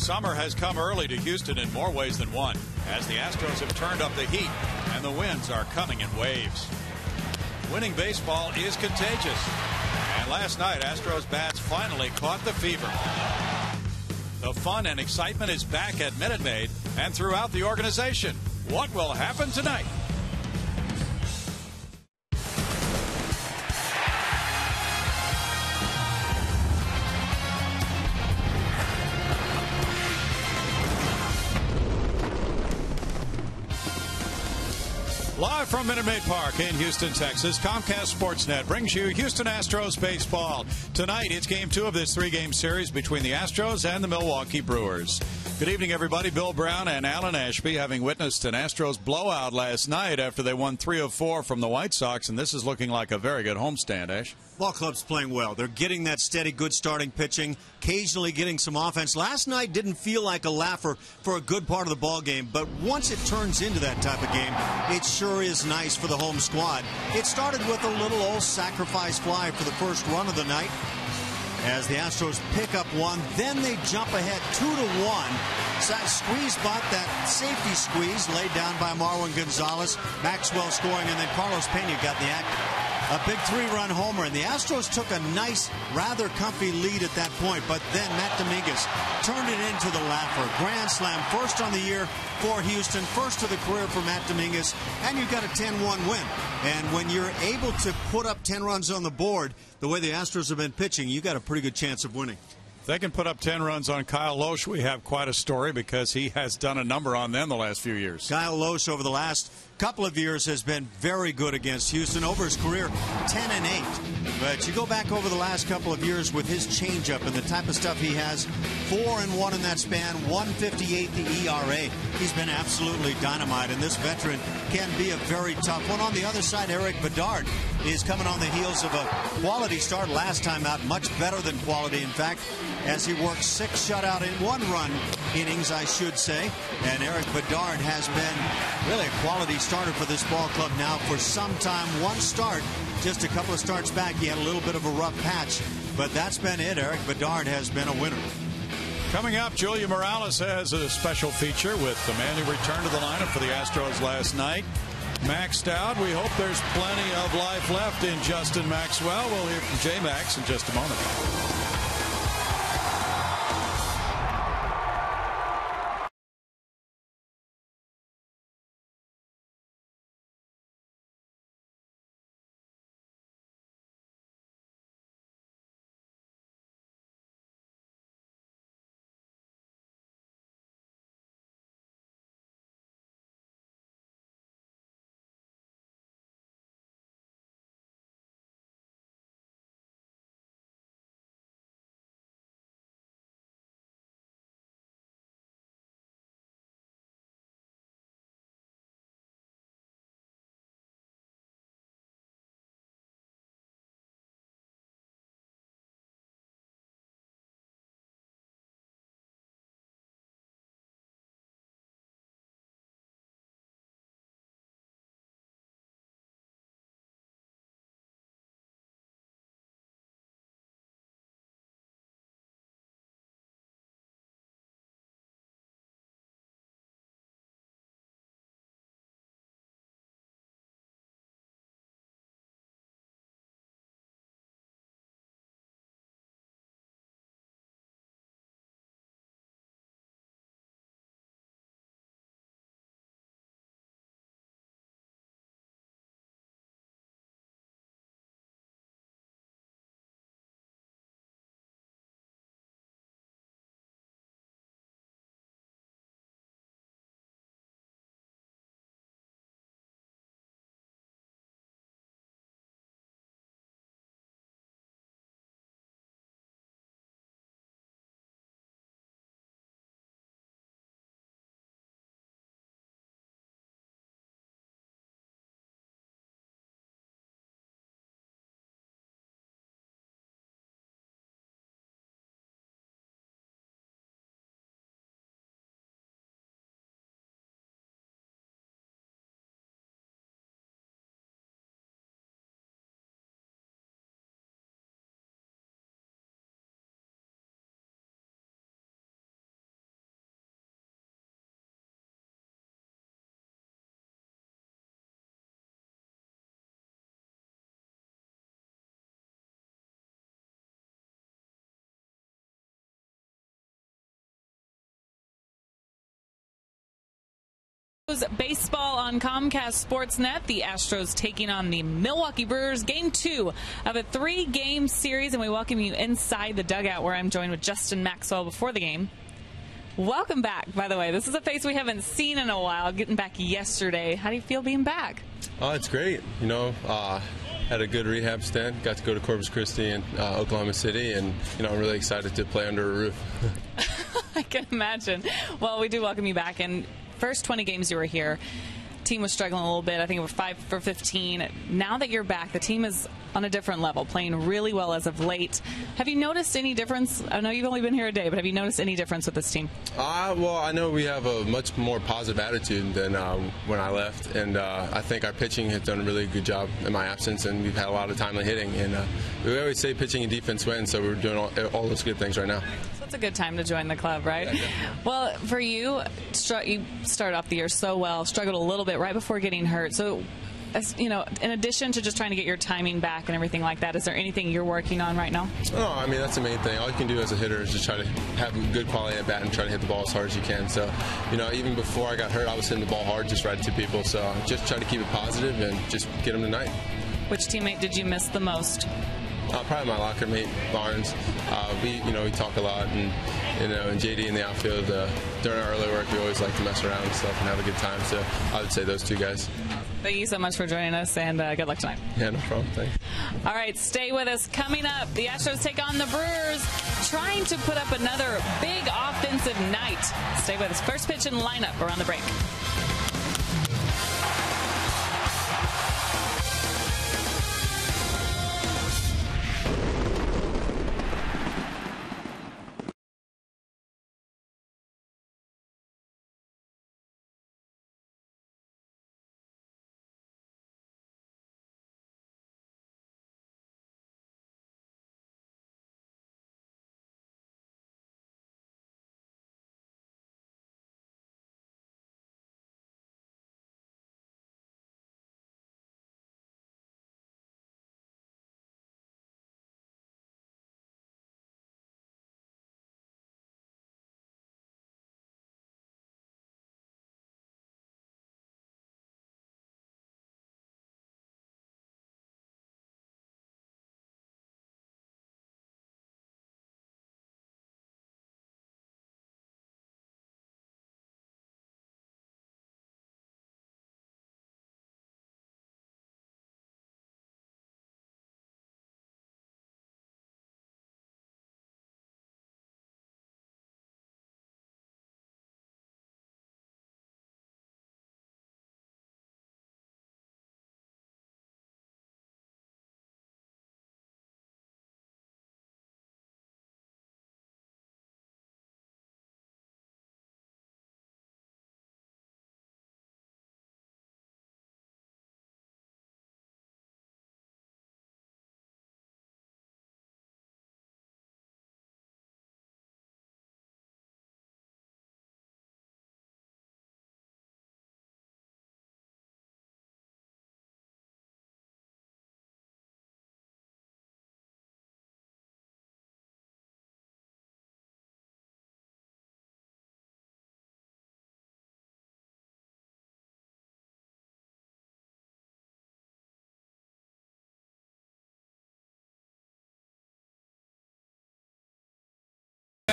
Summer has come early to Houston in more ways than one, as the Astros have turned up the heat and the winds are coming in waves. Winning baseball is contagious, and last night Astros bats finally caught the fever. The fun and excitement is back at Minute Maid and throughout the organization. What will happen tonight? From Minute Maid Park in Houston, Texas, Comcast Sportsnet brings you Houston Astros baseball. Tonight, it's game two of this three game series between the Astros and the Milwaukee Brewers. Good evening, everybody. Bill Brown and Alan Ashby having witnessed an Astros blowout last night after they won 3 of 4 from the White Sox, and this is looking like a very good homestand, Ash. Ball club's playing well. They're getting that steady, good starting pitching, occasionally getting some offense. Last night didn't feel like a laugher for a good part of the ball game, but once it turns into that type of game, it sure is nice for the home squad. It started with a little old sacrifice fly for the first run of the night as the Astros pick up one. Then they jump ahead two to one. So that Squeeze bot that safety squeeze laid down by Marwin Gonzalez. Maxwell scoring, and then Carlos Pena got the act. A big three-run homer, and the Astros took a nice, rather comfy lead at that point. But then Matt Dominguez turned it into the laugher. Grand slam, first on the year for Houston, first of the career for Matt Dominguez, and you've got a 10-1 win. And when you're able to put up 10 runs on the board, the way the Astros have been pitching, you've got a pretty good chance of winning. If they can put up 10 runs on Kyle Lohse, we have quite a story because he has done a number on them the last few years. Kyle Lohse over the last couple of years has been very good against Houston over his career 10 and 8 but you go back over the last couple of years with his changeup and the type of stuff he has 4 and 1 in that span 158 the ERA he's been absolutely dynamite and this veteran can be a very tough one. On the other side Eric Bedard is coming on the heels of a quality start last time out much better than quality in fact as he worked six shutout in one run innings I should say and Eric Bedard has been really a quality starter for this ball club now for some time. One start, just a couple of starts back, he had a little bit of a rough patch, but that's been it. Eric Bedard has been a winner. Coming up, Julia Morales has a special feature with the man who returned to the lineup for the Astros last night. Maxed out. We hope there's plenty of life left in Justin Maxwell. We'll hear from J Max in just a moment. Baseball on Comcast Sportsnet. The Astros taking on the Milwaukee Brewers. Game two of a three game series. And we welcome you inside the dugout where I'm joined with Justin Maxwell before the game. Welcome back, by the way. This is a face we haven't seen in a while, getting back yesterday. How do you feel being back? Oh, it's great. You know, uh, had a good rehab stint. Got to go to Corpus Christi and uh, Oklahoma City, and you know, I'm really excited to play under a roof. I can imagine. Well, we do welcome you back, and first 20 games you were here, team was struggling a little bit. I think it was five for 15. Now that you're back, the team is on a different level, playing really well as of late. Have you noticed any difference? I know you've only been here a day, but have you noticed any difference with this team? Uh, well, I know we have a much more positive attitude than uh, when I left, and uh, I think our pitching has done a really good job in my absence, and we've had a lot of timely hitting. And uh, we always say pitching and defense win, so we're doing all, all those good things right now. It's a good time to join the club, right? Yeah, well, for you, you started off the year so well, struggled a little bit right before getting hurt. So you know, in addition to just trying to get your timing back and everything like that, is there anything you're working on right now? No, I mean that's the main thing. All you can do as a hitter is just try to have good quality at bat and try to hit the ball as hard as you can. So, you know, even before I got hurt, I was hitting the ball hard, just right to people. So, just try to keep it positive and just get them tonight. Which teammate did you miss the most? Uh, probably my locker mate Barnes. Uh, we, you know, we talk a lot, and you know, and JD in the outfield uh, during our early work, we always like to mess around and stuff and have a good time. So I would say those two guys. Thank you so much for joining us, and uh, good luck tonight. Yeah, no problem. Thanks. All right, stay with us. Coming up, the Astros take on the Brewers, trying to put up another big offensive night. Stay with us. First pitch and lineup around the break.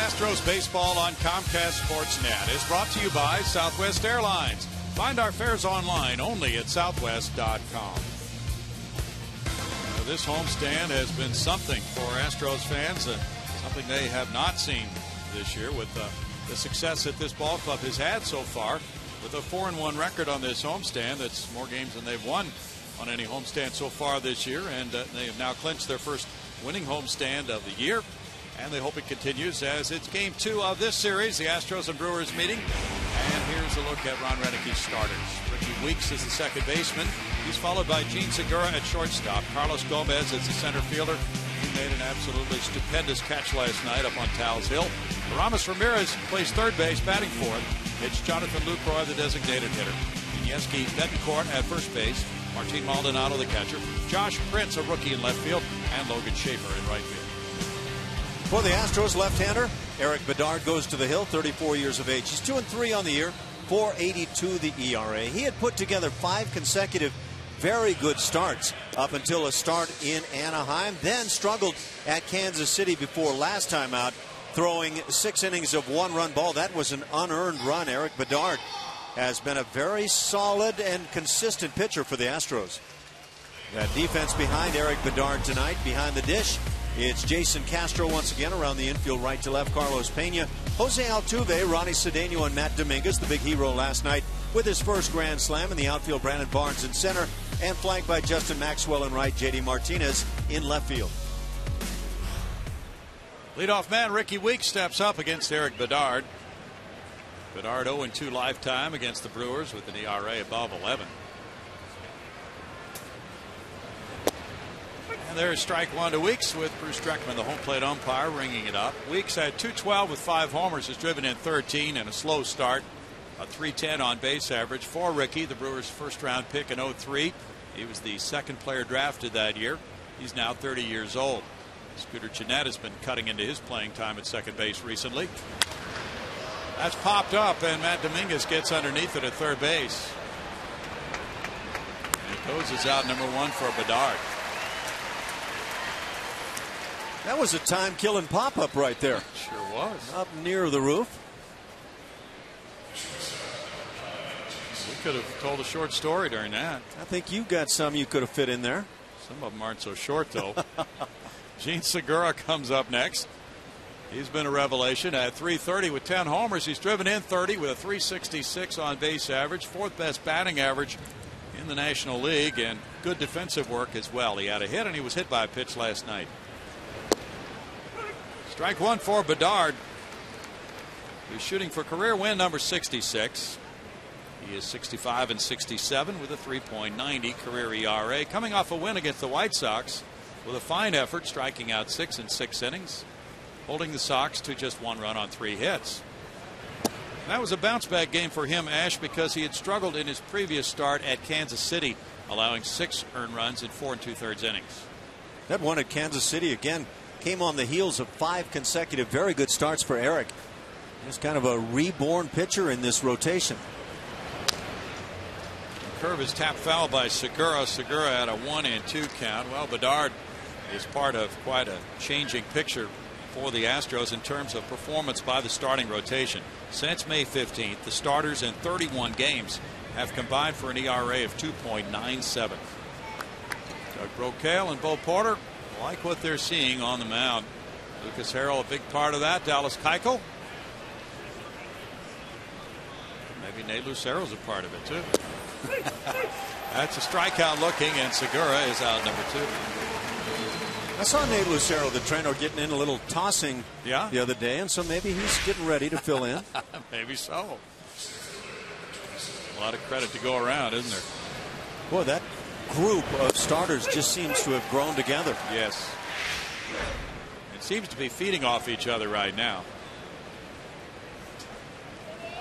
Astros baseball on Comcast Sportsnet is brought to you by Southwest Airlines. Find our fares online only at southwest.com. This homestand has been something for Astros fans, uh, something they have not seen this year with uh, the success that this ball club has had so far. With a 4 and 1 record on this homestand, that's more games than they've won on any homestand so far this year, and uh, they have now clinched their first winning homestand of the year and they hope it continues as it's game two of this series, the Astros and Brewers meeting. And here's a look at Ron Roenicke's starters. Rickie Weeks is the second baseman. He's followed by Jean Segura at shortstop. Carlos Gomez is the center fielder. He made an absolutely stupendous catch last night up on Tal's Hill. Aramis Ramirez plays third base, batting fourth. It's Jonathan Lucroy, the designated hitter. Yuniesky Betancourt at first base. Martin Maldonado, the catcher. Josh Prince, a rookie in left field. And Logan Schafer in right field. For the Astros left-hander, Eric Bedard goes to the hill, 34 years of age. He's 2 and 3 on the year. 482 the ERA. He had put together five consecutive very good starts up until a start in Anaheim, then struggled at Kansas City before last time out, throwing six innings of one run ball. That was an unearned run. Eric Bedard has been a very solid and consistent pitcher for the Astros. That defense behind Eric Bedard tonight, behind the dish. It's Jason Castro once again around the infield right to left. Carlos Pena, Jose Altuve, Ronnie Cedeno, and Matt Dominguez, the big hero last night with his first grand slam in the outfield. Brandon Barnes in center and flanked by Justin Maxwell in right, JD Martinez in left field. Leadoff man Rickie Weeks steps up against Eric Bedard. Bedard 0 2 lifetime against the Brewers with an ERA above 11. There's strike one to Weeks with Bruce Dreckman, the home plate umpire, ringing it up. Weeks had 212 with five homers, has driven in 13 and a slow start. A 310 on base average for Rickie, the Brewers' first round pick in 03. He was the second player drafted that year. He's now 30 years old. Scooter Gennett has been cutting into his playing time at second base recently. That's popped up, and Matt Dominguez gets underneath it at third base. And goes is out number one for Bedard. That was a time killing pop up right there. Sure was. Up near the roof. We could have told a short story during that. I think you got some you could have fit in there. Some of them aren't so short, though. Jean Segura comes up next. He's been a revelation at 330 with 10 homers. He's driven in 30 with a 366 on base average, fourth best batting average in the National League, and good defensive work as well. He had a hit and he was hit by a pitch last night. Strike one for Bedard. He's shooting for career win number 66. He is 65 and 67 with a 3.90 career ERA, coming off a win against the White Sox with a fine effort, striking out six in six innings, holding the Sox to just one run on three hits. That was a bounce back game for him, Ash, because he had struggled in his previous start at Kansas City, allowing six earned runs in four and two thirds innings. That one at Kansas City again came on the heels of five consecutive very good starts for Erik. He's kind of a reborn pitcher in this rotation. The curve is tapped foul by Segura. Segura had a one and two count. Well, Bedard is part of quite a changing picture for the Astros in terms of performance by the starting rotation. Since May 15th, the starters in 31 games have combined for an ERA of 2.97. Doug Brocail and Bo Porter like what they're seeing on the mound. Lucas Harrell, a big part of that. Dallas Keuchel. Maybe Nate Lucero's a part of it, too. That's a strikeout looking, and Segura is out number two. I saw Nate Lucero, the trainer, getting in a little tossing yeah. the other day, and so maybe he's getting ready to fill in. maybe so. A lot of credit to go around, isn't there? Boy, that group of starters just seems to have grown together. Yes. It seems to be feeding off each other right now.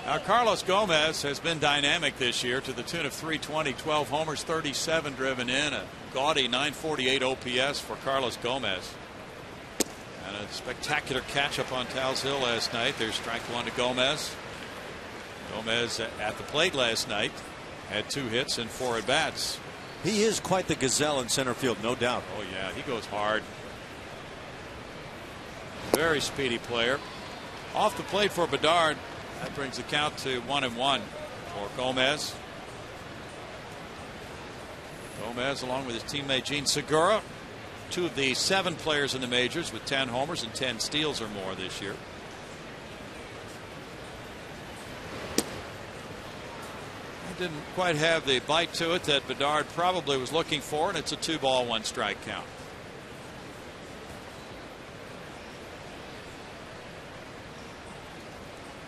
Now, Carlos Gomez has been dynamic this year to the tune of 320, 12 homers, 37 driven in, a gaudy 948 OPS for Carlos Gomez. And a spectacular catch up on Tal's Hill last night. There's strike one to Gomez. Gomez at the plate last night had two hits and four at bats. He is quite the gazelle in center field, no doubt. Oh, yeah, he goes hard. Very speedy player. Off the plate for Bedard. That brings the count to one and one for Gomez. Gomez, along with his teammate Jean Segura, two of the seven players in the majors with 10 homers and 10 steals or more this year. Didn't quite have the bite to it that Bedard probably was looking for, and it's a two ball, one strike count.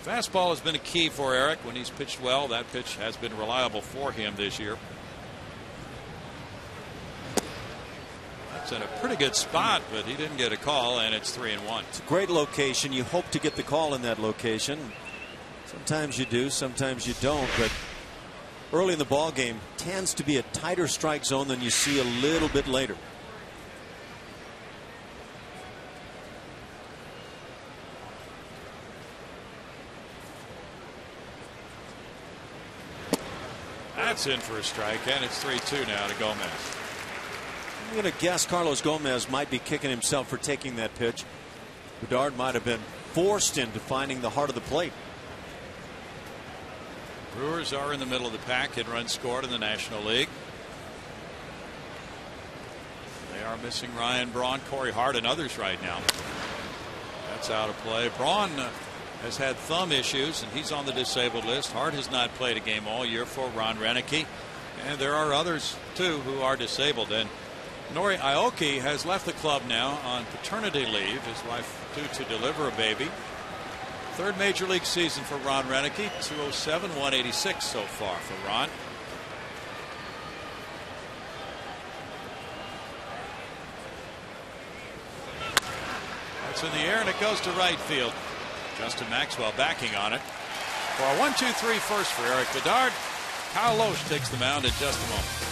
Fastball has been a key for Eric when he's pitched well. That pitch has been reliable for him this year. That's in a pretty good spot, but he didn't get a call, and it's three and one. It's a great location. You hope to get the call in that location. Sometimes you do, sometimes you don't, but early in the ball game tends to be a tighter strike zone than you see a little bit later. That's in for a strike, and it's 3 2 now to Gomez. I'm going to guess Carlos Gomez might be kicking himself for taking that pitch. Bedard might have been forced into finding the heart of the plate. Brewers are in the middle of the pack in runs scored in the National League. They are missing Ryan Braun, Corey Hart, and others right now. That's out of play. Braun uh, has had thumb issues, and he's on the disabled list. Hart has not played a game all year for Ron Roenicke. And there are others, too, who are disabled. And Nori Aoki has left the club now on paternity leave. His wife due to deliver a baby. Third major league season for Ron Roenicke. 207, 186 so far for Ron. That's in the air and it goes to right field. Justin Maxwell backing on it. For a 1 2 3 first for Eric Bedard. Kyle Lohse takes the mound in just a moment.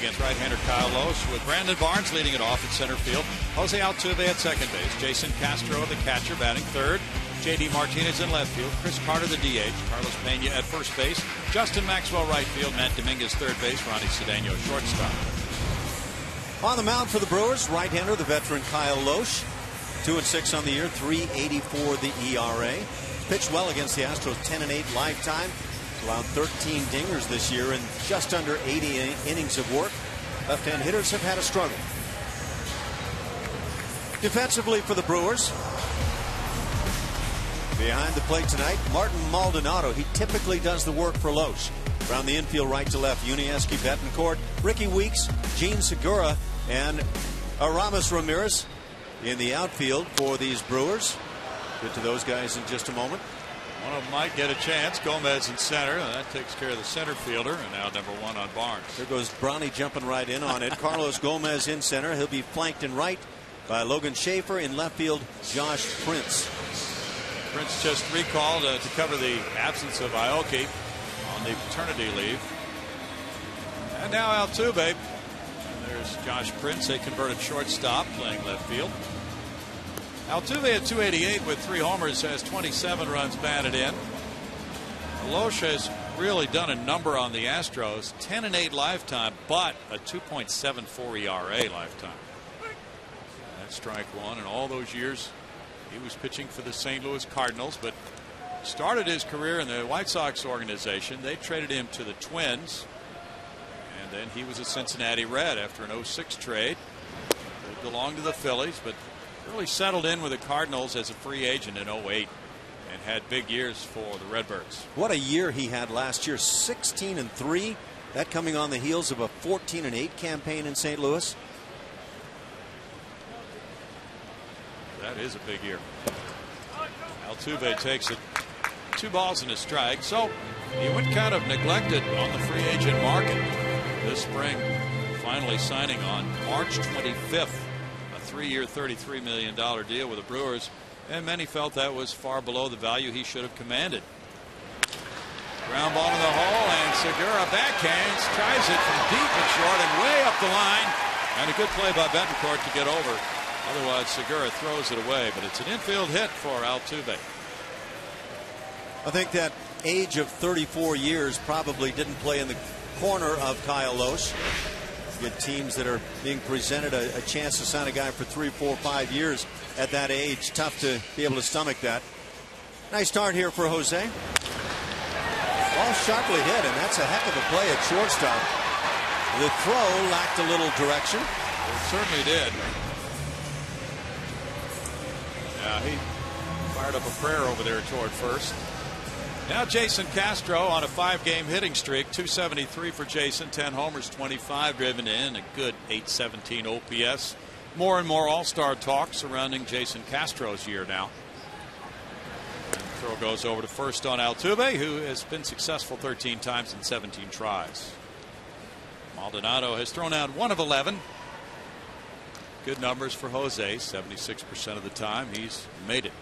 Against right-hander Kyle Lohse with Brandon Barnes leading it off at center field. Jose Altuve at second base. Jason Castro, the catcher, batting third. J.D. Martinez in left field. Chris Carter, the DH. Carlos Pena at first base. Justin Maxwell right field. Matt Dominguez third base. Ronnie Cedeno shortstop. On the mound for the Brewers, right-hander, the veteran Kyle Lohse. Two and six on the year, 384 the ERA. Pitched well against the Astros, 10 and 8 lifetime. Allowed 13 dingers this year and just under 80 innings of work. Left-hand hitters have had a struggle. Defensively for the Brewers. Behind the plate tonight, Martin Maldonado. He typically does the work for Lohse. Around the infield, right to left, Yuniesky, Betancourt, Rickie Weeks, Jean Segura, and Aramis Ramirez in the outfield for these Brewers. Get to those guys in just a moment. One of them might get a chance. Gomez in center. That takes care of the center fielder. And now number one on Barnes. There goes Brownie jumping right in on it. Carlos Gomez in center. He'll be flanked in right by Logan Schafer. In left field, Josh Prince. Prince just recalled uh, to cover the absence of Aoki on the paternity leave. And now Altuve. And there's Josh Prince, a converted shortstop, playing left field. Altuve at 288 with three homers has 27 runs batted in. Lohse has really done a number on the Astros 10 and 8 lifetime but a 2.74 ERA lifetime. That's strike one and all those years he was pitching for the St. Louis Cardinals but started his career in the White Sox organization. They traded him to the Twins and then he was a Cincinnati Red after an 06 trade. He belonged to the Phillies but really settled in with the Cardinals as a free agent in 08 and had big years for the Redbirds. What a year he had last year 16 and 3 that coming on the heels of a 14 and 8 campaign in St. Louis. That is a big year. Altuve takes it two balls and a strike so he went kind of neglected on the free agent market this spring finally signing on March 25th a three-year, $33 million deal with the Brewers, and many felt that was far below the value he should have commanded. Ground ball in the hole, and Segura backhands, tries it from deep and short and way up the line. And a good play by Betancourt to get over. Otherwise, Segura throws it away, but it's an infield hit for Altuve. I think that age of 34 years probably didn't play in the corner of Kyle Lohse. Get teams that are being presented a, a chance to sign a guy for three, four, five years at that age. Tough to be able to stomach that. Nice start here for Jose. Ball sharply hit, and that's a heck of a play at shortstop. The throw lacked a little direction. It certainly did. Yeah, he fired up a prayer over there toward first. Now Jason Castro on a five-game hitting streak, 273 for Jason, 10 homers, 25 driven in, a good 817 OPS. More and more All-Star talk surrounding Jason Castro's year now. Throw goes over to first on Altuve, who has been successful 13 times in 17 tries. Maldonado has thrown out one of 11. Good numbers for Jose, 76% of the time he's made it.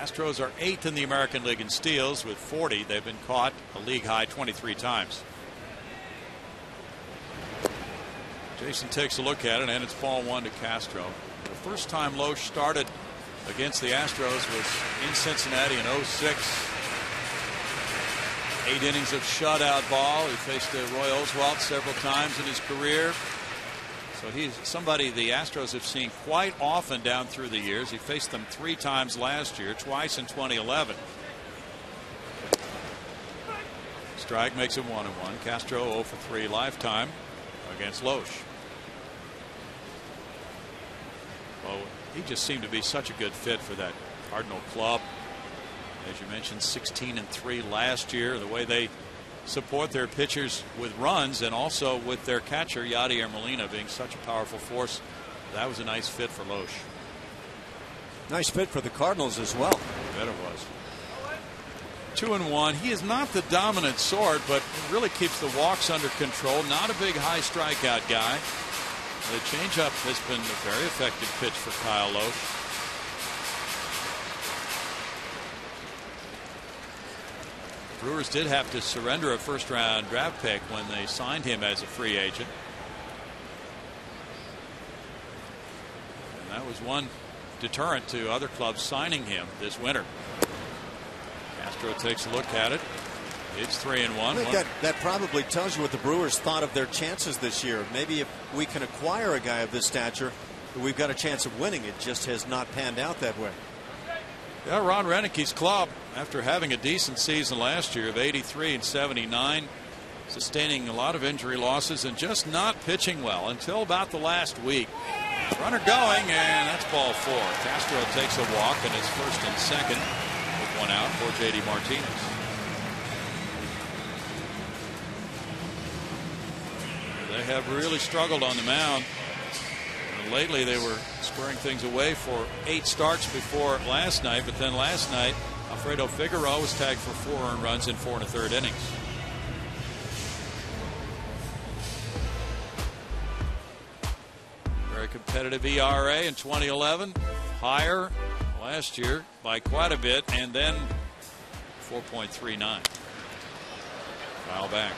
Astros are eighth in the American League in steals with 40. They've been caught a league high 23 times. Jason takes a look at it, and it's ball one to Castro. The first time Lohse started against the Astros was in Cincinnati in 06. Eight innings of shutout ball. He faced Roy Oswalt several times in his career. So he's somebody the Astros have seen quite often down through the years. He faced them three times last year, twice in 2011. Strike makes it one and one. Castro 0 for 3 lifetime against Lohse. Well, he just seemed to be such a good fit for that Cardinal club. As you mentioned, 16 and 3 last year. The way they support their pitchers with runs and also with their catcher Yadier Molina being such a powerful force. That was a nice fit for Lohse. Nice fit for the Cardinals as well. I bet it was. Two and one. He is not the dominant sort, but really keeps the walks under control. Not a big high strikeout guy. The changeup has been a very effective pitch for Kyle Lohse. Brewers did have to surrender a first round draft pick when they signed him as a free agent. And that was one deterrent to other clubs signing him this winter. Castro takes a look at it. It's three and one. That, that probably tells you what the Brewers thought of their chances this year. Maybe if we can acquire a guy of this stature, we've got a chance of winning. It just has not panned out that way. Yeah, Ron Roenicke's club, after having a decent season last year of 83 and 79, sustaining a lot of injury losses and just not pitching well until about the last week. Runner going, and that's ball four. Castro takes a walk and is first and second with one out for J.D. Martinez. They have really struggled on the mound. And lately, they were squaring things away for eight starts before last night, but then last night, Alfredo Figaro was tagged for four earned runs in four and a third innings. Very competitive ERA in 2011, higher last year by quite a bit, and then 4.39. Foul back.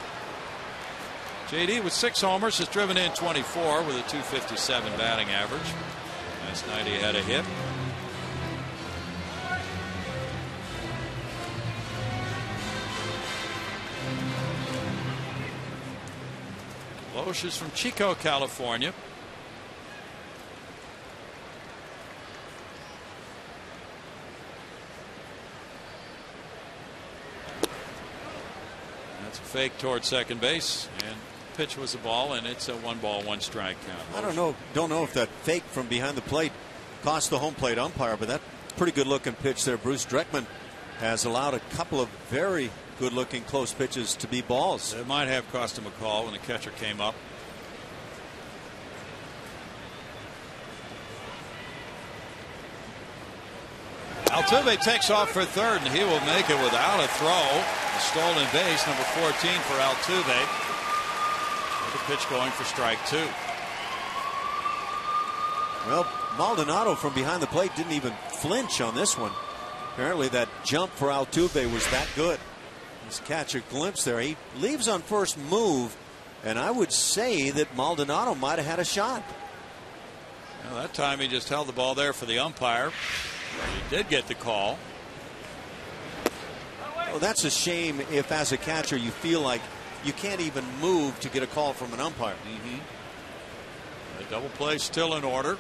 JD with six homers has driven in 24 with a 257 batting average. Last night he had a hit. Lohse is from Chico, California. That's a fake toward second base, and pitch was a ball, and it's a one ball, one strike count. I don't know. Don't know if that fake from behind the plate cost the home plate umpire, but that pretty good looking pitch there. Bruce Dreckman has allowed a couple of very good looking close pitches to be balls. It might have cost him a call when the catcher came up. Altuve takes off for third, and he will make it without a throw. A stolen base, number 14 for Altuve. With The pitch going for strike two. Well, Maldonado from behind the plate didn't even flinch on this one. Apparently, that jump for Altuve was that good. Let's catch a glimpse there. He leaves on first move, and I would say that Maldonado might have had a shot. Well, that time he just held the ball there for the umpire. He did get the call. Well, that's a shame if, as a catcher, you feel like you can't even move to get a call from an umpire. Mm-hmm. The double play still in order.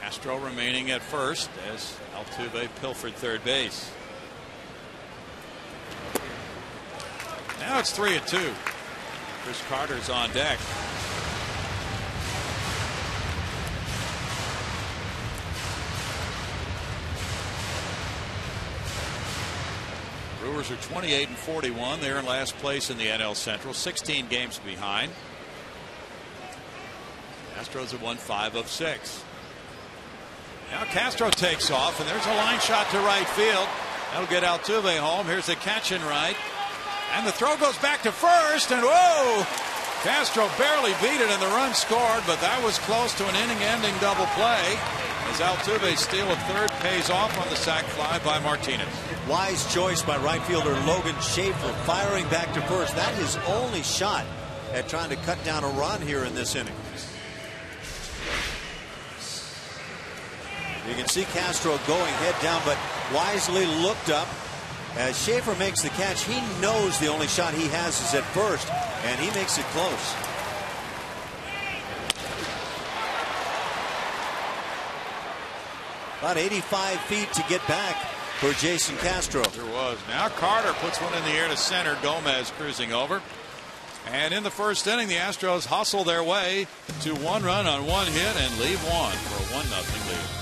Castro remaining at first as Altuve pilfered third base. Now it's three and two. Chris Carter's on deck. Brewers are 28 and 41. They're in last place in the NL Central, 16 games behind. Astros have won five of six. Now Castro takes off, and there's a line shot to right field. That'll get Altuve home. Here's a catch in right. And the throw goes back to first, and whoa! Castro barely beat it, and the run scored, but that was close to an inning-ending double play. As Altuve's steal of third pays off on the sac fly by Martinez. Wise choice by right fielder Logan Schafer firing back to first. That his only shot at trying to cut down a run here in this inning. You can see Castro going head down, but wisely looked up. As Schafer makes the catch, he knows the only shot he has is at first, and he makes it close. About 85 feet to get back for Jason Castro. There was. Now Carter puts one in the air to center. Gomez cruising over. And in the first inning, the Astros hustle their way to one run on one hit and leave one for a 1 0 lead.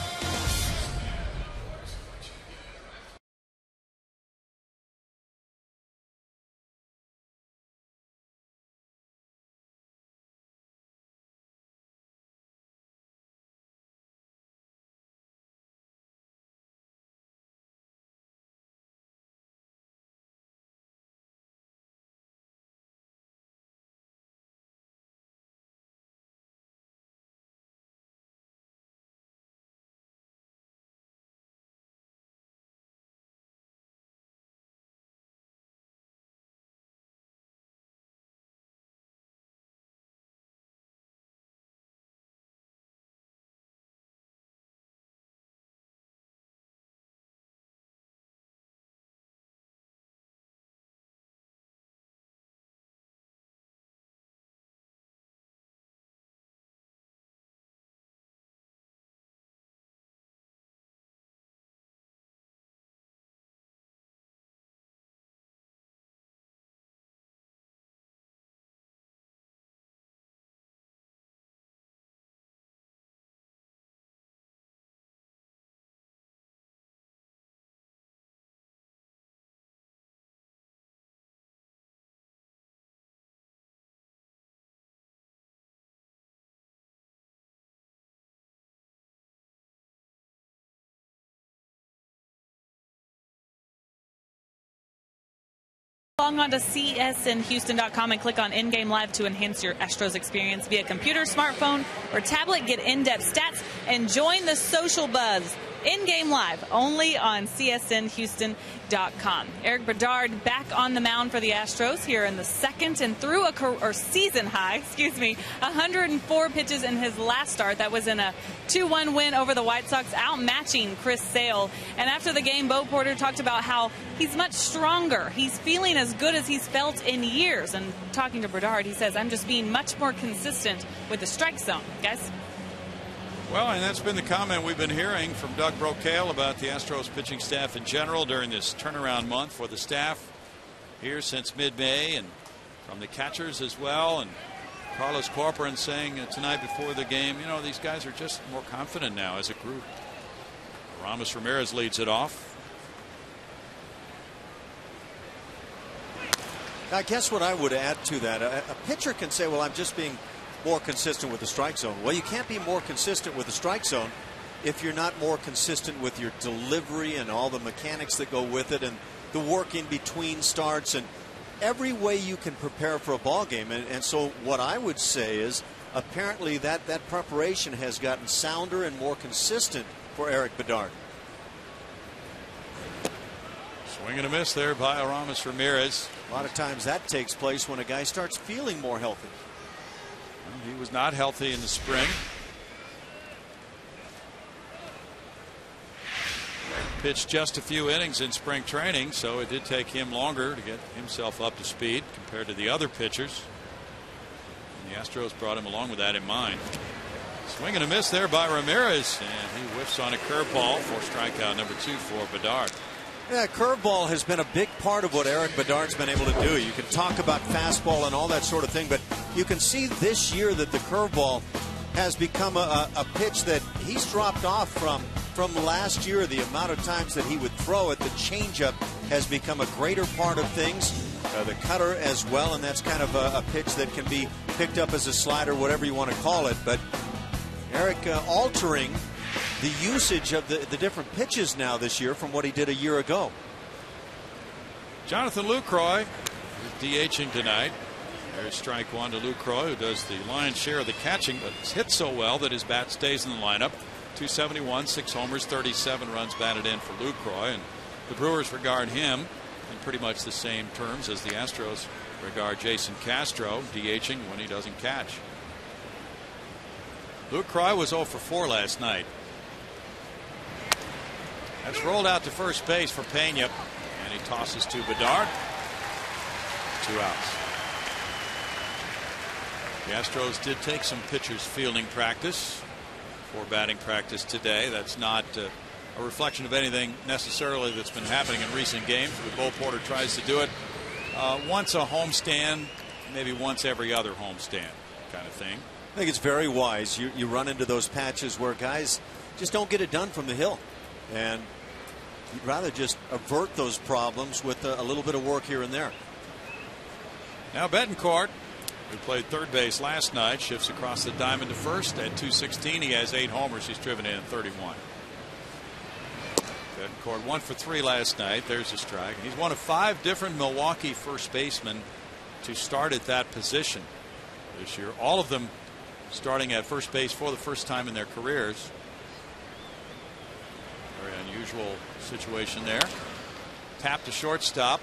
Log on to csnhouston.com and click on in-game live to enhance your Astros experience via computer, smartphone, or tablet. Get in-depth stats and join the social buzz. In-game live only on csnhouston.com. Eric Bedard back on the mound for the Astros here in the second and through a or season high, excuse me, 104 pitches in his last start. That was in a 2-1 win over the White Sox, outmatching Chris Sale. And after the game, Bo Porter talked about how he's much stronger. He's feeling as good as he's felt in years. And talking to Bedard, he says, "I'm just being much more consistent with the strike zone, guys." Well, and that's been the comment we've been hearing from Doug Brocail about the Astros pitching staff in general during this turnaround month for the staff here since mid-May and from the catchers as well. And Carlos Corporan saying tonight before the game, you know, these guys are just more confident now as a group. Aramis Ramirez leads it off. I guess what I would add to that, a pitcher can say, well, I'm just being more consistent with the strike zone. Well, you can't be more consistent with the strike zone if you're not more consistent with your delivery and all the mechanics that go with it and the work in between starts. And every way you can prepare for a ball game. And, and so what I would say is apparently that, that preparation has gotten sounder and more consistent for Erik Bedard. Swing and a miss there by Aramis Ramirez. A lot of times that takes place when a guy starts feeling more healthy. He was not healthy in the spring. Pitched just a few innings in spring training, so it did take him longer to get himself up to speed compared to the other pitchers. And the Astros brought him along with that in mind. Swing and a miss there by Ramirez, and he whiffs on a curveball for strikeout number two for Bedard. Yeah, curveball has been a big part of what Erik Bedard's been able to do. You can talk about fastball and all that sort of thing, but you can see this year that the curveball has become a, a, pitch that he's dropped off from from last year. The amount of times that he would throw it, the changeup has become a greater part of things. Uh, the cutter as well, and that's kind of a, a, pitch that can be picked up as a slider, whatever you want to call it. But Erik uh, altering the usage of the, the different pitches now this year from what he did a year ago. Jonathan Lucroy DHing tonight. There's strike one to Lucroy, who does the lion's share of the catching, but it's hit so well that his bat stays in the lineup. 271, six homers, 37 runs batted in for Lucroy, and the Brewers regard him in pretty much the same terms as the Astros regard Jason Castro, DHing when he doesn't catch. Lucroy was 0 for 4 last night. That's rolled out to first base for Pena, and he tosses to Bedard. Two outs. The Astros did take some pitchers fielding practice for batting practice today. That's not uh, a reflection of anything necessarily that's been happening in recent games. But Bo Porter tries to do it uh, once a homestand, maybe once every other homestand kind of thing. I think it's very wise. You, you run into those patches where guys just don't get it done from the hill. And You'd rather just avert those problems with a, a little bit of work here and there. Now Betancourt, who played third base last night, shifts across the diamond to first at 216. He has eight homers. He's driven in 31. Betancourt one for three last night. There's a strike. He's one of five different Milwaukee first basemen to start at that position this year. All of them starting at first base for the first time in their careers. Very unusual situation there. Tap to shortstop.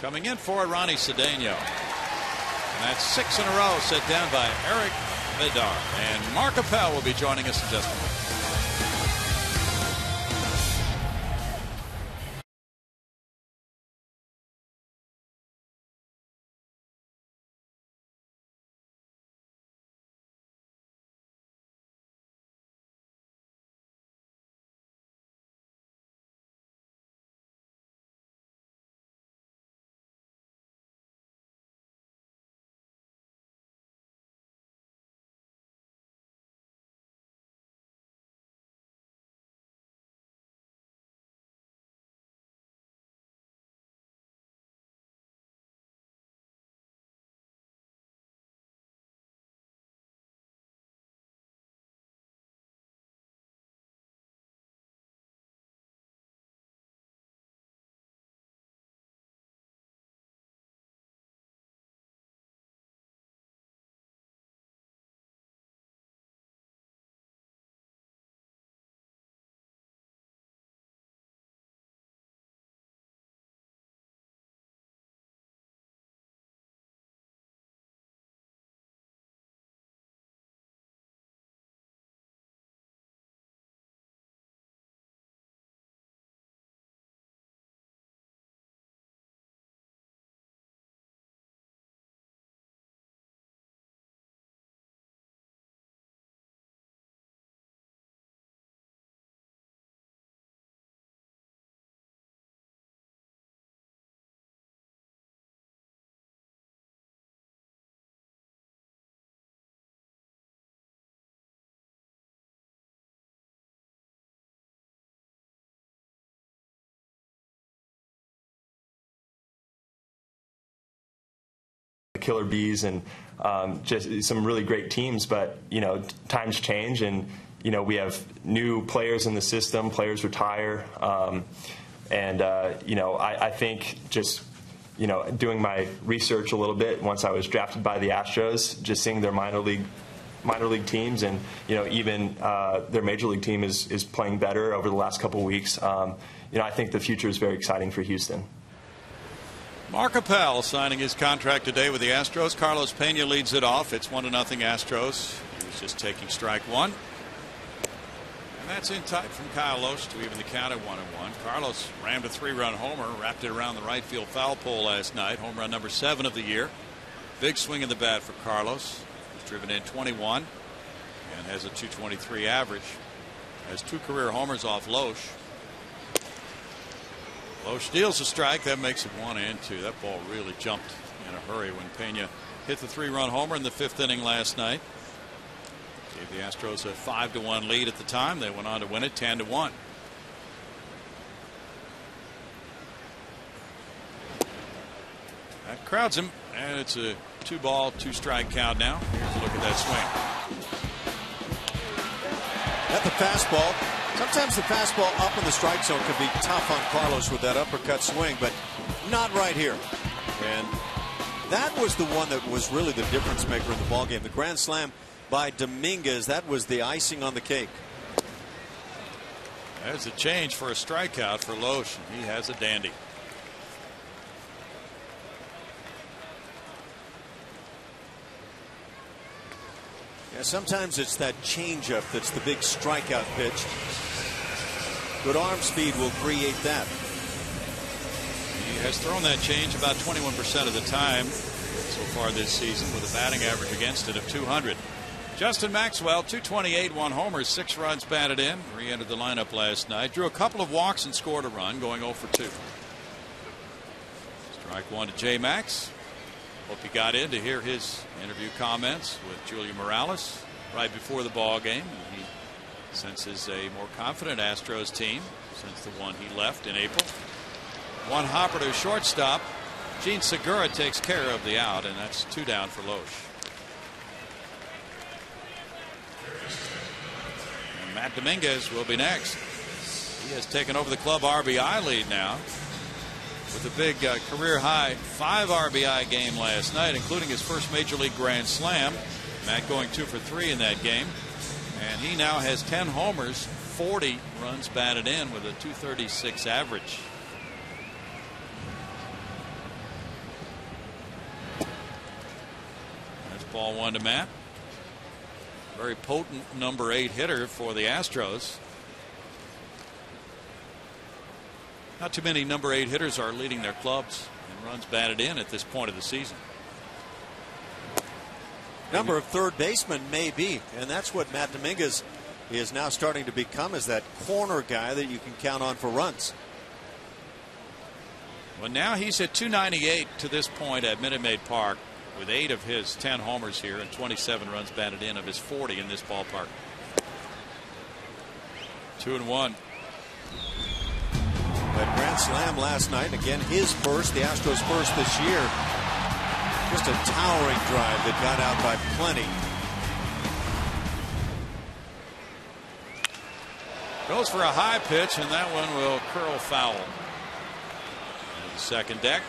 Coming in for Ronnie Cedeno. And that's six in a row set down by Erik Bedard. And Mark Appel will be joining us in just a moment. Killer Bees and um, just some really great teams. But you know, times change, and you know we have new players in the system. Players retire, um, and uh, you know I, I, think just you know, doing my research a little bit once I was drafted by the Astros, just seeing their minor league minor league teams, and you know even uh, their major league team is is playing better over the last couple weeks. Um, you know, I think the future is very exciting for Houston. Mark Appel signing his contract today with the Astros. Carlos Pena leads it off. It's one to nothing Astros. He's just taking strike one. And that's in tight from Kyle Lohse to even the count at one and one. Carlos rammed a three-run homer, wrapped it around the right field foul pole last night. Home run number seven of the year. Big swing in the bat for Carlos. He's driven in 21 and has a 223 average. Has two career homers off Lohse. Lohse steals a strike. That makes it one and two. That ball really jumped in a hurry when Pena hit the three-run homer in the fifth inning last night. Gave the Astros a five to one lead at the time. They went on to win it ten to one. That crowds him, and it's a two ball, two strike count now. Here's a look at that swing. At the fastball. Sometimes the fastball up in the strike zone can be tough on Carlos with that uppercut swing, but not right here. And that was the one that was really the difference maker in the ballgame. The grand slam by Dominguez. That was the icing on the cake. There's a change for a strikeout for Lohse. He has a dandy. Yeah, sometimes it's that changeup that's the big strikeout pitch. Good arm speed will create that. He has thrown that change about 21% of the time so far this season with a batting average against it of 200. Justin Maxwell, 228, one homer, six runs batted in. Re entered the lineup last night. Drew a couple of walks and scored a run, going 0 for 2. Strike one to J Max. Hope you got in to hear his interview comments with Julia Morales right before the ball game. He senses a more confident Astros team since the one he left in April. One hopper to shortstop. Jean Segura takes care of the out, and that's two down for Lohse. Matt Dominguez will be next. He has taken over the club RBI lead now with a big uh, career high five RBI game last night, including his first major league grand slam. Matt going two for three in that game. And he now has 10 homers, 40 runs batted in with a 236 average. That's ball one to Matt. Very potent number eight hitter for the Astros. Not too many number eight hitters are leading their clubs and runs batted in at this point of the season. Number of third baseman may be, and that's what Matt Dominguez is now starting to become is that corner guy that you can count on for runs. Well, now he's at 298 to this point at Minute Maid Park with eight of his 10 homers here and 27 runs batted in of his 40 in this ballpark. Two and one. That grand slam last night, again his first, the Astros first this year. Just a towering drive that got out by plenty. Goes for a high pitch, and that one will curl foul. the second deck.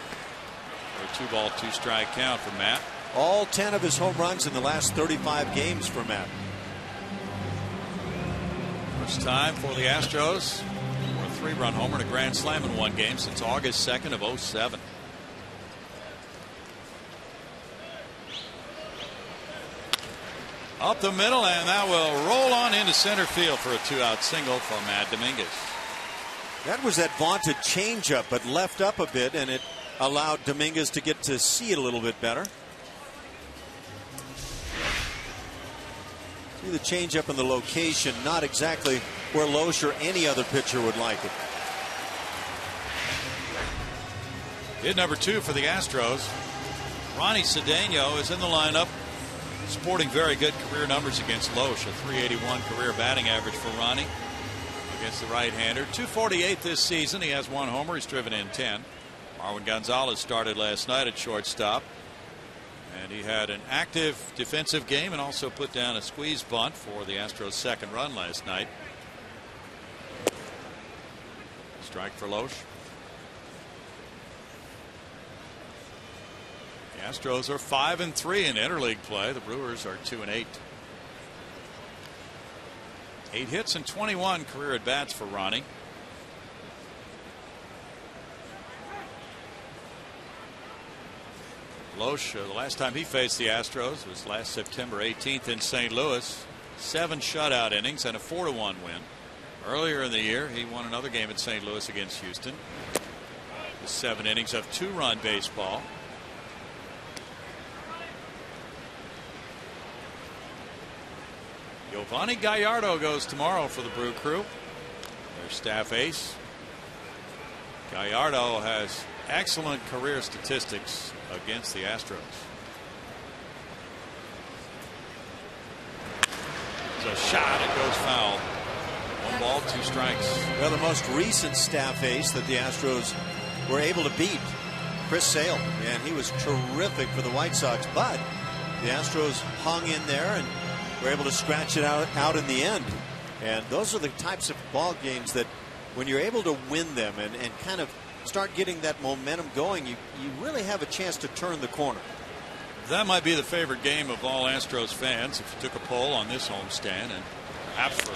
A two ball, two strike count for Matt. All 10 of his home runs in the last 35 games for Matt. First time for the Astros for a three run homer and a grand slam in one game since August 2nd of 07. Up the middle, and that will roll on into center field for a two out single for Matt Dominguez. That was that vaunted changeup, but left up a bit, and it allowed Dominguez to get to see it a little bit better. See the changeup in the location, not exactly where Lohse or any other pitcher would like it. Hit number two for the Astros. Ronnie Cedeno is in the lineup, sporting very good career numbers against Lohse, A 381 career batting average for Ronnie against the right-hander. 248 this season. He has one homer. He's driven in 10. Marwin Gonzalez started last night at shortstop. And he had an active defensive game and also put down a squeeze bunt for the Astros second run last night. Strike for Lohse. Astros are five and three in interleague play. The Brewers are two and eight. Eight hits and 21 career at bats for Ronnie. Lohse, uh, the last time he faced the Astros was last September 18th in St. Louis. Seven shutout innings and a 4 to 1 win. Earlier in the year, he won another game at St. Louis against Houston. The seven innings of two run baseball. Yovani Gallardo goes tomorrow for the Brew Crew. Their staff ace. Gallardo has excellent career statistics against the Astros. It's a shot. It goes foul. One ball, two strikes. Well, the most recent staff ace that the Astros were able to beat, Chris Sale, and he was terrific for the White Sox. But the Astros hung in there and were able to scratch it out out in the end. And those are the types of ball games that, when you're able to win them and, and kind of start getting that momentum going, you, you really have a chance to turn the corner. That might be the favorite game of all Astros fans if you took a poll on this homestand and perhaps for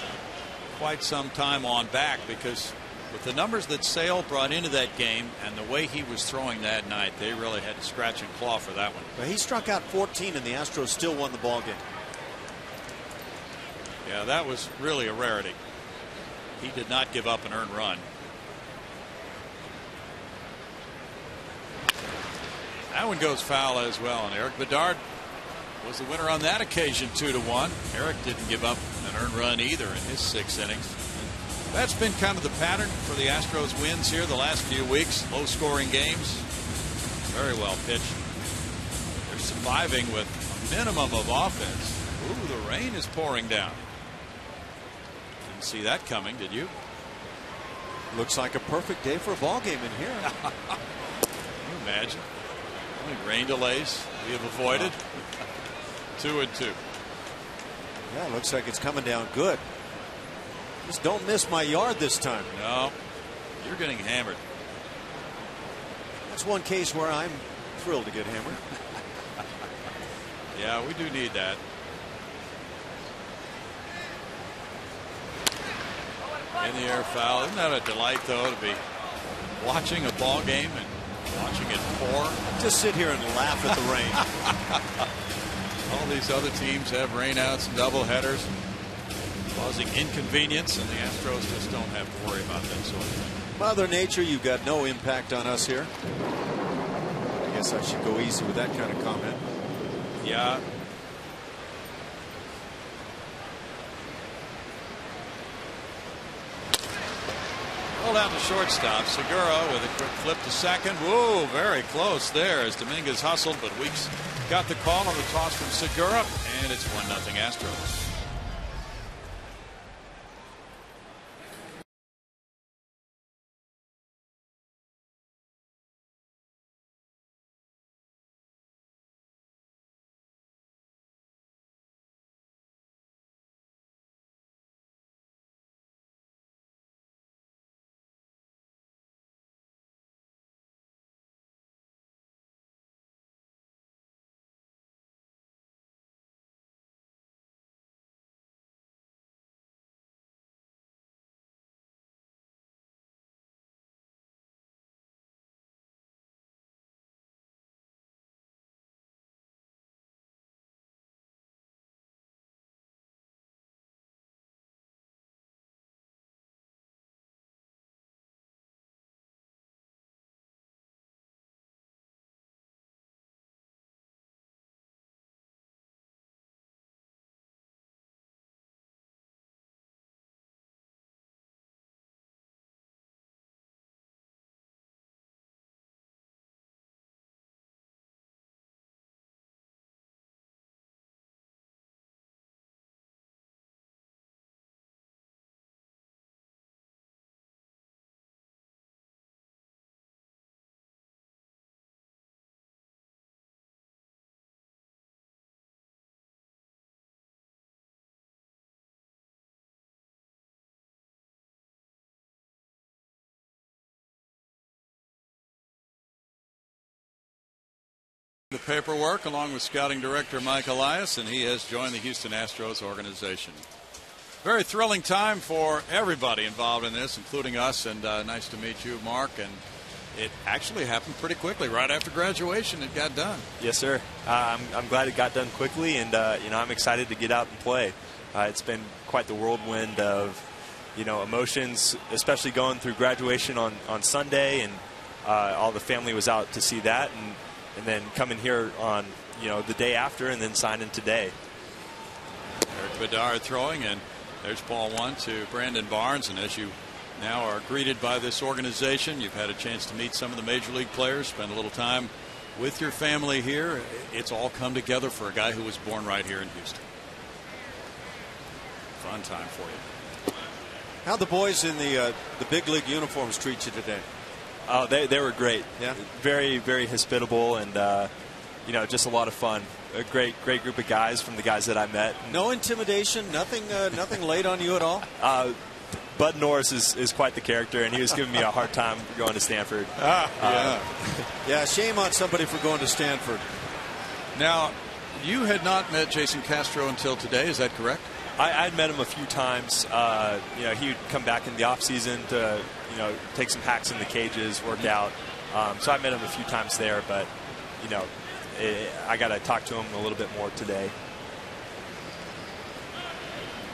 quite some time on back because with the numbers that Sale brought into that game and the way he was throwing that night, they really had to scratch and claw for that one. But he struck out 14 and the Astros still won the ball game. Yeah, that was really a rarity. He did not give up an earned run. That one goes foul as well. And Erik Bedard was the winner on that occasion, two to one. Erik didn't give up an earned run either in his six innings. That's been kind of the pattern for the Astros wins here the last few weeks. Low scoring games. Very well pitched. They're surviving with a minimum of offense. Ooh, the rain is pouring down. Didn't see that coming, did you? Looks like a perfect day for a ball game in here. Can you imagine? How many rain delays we have avoided? two and two. Yeah, looks like it's coming down good. Just don't miss my yard this time. No, you're getting hammered. That's one case where I'm thrilled to get hammered. yeah, we do need that. In the air foul. Isn't that a delight, though, to be watching a ball game and watching it pour? Just sit here and laugh at the rain. All these other teams have rainouts and double headers, causing inconvenience, and the Astros just don't have to worry about that sort of thing. Mother Nature, you've got no impact on us here. I guess I should go easy with that kind of comment. Yeah. Rolled out to shortstop. Segura with a quick flip to second. Whoa, very close there as Dominguez hustled, but Weeks got the call on the toss from Segura, and it's 1 0 Astros. The paperwork along with scouting director Mike Elias, and he has joined the Houston Astros organization. Very thrilling time for everybody involved in this, including us, and uh, nice to meet you, Mark. And it actually happened pretty quickly. Right after graduation, it got done. Yes, sir. Uh, I'm, I'm glad it got done quickly, and uh, you know I'm excited to get out and play. Uh, it's been quite the whirlwind of you know emotions, especially going through graduation on on Sunday, and uh, all the family was out to see that, and and then coming here on you know the day after, and then signing today. Erik Bedard throwing, and there's ball one to Brandon Barnes, and as you now are greeted by this organization, you've had a chance to meet some of the major league players, spend a little time with your family here. It's all come together for a guy who was born right here in Houston. Fun time for you. How the boys in the uh, the big league uniforms treat you today? Oh, they, they were great. Yeah. Very, very hospitable and, uh, you know, just a lot of fun. A great, great group of guys from the guys that I met. No intimidation, nothing, uh, nothing laid on you at all. Uh, Bud Norris is, is quite the character, and he was giving me a hard time going to Stanford. Ah, yeah. yeah, shame on somebody for going to Stanford. Now, you had not met Jason Castro until today, is that correct? I, would met him a few times. Uh, you know, he would come back in the off season to, you know, take some hacks in the cages, work out. Um, so I met him a few times there, but, you know, it, I got to talk to him a little bit more today.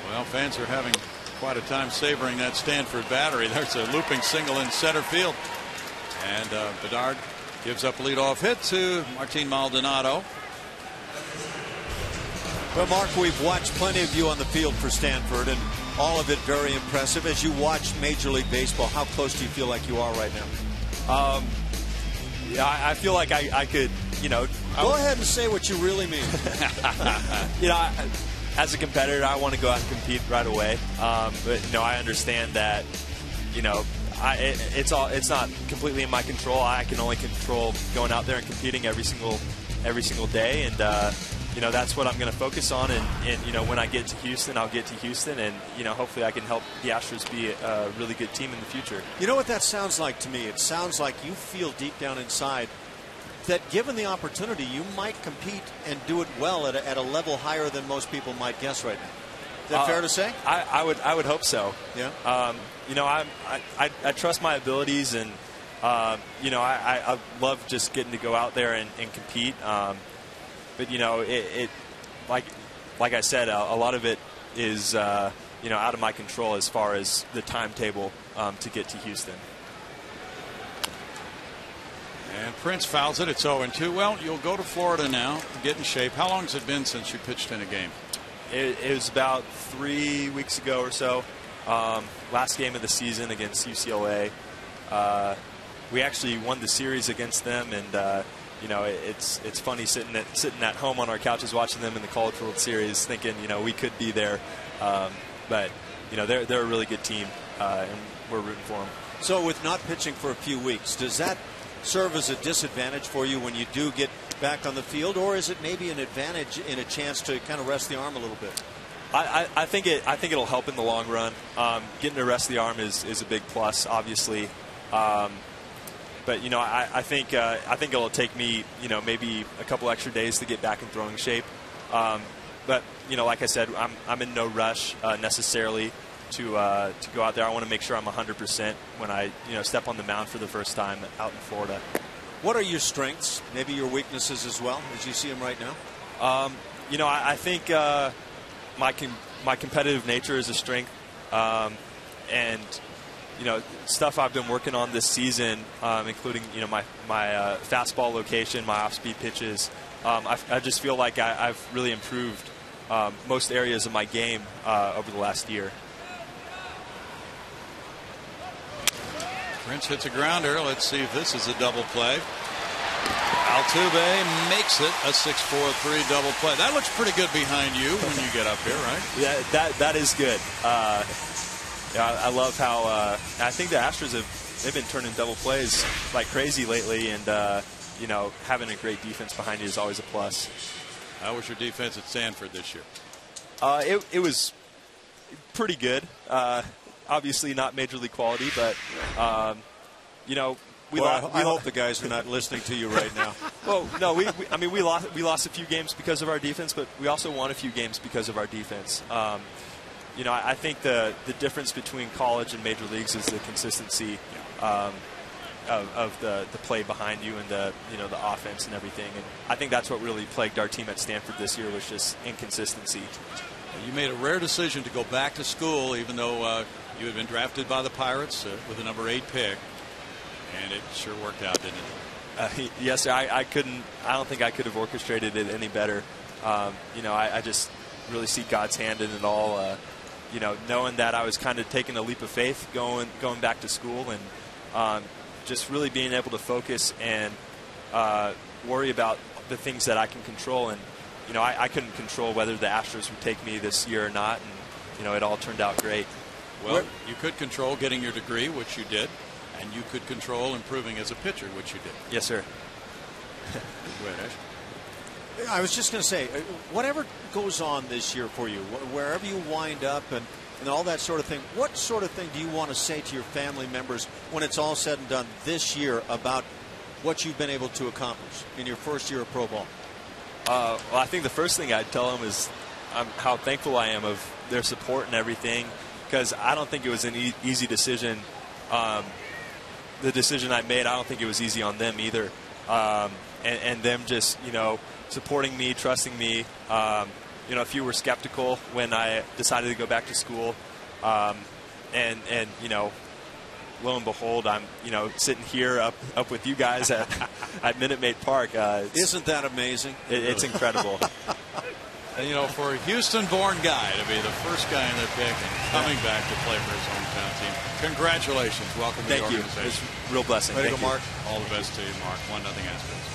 Well, fans are having quite a time savoring that Stanford battery. There's a looping single in center field. And uh, Bedard gives up a leadoff hit to Martin Maldonado. Well, Mark, we've watched plenty of you on the field for Stanford, and all of it very impressive. As you watch Major League Baseball, how close do you feel like you are right now? Um, yeah, I, I feel like I, I, could, you know. Go ahead and say what you really mean. you know, I, as a competitor, I want to go out and compete right away. Um, but you know, I understand that, you know, I, it, it's all it's not completely in my control. I can only control going out there and competing every single every single day, and uh, you know that's what I'm going to focus on. And, and, you know when I get to Houston, I'll get to Houston, and you know hopefully I can help the Astros be a really good team in the future. You know what that sounds like to me? It sounds like you feel deep down inside that given the opportunity, you might compete and do it well at a, at a level higher than most people might guess right now. Is that uh, fair to say? I, I, would I would hope so. Yeah. Um, you know, I, I I trust my abilities and. Uh, you know, I, I, love just getting to go out there and, and compete. Um, but you know, it, it like like I said, a, a, lot of it is uh, you know out of my control as far as the timetable um, to get to Houston. And Prince fouls it. It's 0 2. Well, you'll go to Florida now, get in shape. How long has it been since you pitched in a game? It, it was about three weeks ago or so. Um, last game of the season against UCLA. Uh, we actually won the series against them, and uh, you know, it's it's funny sitting at sitting at home on our couches watching them in the College World Series, thinking, you know, we could be there. Um, but you know, they're they're a really good team, uh, and we're rooting for them. So, with not pitching for a few weeks, does that serve as a disadvantage for you when you do get back on the field, or is it maybe an advantage in a chance to kind of rest the arm a little bit? I, I, I think it. I think it'll help in the long run. Um, getting to rest the arm is, is a big plus, obviously. Um, but you know, I, I think uh, I think it'll take me, you know, maybe a couple extra days to get back in throwing shape. Um, but you know, like I said, I'm I'm in no rush uh, necessarily to uh, to go out there. I want to make sure I'm 100% when I you know step on the mound for the first time out in Florida. What are your strengths? Maybe your weaknesses as well, as you see them right now. Um, you know, I, I think uh, my com- my competitive nature is a strength, um, and you know stuff I've been working on this season, um, including you know my my uh, fastball location, my off-speed pitches. Um, I, I, just feel like I, have really improved um, most areas of my game uh, over the last year. Prince hits a grounder. Let's see if this is a double play. Altuve makes it a 6-4-3 double play. That looks pretty good behind you when you get up here, right? Yeah, that that is good. Uh, yeah, I love how uh, I think the Astros have they've been turning double plays like crazy lately, and uh, you know having a great defense behind you is always a plus. How was your defense at Stanford this year? Uh, it, it was pretty good. Uh, obviously not major league quality, but um, you know we well, lost, I, I hope the guys are not listening to you right now. well, no, we, we, I mean we lost we lost a few games because of our defense, but we also won a few games because of our defense. Um, you know, I, I, think the the difference between college and major leagues is the consistency. Um, of, of, the, the play behind you and the you know the offense and everything. And I think that's what really plagued our team at Stanford this year was just inconsistency. You made a rare decision to go back to school, even though uh, you had been drafted by the Pirates uh, with a number eight pick, and it sure worked out, didn't it? Uh, yes, sir. I, I, couldn't. I don't think I could have orchestrated it any better. Um, you know, I, I, just really see God's hand in it all. You know, knowing that I was kind of taking a leap of faith going going back to school and um, just really being able to focus and uh, worry about the things that I can control. And you know, I, I, couldn't control whether the Astros would take me this year or not, and you know, it all turned out great. Well, Where, you could control getting your degree, which you did, and you could control improving as a pitcher, which you did. Yes, sir. Go ahead, Ash. I was just going to say, uh, whatever goes on this year for you, wherever you wind up, and and all that sort of thing. What sort of thing do you want to say to your family members when it's all said and done this year about what you've been able to accomplish in your first year of pro ball? Uh, well, I think the first thing I'd tell them is um, how thankful I am of their support and everything, because I don't think it was an e- easy decision. Um, the decision I made, I don't think it was easy on them either. Um, and, and, them just, you know, supporting me, trusting me. Um, you know, if you were skeptical when I decided to go back to school, um, and and you know, lo and behold, I'm you know sitting here up up with you guys at at Minute Maid Park. Uh, Isn't that amazing? It, it's incredible. and, you know, for a Houston-born guy to be the first guy in their pick and coming back to play for his hometown team, congratulations! Welcome to Thank the organization. you. It's a real blessing. Way Thank to go, Mark. All the best to you, Mark. One nothing Astros.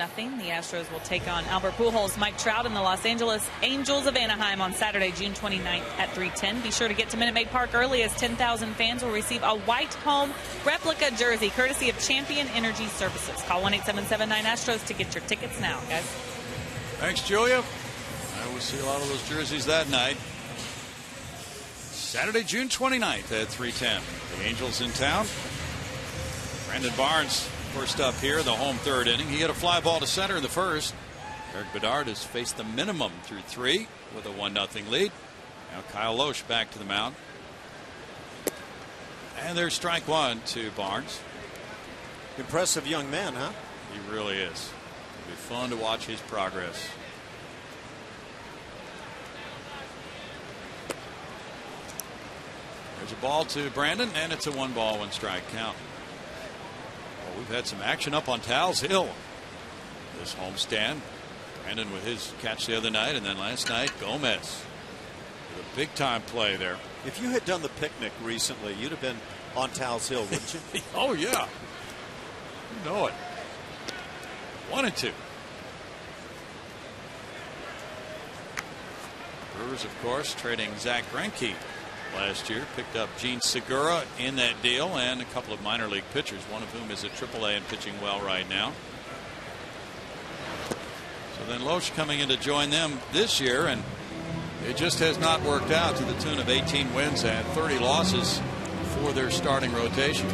Nothing. The Astros will take on Albert Pujols, Mike Trout, and the Los Angeles Angels of Anaheim on Saturday, June 29th at 3:10. Be sure to get to Minute Maid Park early, as 10,000 fans will receive a white home replica jersey, courtesy of Champion Energy Services. Call 1-877-9 Astros to get your tickets now, guys. Thanks, Julia. I will see a lot of those jerseys that night. Saturday, June 29th at 3:10. The Angels in town. Brandon Barnes First up here, the home third inning. He hit a fly ball to center in the first. Erik Bedard has faced the minimum through three with a 1 0 lead. Now Kyle Lohse back to the mound. And there's strike one to Barnes. Impressive young man, huh? He really is. It'll be fun to watch his progress. There's a ball to Brandon, and it's a one ball, one strike count. Well, we've had some action up on Tal's Hill this homestand. Brandon with his catch the other night, and then last night, Gomez with a big time play there. If you had done the picnic recently, you'd have been on Tal's Hill, wouldn't you? oh, yeah. You know it. One and two. Brewers, of course, trading Zack Greinke last year. Picked up Jean Segura in that deal and a couple of minor league pitchers, one of whom is at AAA and pitching well right now. So then Lohse coming in to join them this year, and it just has not worked out to the tune of 18 wins and 30 losses for their starting rotation.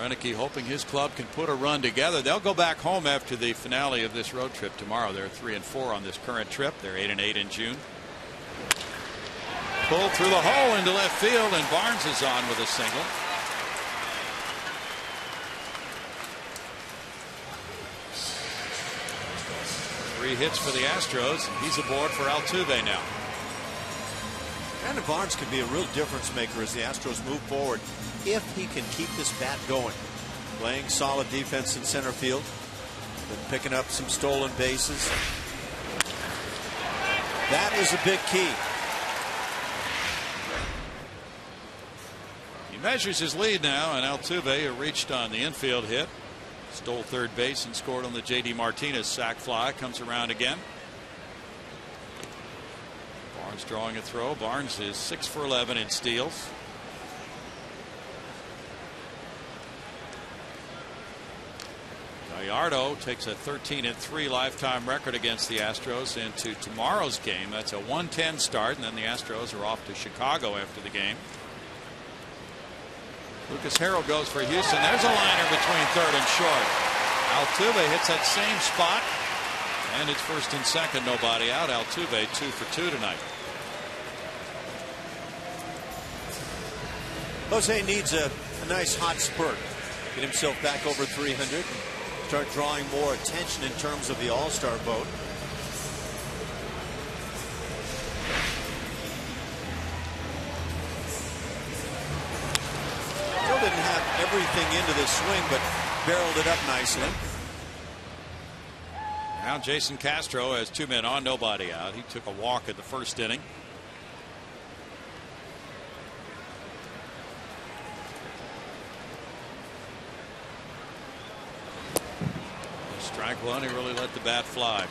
Roenicke hoping his club can put a run together. They'll go back home after the finale of this road trip tomorrow. They're three and four on this current trip. They're eight and eight in June. Pulled through the hole into left field, and Barnes is on with a single. Three hits for the Astros. He's aboard for Altuve now. Brandon Barnes could be a real difference maker as the Astros move forward if he can keep this bat going. Playing solid defense in center field, been picking up some stolen bases. That is a big key. He measures his lead now, and Altuve, who reached on the infield hit, stole third base and scored on the J.D. Martinez sac fly, comes around again. Barnes drawing a throw. Barnes is 6 for 11 in steals. Gallardo takes a 13 and 3 lifetime record against the Astros into tomorrow's game. That's a 110 start, and then the Astros are off to Chicago after the game. Lucas Harrell goes for Houston. There's a liner between third and short. Altuve hits that same spot, and it's first and second, nobody out. Altuve two for two tonight. Jose needs a, a nice hot spurt. Get himself back over 300 start drawing more attention in terms of the All-Star vote. Still didn't have everything into the swing, but barreled it up nicely. Now Jason Castro has two men on, nobody out. He took a walk at the first inning. Strike one, he really let the bat fly.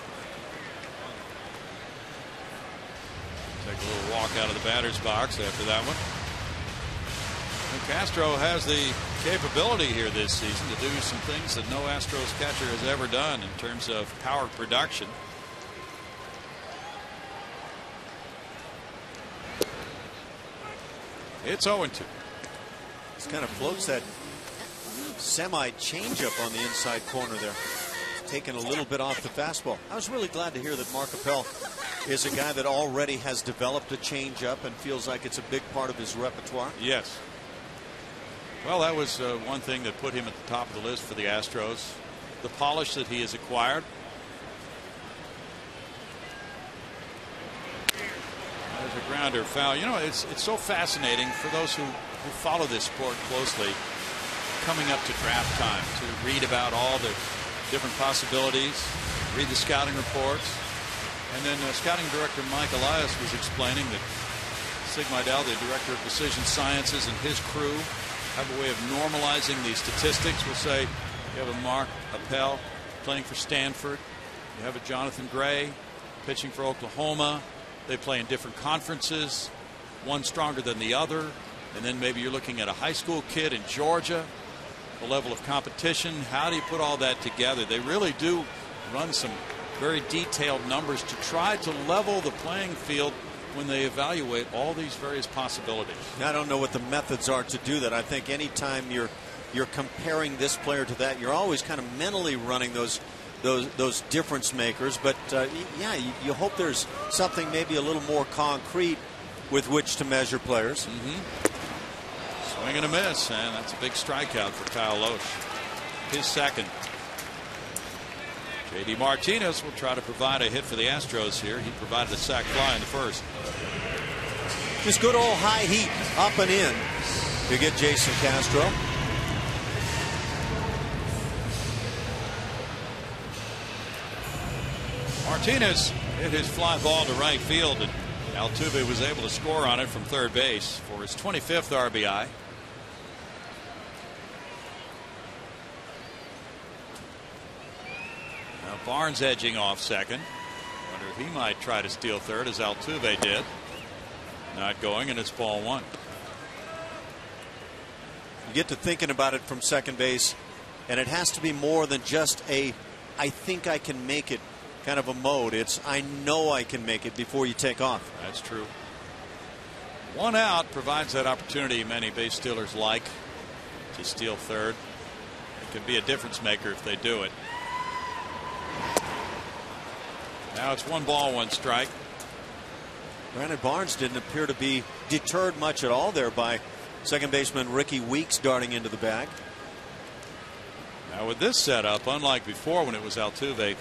Take a little walk out of the batter's box after that one. And Castro has the capability here this season to do some things that no Astros catcher has ever done in terms of power production. It's 0 2. This kind of floats that semi changeup on the inside corner there taken a little bit off the fastball. I was really glad to hear that Mark Appel is a guy that already has developed a changeup and feels like it's a big part of his repertoire. Yes. Well, that was uh, one thing that put him at the top of the list for the Astros. The polish that he has acquired. There's a grounder foul. You know, it's it's so fascinating for those who, who follow this sport closely coming up to draft time to read about all the different possibilities, read the scouting reports. And then uh, scouting director Mike Elias was explaining that Sig Mejdal, the director of decision sciences, and his crew have a way of normalizing these statistics. We'll say you have a Mark Appel playing for Stanford. You have a Jonathan Gray pitching for Oklahoma. They play in different conferences, one stronger than the other. And then maybe you're looking at a high school kid in Georgia the level of competition. How do you put all that together? They really do run some very detailed numbers to try to level the playing field when they evaluate all these various possibilities. I don't know what the methods are to do that. I think anytime you're you're comparing this player to that, you're always kind of mentally running those those those difference makers. But uh, yeah, you, you, hope there's something maybe a little more concrete with which to measure players. Mm -hmm. Swing and a miss, and that's a big strikeout for Kyle Lohse. His second. J.D. Martinez will try to provide a hit for the Astros here. He provided a sac fly in the first. Just good old high heat up and in to get Jason Castro. Martinez hit his fly ball to right field, and Altuve was able to score on it from third base for his 25th RBI. Now Barnes edging off second. Wonder if he might try to steal third as Altuve did. Not going, and it's ball one. You get to thinking about it from second base, and it has to be more than just a I think I can make it kind of a mode. It's I know I can make it before you take off. That's true. One out provides that opportunity many base stealers like to steal third. It can be a difference maker if they do it. Now it's one ball, one strike. Brandon Barnes didn't appear to be deterred much at all there by second baseman Rickie Weeks darting into the bag. Now with this setup, unlike before when it was Altuve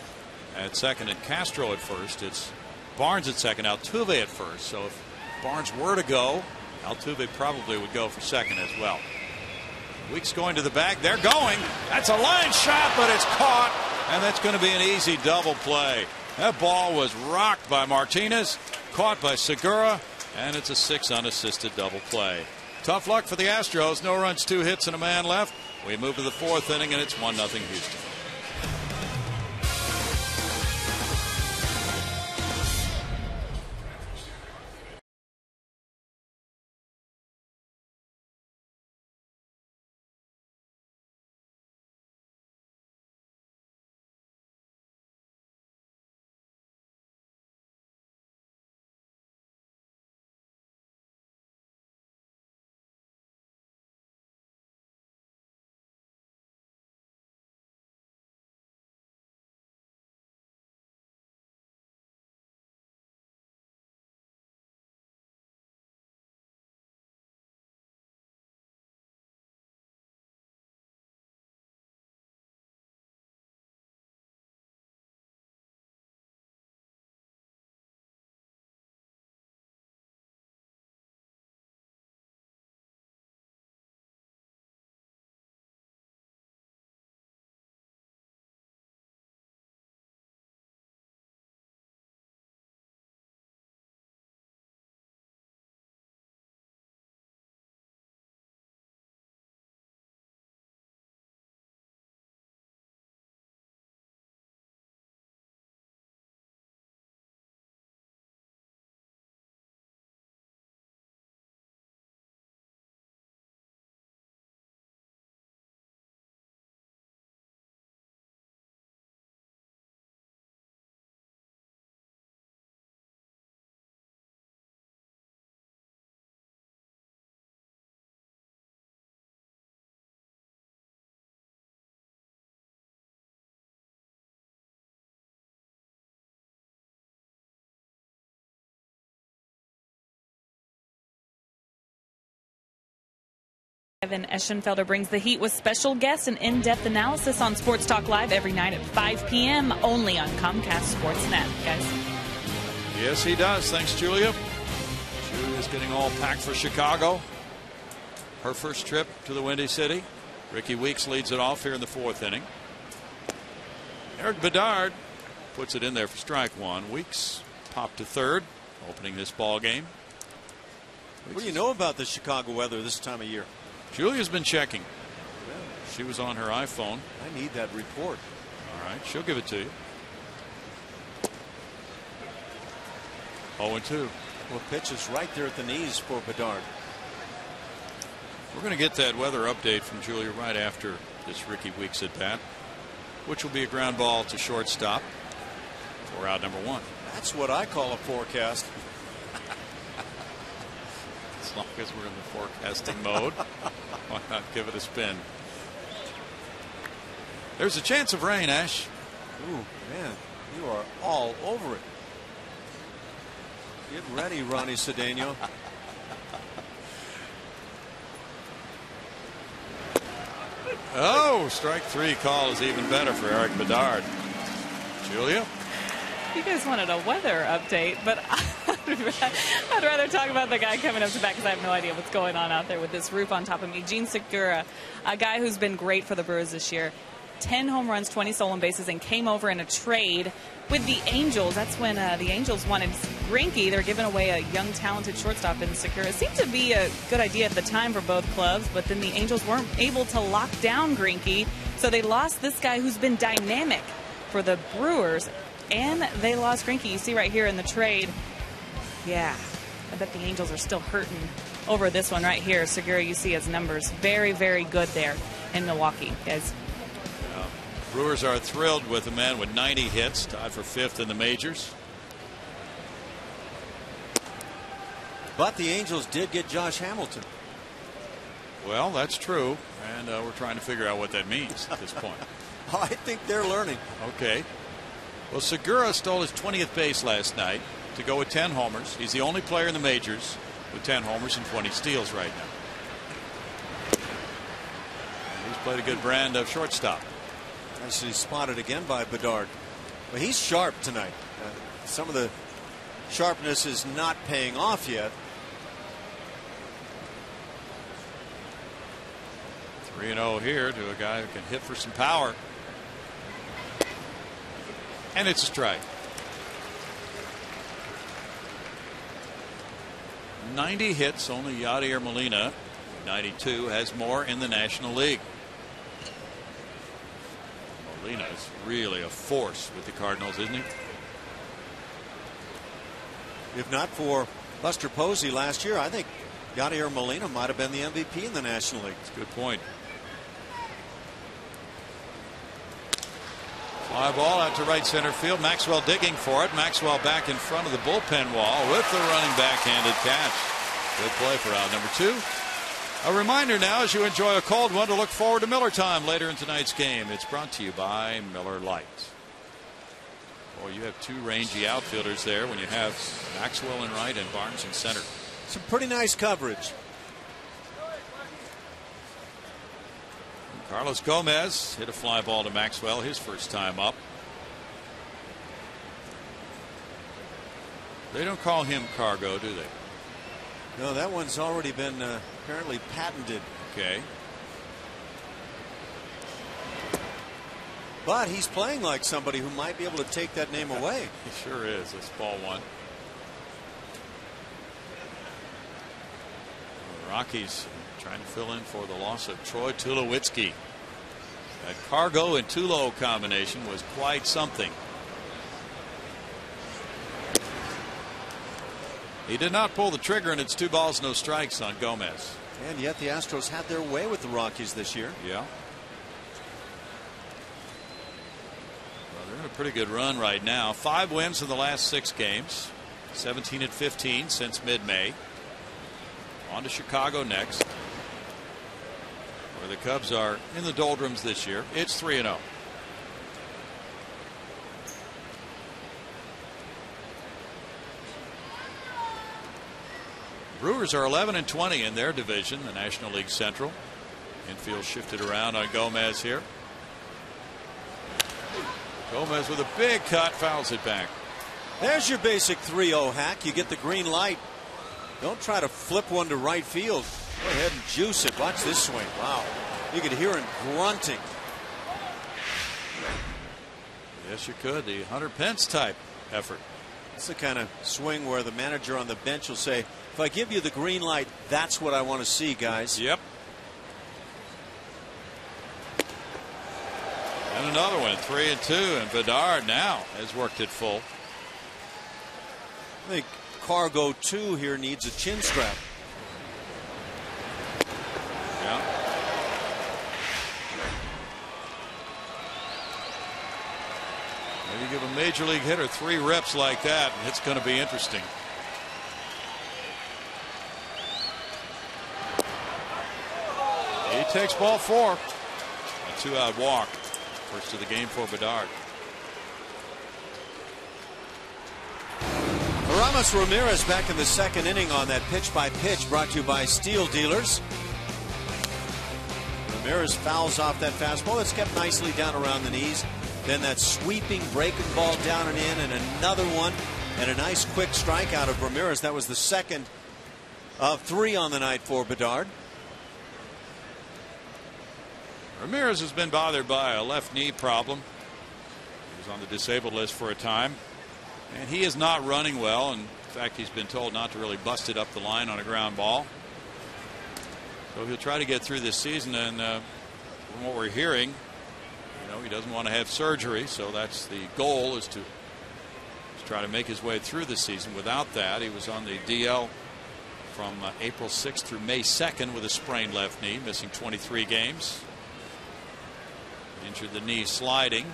at second and Castro at first, it's Barnes at second, Altuve at first. So if Barnes were to go, Altuve probably would go for second as well. Weeks going to the bag. They're going. That's a line shot, but it's caught. And that's going to be an easy double play. That ball was rocked by Martinez, caught by Segura, and it's a six unassisted double play. Tough luck for the Astros. No runs, two hits, and a man left. We move to the fourth inning, and it's 1 0 Houston. Evan Eschenfelder brings the heat with special guests and in-depth analysis on Sports Talk Live every night at 5 p.m. only on Comcast Sportsnet, guys. Yes, he does. Thanks, Julia. Julia's getting all packed for Chicago. Her first trip to the Windy City. Rickie Weeks leads it off here in the fourth inning. Erik Bedard puts it in there for strike one. Weeks popped to third, opening this ball game. What do you know about the Chicago weather this time of year? Julia's been checking. She was on her iPhone. I need that report. All right, she'll give it to you. 0 and 2. Well, pitch is right there at the knees for Bedard. We're going to get that weather update from Julia right after this Rickie Weeks at bat, which will be a ground ball to shortstop for out number one. That's what I call a forecast. Long as we're in the forecasting mode. Why not give it a spin? There's a chance of rain, Ash. Ooh, man, you are all over it. Get ready, Ronnie Cedeno. Oh, strike three call is even better for Erik Bedard. Julia? You guys wanted a weather update, but I'd rather talk about the guy coming up to bat because I have no idea what's going on out there with this roof on top of me. Jean Segura, a guy who's been great for the Brewers this year. 10 home runs, 20 stolen bases, and came over in a trade with the Angels. That's when uh, the Angels wanted Greinke. They're giving away a young, talented shortstop in Segura. It seemed to be a good idea at the time for both clubs, but then the Angels weren't able to lock down Greinke, so they lost this guy who's been dynamic for the Brewers, and they lost Greinke. You see right here in the trade. Yeah, I bet the Angels are still hurting over this one right here. Segura, you see his numbers. Very, very good there in Milwaukee, guys. Brewers are thrilled with a man with 90 hits, tied for fifth in the majors. But the Angels did get Josh Hamilton. Well, that's true, and uh, we're trying to figure out what that means at this point. I think they're learning. Okay. Well, Segura stole his 20th base last night to go with 10 homers. He's the only player in the majors with 10 homers and 20 steals right now. He's played a good brand of shortstop. Actually spotted again by Bedard. But he's sharp tonight. Uh, some of the sharpness is not paying off yet. 3 0 here to a guy who can hit for some power. And it's a strike. 90 hits, only Yadier Molina, 92, has more in the National League. Molina is really a force with the Cardinals, isn't he? If not for Buster Posey last year, I think Yadier Molina might have been the MVP in the National League. That's a good point. Fly ball out to right center field. Maxwell digging for it. Maxwell back in front of the bullpen wall with the running backhanded catch. Good play for out number two. A reminder now as you enjoy a cold one to look forward to Miller time later in tonight's game. It's brought to you by Miller Lite. Boy, you have two rangy outfielders there when you have Maxwell in right and Barnes in center. Some pretty nice coverage. Carlos Gomez hit a fly ball to Maxwell his first time up. They don't call him cargo, do they? No, that one's already been uh, apparently patented. Okay. But he's playing like somebody who might be able to take that name away. he sure is. That's ball one. Rockies trying to fill in for the loss of Troy Tulowitzki. That cargo and Tulo combination was quite something. He did not pull the trigger, and it's two balls, no strikes on Gomez. And yet the Astros had their way with the Rockies this year. Yeah. Well, they're in a pretty good run right now. Five wins in the last six games, 17 and 15 since mid May. On to Chicago next the Cubs are in the doldrums this year. It's 3 0. Brewers are 11 and 20 in their division, the National League Central. Infield shifted around on Gomez here. Gomez with a big cut fouls it back. There's your basic 3 0 hack. You get the green light. Don't try to flip one to right field. Go ahead and juice it. Watch this swing. Wow. You could hear him grunting. Yes, you could. The Hunter Pence type effort. It's the kind of swing where the manager on the bench will say, if I give you the green light, that's what I want to see, guys. Yep. And another one, three and two, and Bedard now has worked it full. I think Cargo 2 here needs a chin strap. Yeah. Maybe give a major league hitter three reps like that, and it's going to be interesting. He takes ball four. A two out walk. First of the game for Bedard. Aramis Ramirez back in the second inning on that pitch by pitch brought to you by Steel Dealers. Ramirez fouls off that fastball It's kept nicely down around the knees. Then that sweeping breaking ball down and in, and another one, and a nice quick strike out of Ramirez. That was the second of three on the night for Bedard. Ramirez has been bothered by a left knee problem. He was on the disabled list for a time. And he is not running well. In fact, he's been told not to really bust it up the line on a ground ball. So he'll try to get through this season. And uh, from what we're hearing, Know, he doesn't want to have surgery, so that's the goal is to, try to make his way through the season. Without that, he was on the DL from uh, April 6th through May 2nd with a sprained left knee, missing 23 games. Injured the knee sliding.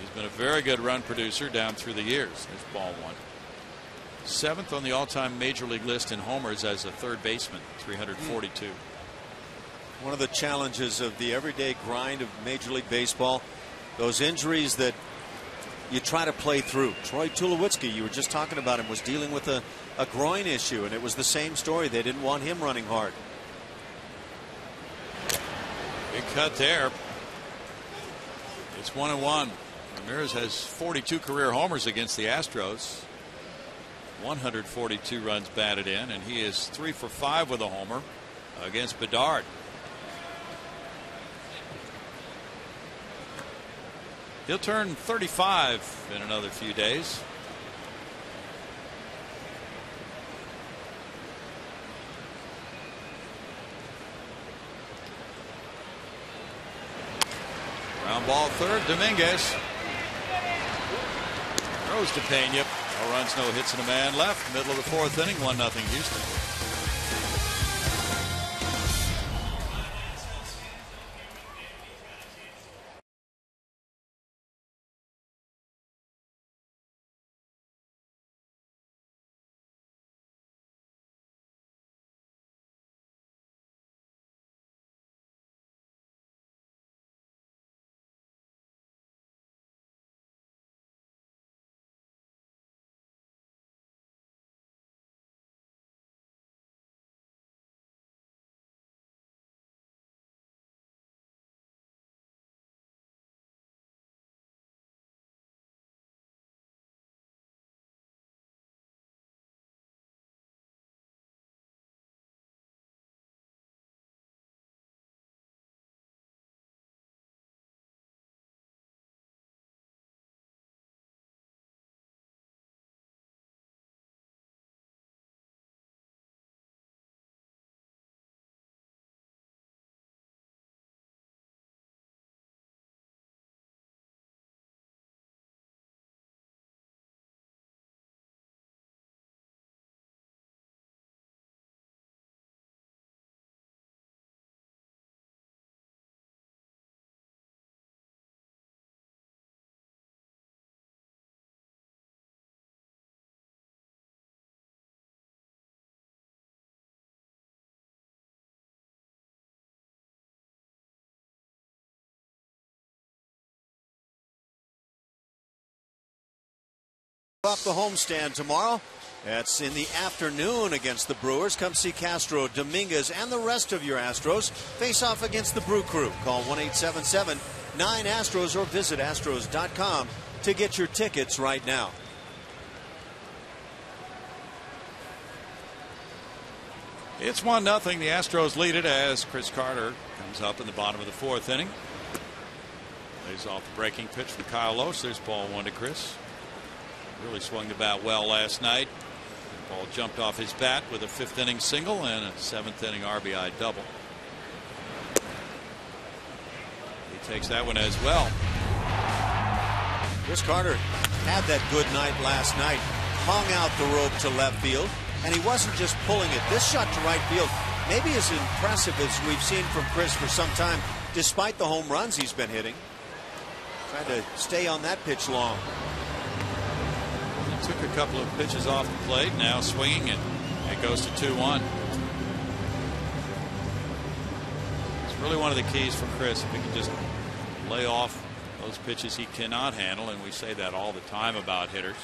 He's been a very good run producer down through the years. There's ball one. Seventh on the all time major league list in homers as a third baseman, 342. One of the challenges of the everyday grind of Major League Baseball, those injuries that you try to play through. Troy Tulowitzki, you were just talking about him, was dealing with a, a groin issue, and it was the same story. They didn't want him running hard. Big cut there. It's one and one. Ramirez has 42 career homers against the Astros. 142 runs batted in, and he is three for five with a homer against Bedard. He'll turn 35 in another few days. Ground ball third, Dominguez. Throws to Pena. No runs, no hits, and a man left. Middle of the fourth inning, 1 0 Houston. Off the homestand tomorrow. That's in the afternoon against the Brewers. Come see Castro, Dominguez, and the rest of your Astros face off against the Brew Crew. Call 1 877 9 Astros or visit Astros.com to get your tickets right now. It's 1 0. The Astros lead it as Chris Carter comes up in the bottom of the fourth inning. Lays off the breaking pitch from Kyle Lohse. There's ball one to Chris. Really swung the bat well last night. Ball jumped off his bat with a fifth inning single and a seventh inning RBI double. He takes that one as well. Chris Carter had that good night last night, hung out the rope to left field, and he wasn't just pulling it. This shot to right field, maybe as impressive as we've seen from Chris for some time, despite the home runs he's been hitting. Trying to stay on that pitch long took a couple of pitches off the plate. Now swinging it. it goes to 2 1. It's really one of the keys for Chris if he can just lay off those pitches he cannot handle, and we say that all the time about hitters.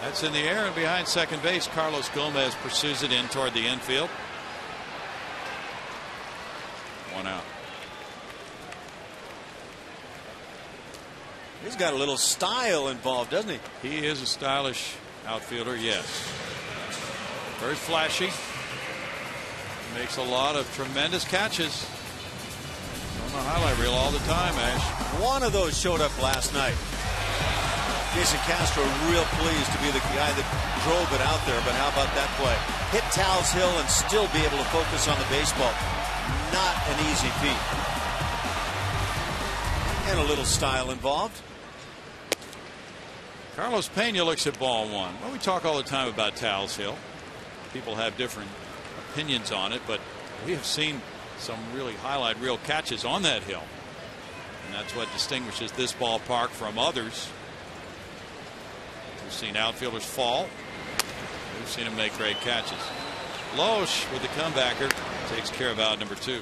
That's in the air and behind second base. Carlos Gomez pursues it in toward the infield. One out. He's got a little style involved, doesn't he? He is a stylish outfielder, yes. Very flashy. Makes a lot of tremendous catches. On the highlight reel all the time, Ash. One of those showed up last night. Jason Castro real pleased to be the guy that drove it out there, but how about that play? hit Tal's Hill and still be able to focus on the baseball. Not an easy feat. And a little style involved. Carlos Pena looks at ball one. Well, we talk all the time about Tal's Hill. People have different opinions on it, but we have seen some really highlight real catches on that hill. And that's what distinguishes this ballpark from others. We've seen outfielders fall. We've seen them make great catches. Lohse with the comebacker takes care of out number two.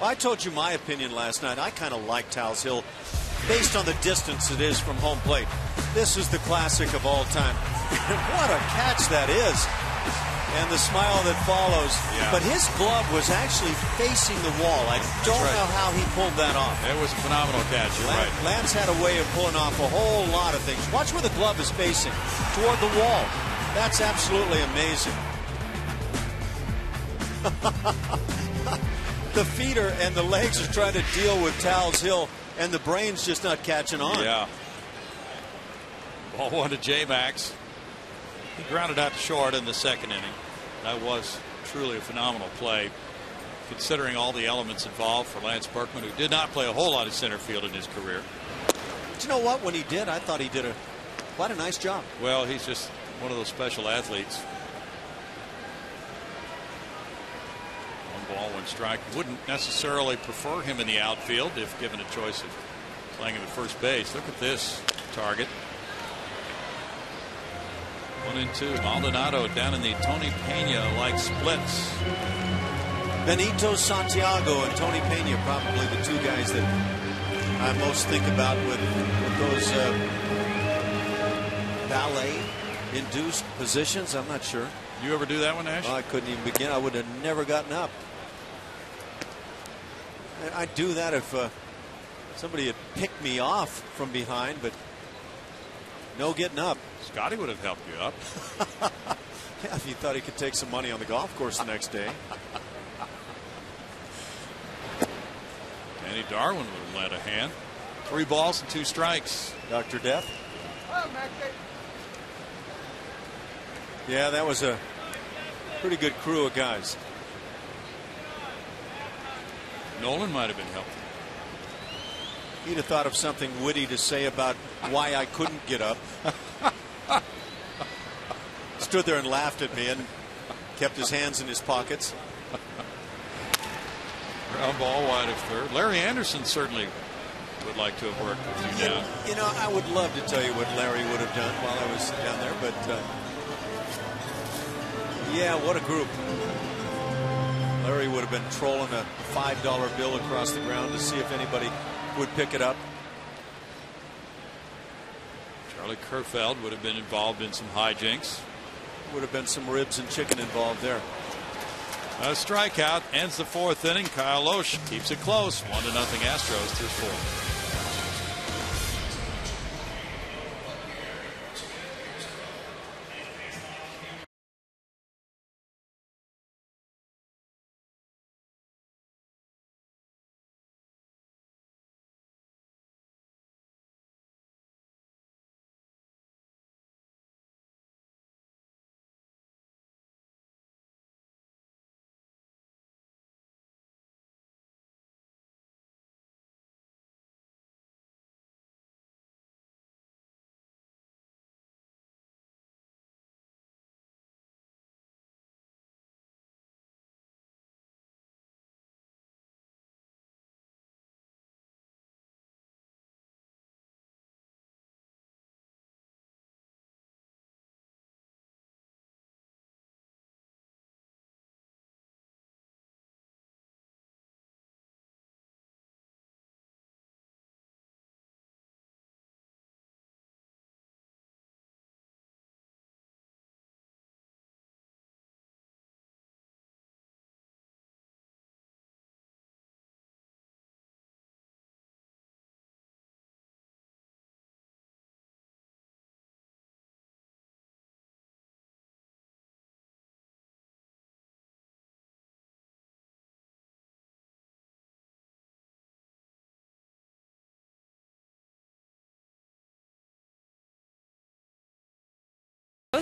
Well, I told you my opinion last night. I kind of like Tal's Hill based on the distance it is from home plate. This is the classic of all time. what a catch that is. And the smile that follows. Yeah. But his glove was actually facing the wall. I don't right. know how he pulled that off. It was a phenomenal catch. You're Lance, right. Lance had a way of pulling off a whole lot of things. Watch where the glove is facing toward the wall. That's absolutely amazing. the feeder and the legs are trying to deal with Tal's Hill, and the brain's just not catching on. Yeah. Ball one to J Max. He grounded out to short in the second inning. That was truly a phenomenal play, considering all the elements involved for Lance Berkman, who did not play a whole lot of center field in his career. But you know what? When he did, I thought he did a quite a nice job. Well, he's just one of those special athletes. Ball, one strike. Wouldn't necessarily prefer him in the outfield if given a choice of playing him at first base. Look at this target. One and two. Maldonado down in the Tony Pena like splits. Benito Santiago and Tony Pena, probably the two guys that I most think about with, with those uh, ballet induced positions. I'm not sure. You ever do that one, Ash? Well, I couldn't even begin. I would have never gotten up. I- I'd do that if uh, somebody had picked me off from behind, but no getting up. Scotty would have helped you up. Yeah, if he thought he could take some money on the golf course the next day. Danny Darwin would have lent a hand. Three balls and two strikes. Dr. Death. Yeah, that was a pretty good crew of guys. Nolan might have been helped. He'd have thought of something witty to say about why I couldn't get up. Stood there and laughed at me and kept his hands in his pockets. Ground ball wide of third. Larry Andersen certainly would like to have worked with you now. You know, I would love to tell you what Larry would have done while I was down there, but uh, yeah, what a group. Larry would have been trolling a $5 bill across the ground to see if anybody would pick it up. Charlie Kerfeld would have been involved in some hijinks. Would have been some ribs and chicken involved there. A strikeout ends the fourth inning. Kyle Lohse keeps it close. One to nothing Astros through four.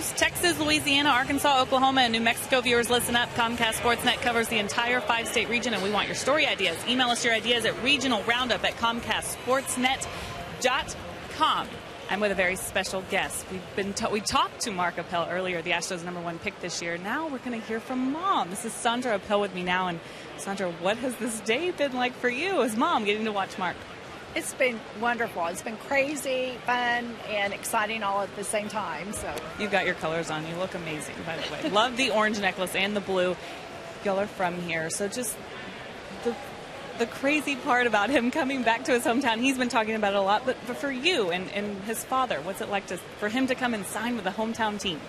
Coast, Texas, Louisiana, Arkansas, Oklahoma, and New Mexico viewers, listen up. Comcast Sportsnet covers the entire five state region, and we want your story ideas. Email us your ideas at regionalroundup at comcastsportsnet.com. I'm with a very special guest. We've been we talked to Mark Appel earlier, the Astros' number one pick this year. Now we're going to hear from mom. This is Sandra Appel with me now, and Sandra, what has this day been like for you as mom, getting to watch Mark? It's been wonderful. It's been crazy, fun, and exciting all at the same time. So You've got your colors on. You look amazing, by the way. Love the orange necklace and the blue. Y'all are from here, so just the the crazy part about him coming back to his hometown. He's been talking about it a lot, but, but for you and, and his father, what's it like to for him to come and sign with a hometown team?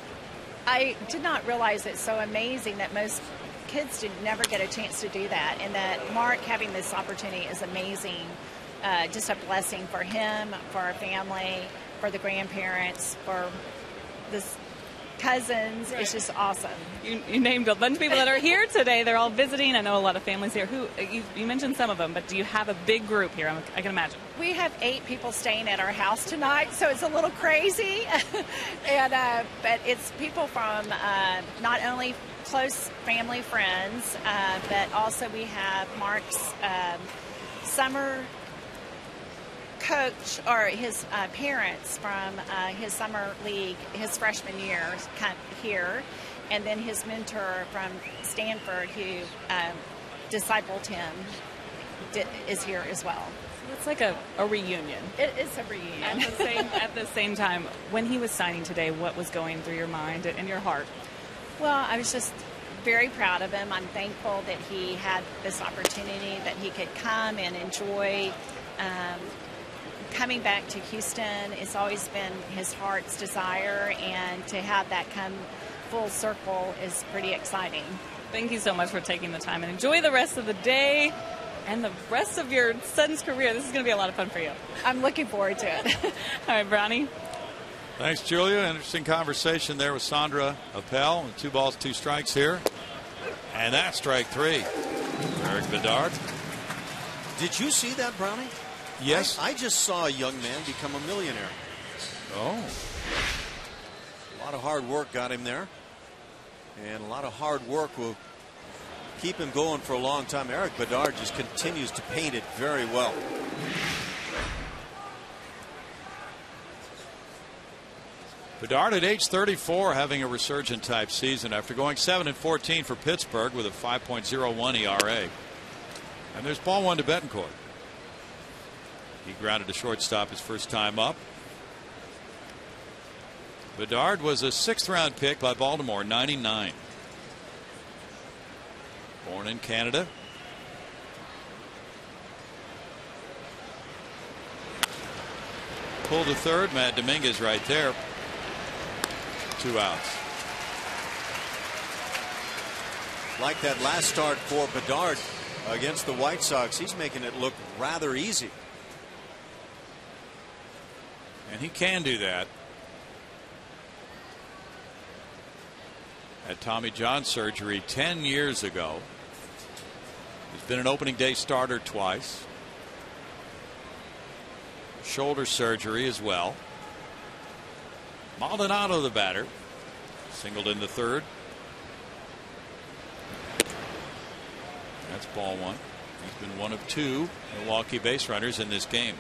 I did not realize it's so amazing that most kids did never get a chance to do that, and that Mark having this opportunity is amazing. Uh, just a blessing for him, for our family, for the grandparents, for this cousins. It's just awesome. You, you named a bunch of people that are here today. They're all visiting. I know a lot of families here. Who you, you mentioned some of them, but do you have a big group here? I'm, I can imagine. We have eight people staying at our house tonight, so it's a little crazy. and uh, but it's people from uh, not only close family friends, uh, but also we have Mark's um, summer coach or his uh, parents from uh, his summer league, his freshman year, come here, and then his mentor from Stanford, who um, discipled him, di- is here as well. It's like a, a reunion. It is a reunion. At the same at the same time, when he was signing today, what was going through your mind and your heart? Well, I was just very proud of him. I'm thankful that he had this opportunity, that he could come and enjoy um, coming back to Houston. It's always been his heart's desire, and to have that come full circle is pretty exciting. Thank you so much for taking the time and enjoy the rest of the day and the rest of your son's career. This is going to be a lot of fun for you. I'm looking forward to it. All right, Brownie. Thanks, Julia. Interesting conversation there with Sandra Appel. Two balls, two strikes here. And that's strike three. Erik Bedard. Did you see that, Brownie? Yes. I, I just saw a young man become a millionaire. oh. A lot of hard work got him there. And a lot of hard work will keep him going for a long time. Erik Bedard just continues to paint it very well. Bedard at age 34 having a resurgent type season after going 7 and 14 for Pittsburgh with a 5.01 ERA. And there's ball one to Betancourt. He grounded to shortstop his first time up. Bedard was a sixth round pick by Baltimore, 99. Born in Canada. Pull to third. Matt Dominguez right there. Two outs. Like that last start for Bedard against the White Sox, he's making it look rather easy. And he can do that. Had Tommy John surgery 10 years ago. He's been an opening day starter twice. Shoulder surgery as well. Maldonado, the batter, singled in the third. That's ball one. He's been one of two Milwaukee base runners in this game.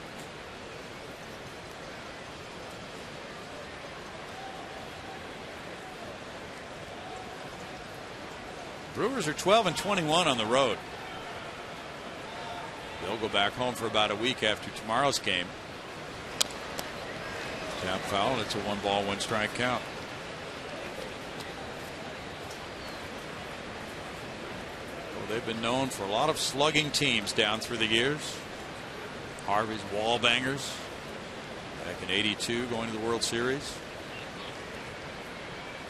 Brewers are 12 and 21 on the road. They'll go back home for about a week after tomorrow's game. Tap foul, and it's a one ball, one strike count. Well, they've been known for a lot of slugging teams down through the years. Harvey's wall bangers back in 82 going to the World Series.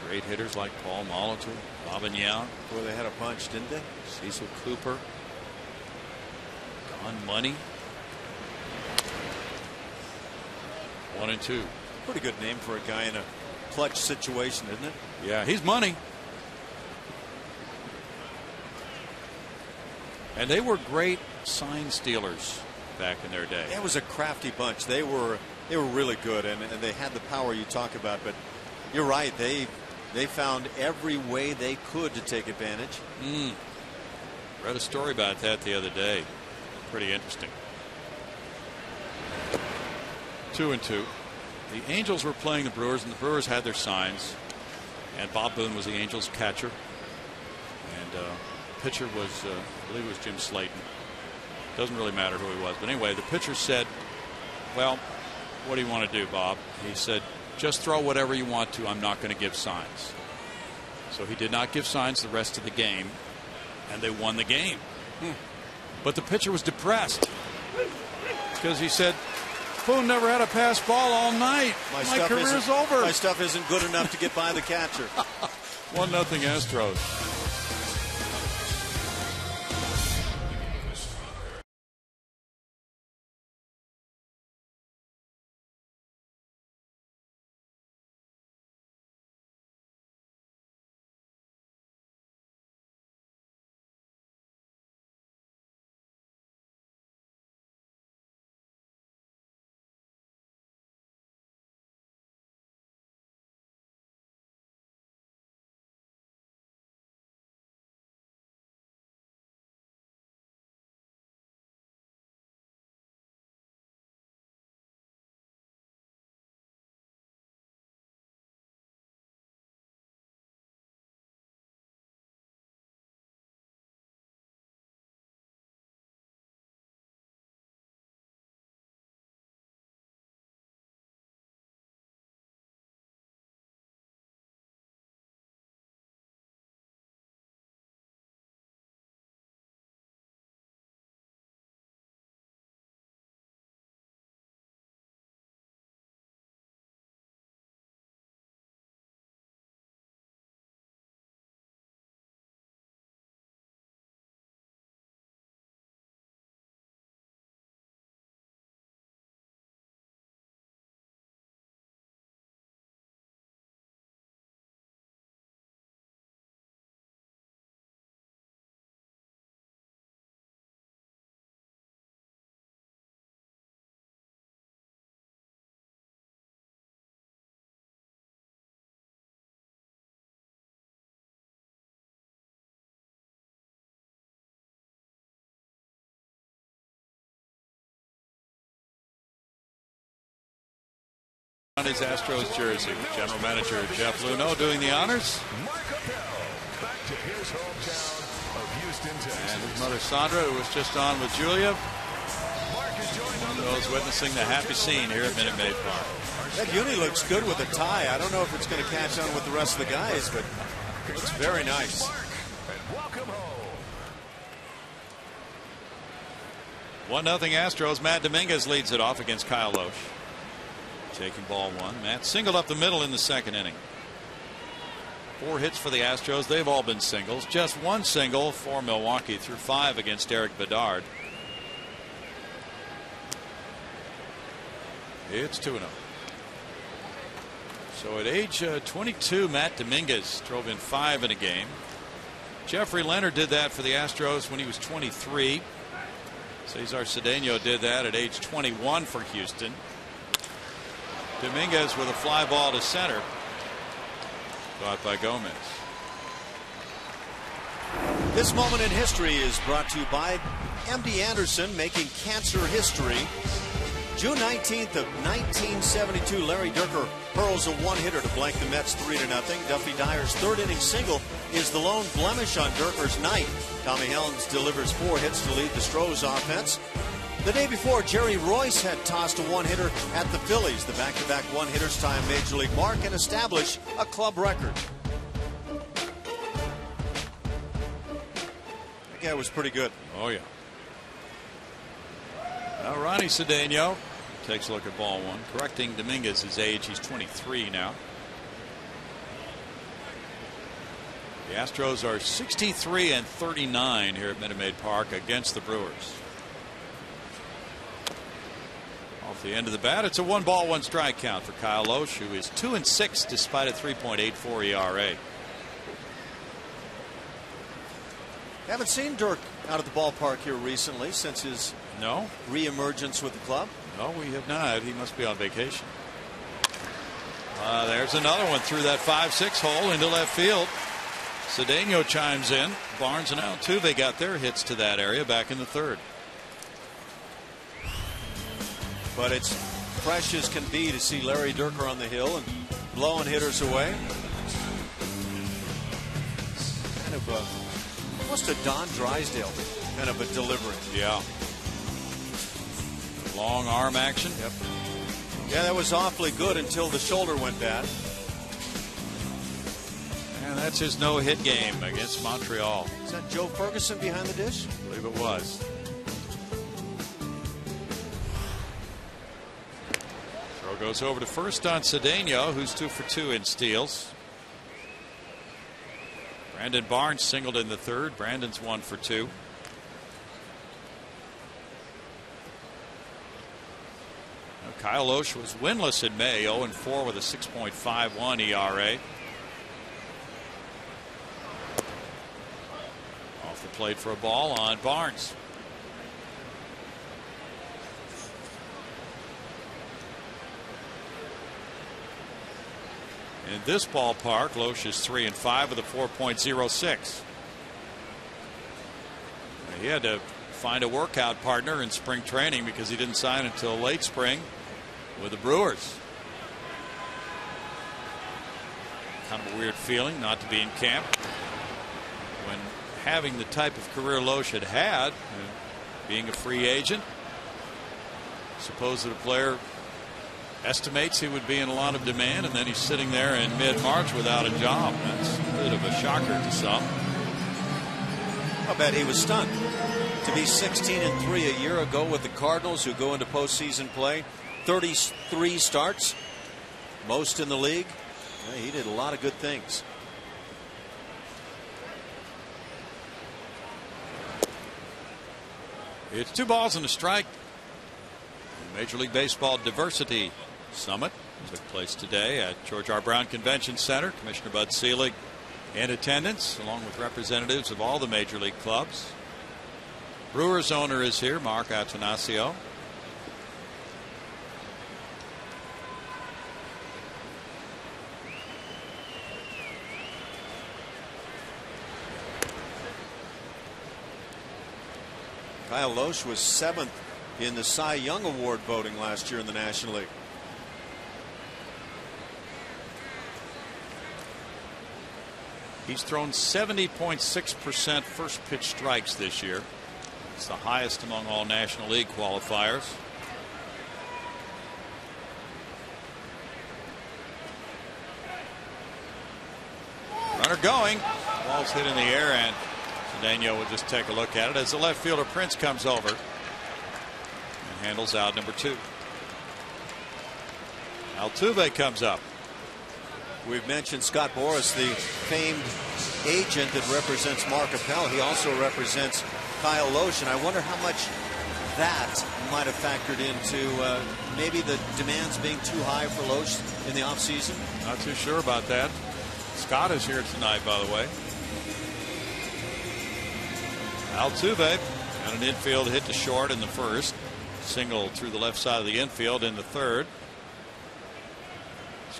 Great hitters like Paul Molitor, Yount, Boy, they had a punch, didn't they? Cecil Cooper, Don Money. One and two. Pretty good name for a guy in a clutch situation, isn't it? Yeah, he's money. And they were great sign stealers back in their day. It was a crafty bunch. They were they were really good, and, and they had the power you talk about. But You're right. They they found every way they could to take advantage. Mm. Read a story about that the other day. Pretty interesting. Two and two. The Angels were playing the Brewers, and the Brewers had their signs. And Bob Boone was the Angels catcher. And uh, pitcher was, uh, I believe it was Jim Slaton. Doesn't really matter who he was. But anyway, the pitcher said, Well, what do you want to do, Bob? He said, Just throw whatever you want to. I'm not going to give signs. So he did not give signs the rest of the game, and they won the game. Hmm. But the pitcher was depressed because he said, Boone never had a pass ball all night. My, my career's over. My stuff isn't good enough to get by the catcher. One nothing Astros. On his Astros jersey. General Manager Jeff Luhnow doing the honors. And his hometown of Houston. mother Sandra, who was just on with Julia. One of those witnessing the happy scene here at Minute Maid Park. That uni looks good with a tie. I don't know if it's going to catch on with the rest of the guys, but it's very nice. One nothing Astros. Matt Dominguez leads it off against Kyle Lohse. Taking ball one. Matt singled up the middle in the second inning. Four hits for the Astros. They've all been singles. Just one single for Milwaukee through five against Erik Bedard. It's 2 0. So at age uh, 22, Matt Dominguez drove in five in a game. Jeffrey Leonard did that for the Astros when he was 23. Cesar Cedeno did that at age 21 for Houston. Dominguez with a fly ball to center. Caught by Gomez. This moment in history is brought to you by MD Anderson making cancer history. June 19th of 1972, Larry Dierker hurls a one-hitter to blank the Mets 3 to nothing. Duffy Dyer's third inning single is the lone blemish on Dierker's night. Tommy Helms delivers four hits to lead the Stros offense. The day before, Jerry Reuss had tossed a one hitter at the Phillies. The back to back one hitters time major league mark and establish a club record. That guy was pretty good. Oh, yeah. Now, Ronnie Cedeno takes a look at ball one, correcting Dominguez's age. He's 23 now. The Astros are 63 and 39 here at Minute Maid Park against the Brewers. Off the end of the bat, it's a one ball, one strike count for Kyle Lohse, who is two and six despite a 3.84 ERA. Haven't seen Dirk out of the ballpark here recently since his no reemergence with the club. No, we have not. He must be on vacation. Uh, there's another one through that 5 6 hole into left field. Cedeno chimes in. Barnes and Altuve got their hits to that area back in the third. But it's fresh as can be to see Larry Dierker on the hill and blowing hitters away. Kind of a, almost a Don Drysdale kind of a delivery. Yeah. Long arm action. Yep. Yeah, that was awfully good until the shoulder went bad. And that's his no hit game against Montreal. Is that Joe Ferguson behind the dish? I believe it was. Throw goes over to first on Cedeno, who's two for two in steals. Brandon Barnes singled in the third. Brandon's one for two. Now, Kyle Lohse was winless in May, 0 4 with a 6.51 ERA. Off the plate for a ball on Barnes. In this ballpark, Lohse is 3 and 5 with a 4.06. He had to find a workout partner in spring training because he didn't sign until late spring with the Brewers. Kind of a weird feeling not to be in camp when having the type of career Lohse had had, uh, being a free agent. Suppose that a player estimates he would be in a lot of demand, and then he's sitting there in mid-March without a job. That's a bit of a shocker to some. I bet he was stunned to be 16 and 3 a year ago with the Cardinals, who go into postseason play. 33 starts, most in the league. Yeah, he did a lot of good things. It's two balls and a strike. Major League Baseball Diversity Summit took place today at George R. Brown Convention Center. Commissioner Bud Selig in attendance, along with representatives of all the major league clubs. Brewers owner is here, Mark Attanasio. Kyle Lohse was seventh in the Cy Young Award voting last year in the National League. He's thrown 70.6% first pitch strikes this year. It's the highest among all National League qualifiers. Runner going. Ball's hit in the air, and Daniel will just take a look at it as the left fielder Prince comes over and handles out number two. Altuve comes up. We've mentioned Scott Boras, the famed agent that represents Mark Appel. He also represents Kyle Lohse, and I wonder how much that might have factored into uh, maybe the demands being too high for Lohse in the offseason. Not too sure about that. Scott is here tonight, by the way. Altuve got an infield hit to short in the first. Single through the left side of the infield in the third.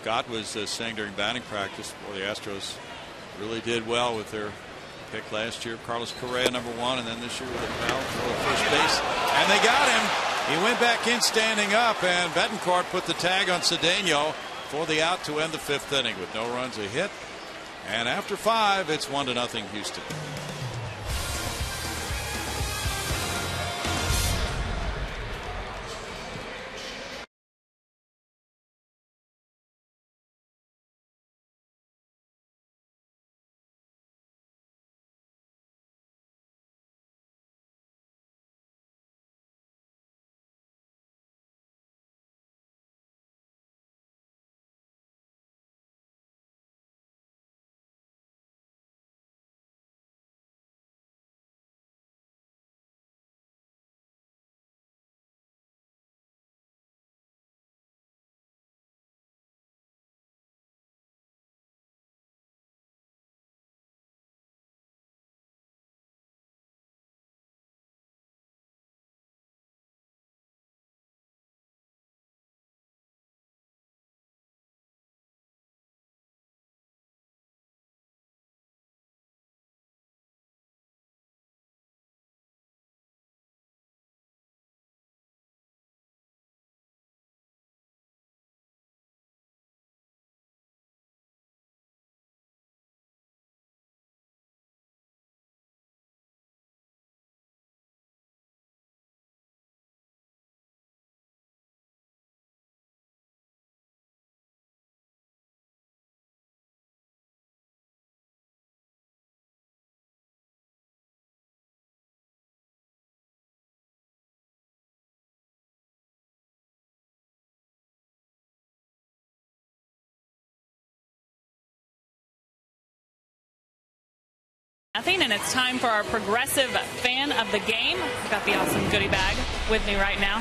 Scott was uh, saying during batting practice, boy, the Astros really did well with their pick last year. Carlos Correa, number one, and then this year with a foul for first base. And they got him. He went back in standing up, and Betancourt put the tag on Cedeno for the out to end the fifth inning with no runs, a hit. And after five, it's one to nothing Houston. Nothing, and it's time for our progressive fan of the game. I've got the awesome goodie bag with me right now.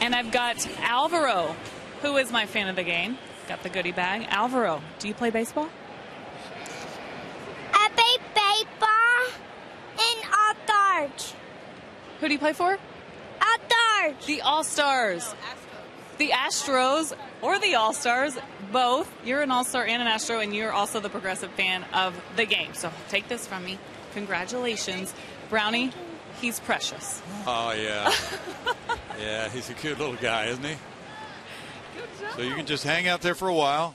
And I've got Alvaro, who is my fan of the game. Got the goodie bag. Alvaro, do you play baseball? I play baseball in all stars. Who do you play for? All stars. The All Stars. The Astros or the All Stars, both. You're an All Star and an Astro, and you're also the progressive fan of the game. So take this from me. Congratulations. Brownie, he's precious. Oh, yeah. yeah, he's a cute little guy, isn't he? So you can just hang out there for a while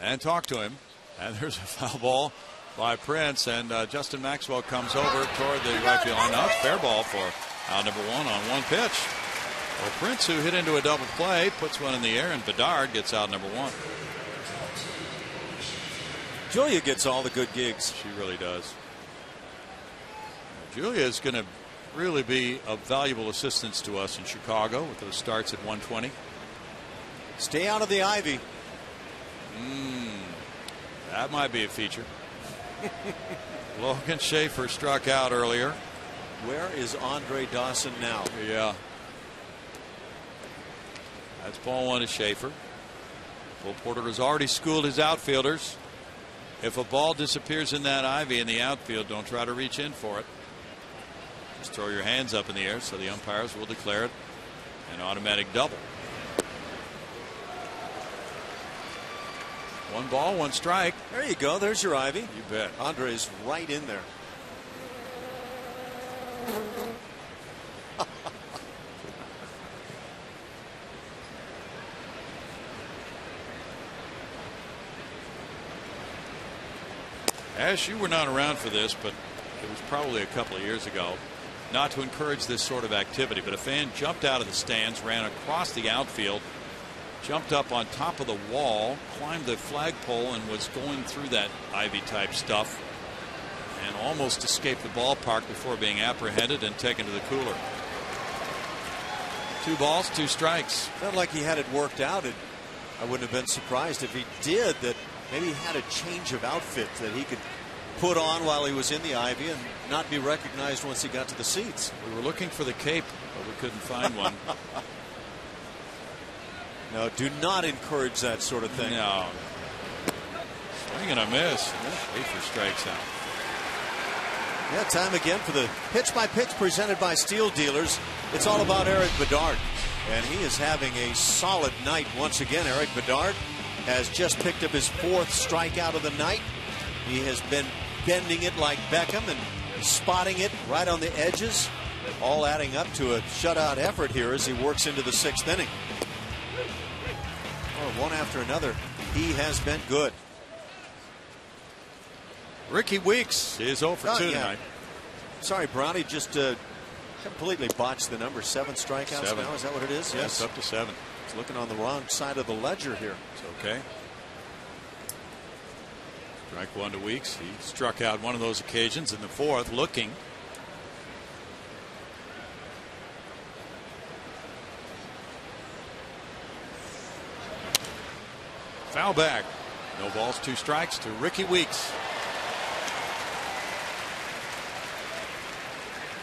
and talk to him. And there's a foul ball by Prince, and uh, Justin Maxwell comes over toward the right field line. Now it's fair ball for out number one on one pitch. Well, Prince, who hit into a double play, puts one in the air, and Bedard gets out number one. Julia gets all the good gigs. She really does. Julia is going to really be a valuable assistance to us in Chicago with those starts at 120. Stay out of the ivy. Mm, that might be a feature. Logan Schafer struck out earlier. Where is Andre Dawson now? Yeah. That's ball one to Schafer. Will Porter has already schooled his outfielders. If a ball disappears in that ivy in the outfield, don't try to reach in for it. Just throw your hands up in the air so the umpires will declare it an automatic double. One ball, one strike. There you go. There's your ivy. You bet. Andre's right in there. Ash, you were not around for this, but it was probably a couple of years ago. Not to encourage this sort of activity, but a fan jumped out of the stands, ran across the outfield, jumped up on top of the wall, climbed the flagpole, and was going through that ivy type stuff and almost escaped the ballpark before being apprehended and taken to the cooler. Two balls, two strikes. Felt like he had it worked out. It, I wouldn't have been surprised if he did that maybe he had a change of outfit that he could put on while he was in the ivy and not be recognized once he got to the seats. We were looking for the cape, but we couldn't find one. no, do not encourage that sort of thing. No. Swing and a miss. Schafer strikes out. Yeah, time again for the pitch by pitch presented by Steel Dealers. It's all about Erik Bedard. And he is having a solid night once again. Erik Bedard has just picked up his fourth strikeout of the night. He has been bending it like Beckham and spotting it right on the edges, all adding up to a shutout effort here as he works into the sixth inning. Oh, one after another, he has been good. Rickie Weeks is 0 for Oh, 2 yeah. tonight. Sorry, Brownie just uh, completely botched the number. Seven strikeouts Seven. now. Is that what it is? Yes, up to seven. He's looking on the wrong side of the ledger here. Okay. Strike one to Weeks. He struck out one of those occasions in the fourth, looking. Foul back. No balls, two strikes to Rickie Weeks.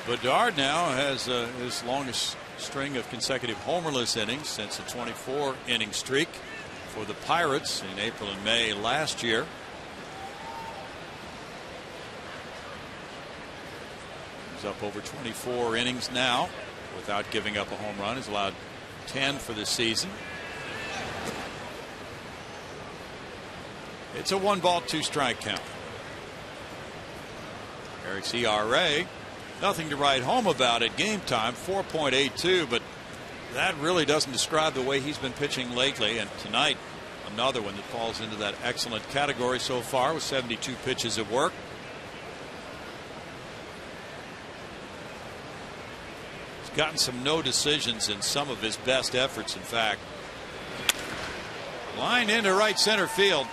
Bedard now has uh, his longest string of consecutive homerless innings since a 24 inning streak for the Pirates in April and May last year. He's up over 24 innings now without giving up a home run. He's allowed 10 for the season. It's a one ball, two strike count. Erik's ERA, nothing to write home about at game time, 4.82, but that really doesn't describe the way he's been pitching lately. And tonight, another one that falls into that excellent category so far with 72 pitches at work. He's gotten some no decisions in some of his best efforts, in fact. Line into right center field.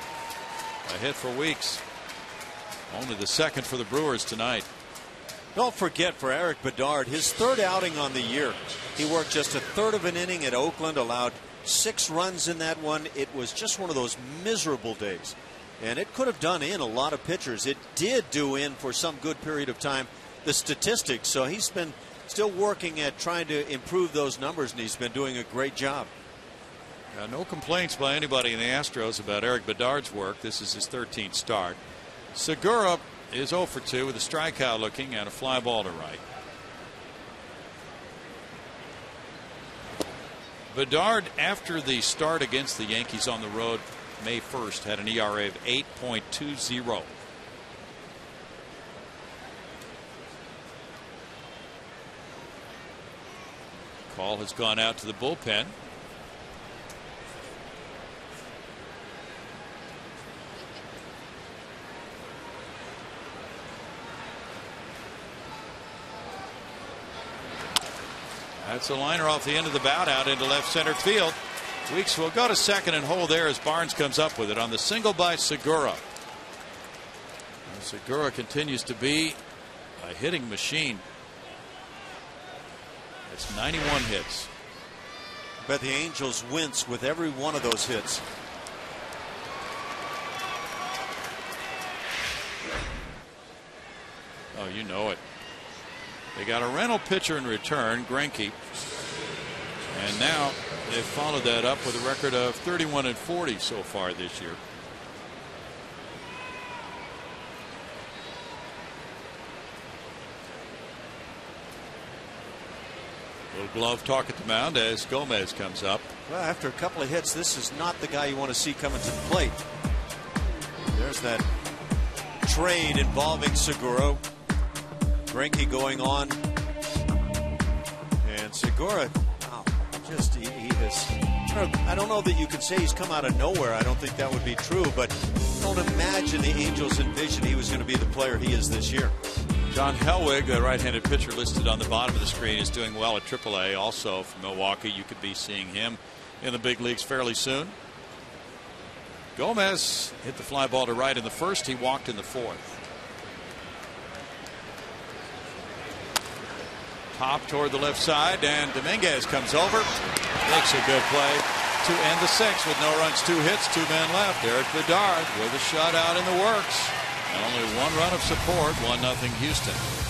A hit for Weeks. Only the second for the Brewers tonight. Don't forget for Erik Bedard, his third outing on the year. He worked just a third of an inning at Oakland, allowed six runs in that one. It was just one of those miserable days. And it could have done in a lot of pitchers. It did do in for some good period of time the statistics. So he's been still working at trying to improve those numbers, and he's been doing a great job. Uh, no complaints by anybody in the Astros about Erik Bedard's work. This is his 13th start. Segura is 0 for 2 with a strikeout looking at a fly ball to right. Bedard, after the start against the Yankees on the road May 1st, had an ERA of 8.20. Call has gone out to the bullpen. That's a liner off the end of the bat out into left center field. Weeks will go to second and hold there as Barnes comes up with it on the single by Segura. Segura continues to be a hitting machine. It's 91 hits. Bet the Angels wince with every one of those hits. Oh, you know it. They got a rental pitcher in return, Greinke. And now they've followed that up with a record of 31 and 40 so far this year. Little glove talk at the mound as Gomez comes up. Well, after a couple of hits, this is not the guy you want to see coming to the plate. There's that trade involving Segura. Greinke going on. And Segura, wow, just he, he has. I don't know that you could say he's come out of nowhere. I don't think that would be true, but don't imagine the Angels envisioned he was going to be the player he is this year. John Hellweg, the right-handed pitcher listed on the bottom of the screen, is doing well at AAA. Also from Milwaukee, you could be seeing him in the big leagues fairly soon. Gomez hit the fly ball to right in the first. He walked in the fourth. Pop toward the left side, and Dominguez comes over, makes a good play to end the sixth with no runs, two hits, two men left. Erik Bedard with a shutout in the works. And only one run of support, one nothing Houston.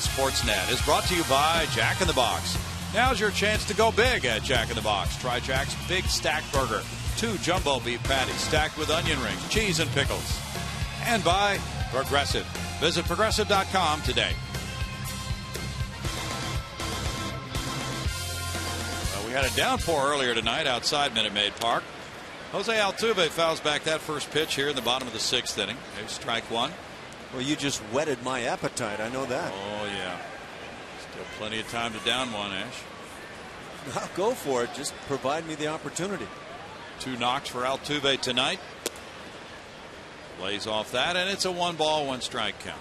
Sportsnet is brought to you by Jack in the Box. Now's your chance to go big at Jack in the Box. Try Jack's Big Stack Burger. Two jumbo beef patties stacked with onion rings, cheese, and pickles. And by Progressive. Visit progressive.com today. Well, we had a downpour earlier tonight outside Minute Maid Park. Jose Altuve fouls back that first pitch here in the bottom of the sixth inning. Strike one. Well, you just whetted my appetite. I know that. Oh, yeah. Still plenty of time to down one, Ash. I'll go for it. Just provide me the opportunity. Two knocks for Altuve tonight. Lays off that, and it's a one ball, one strike count.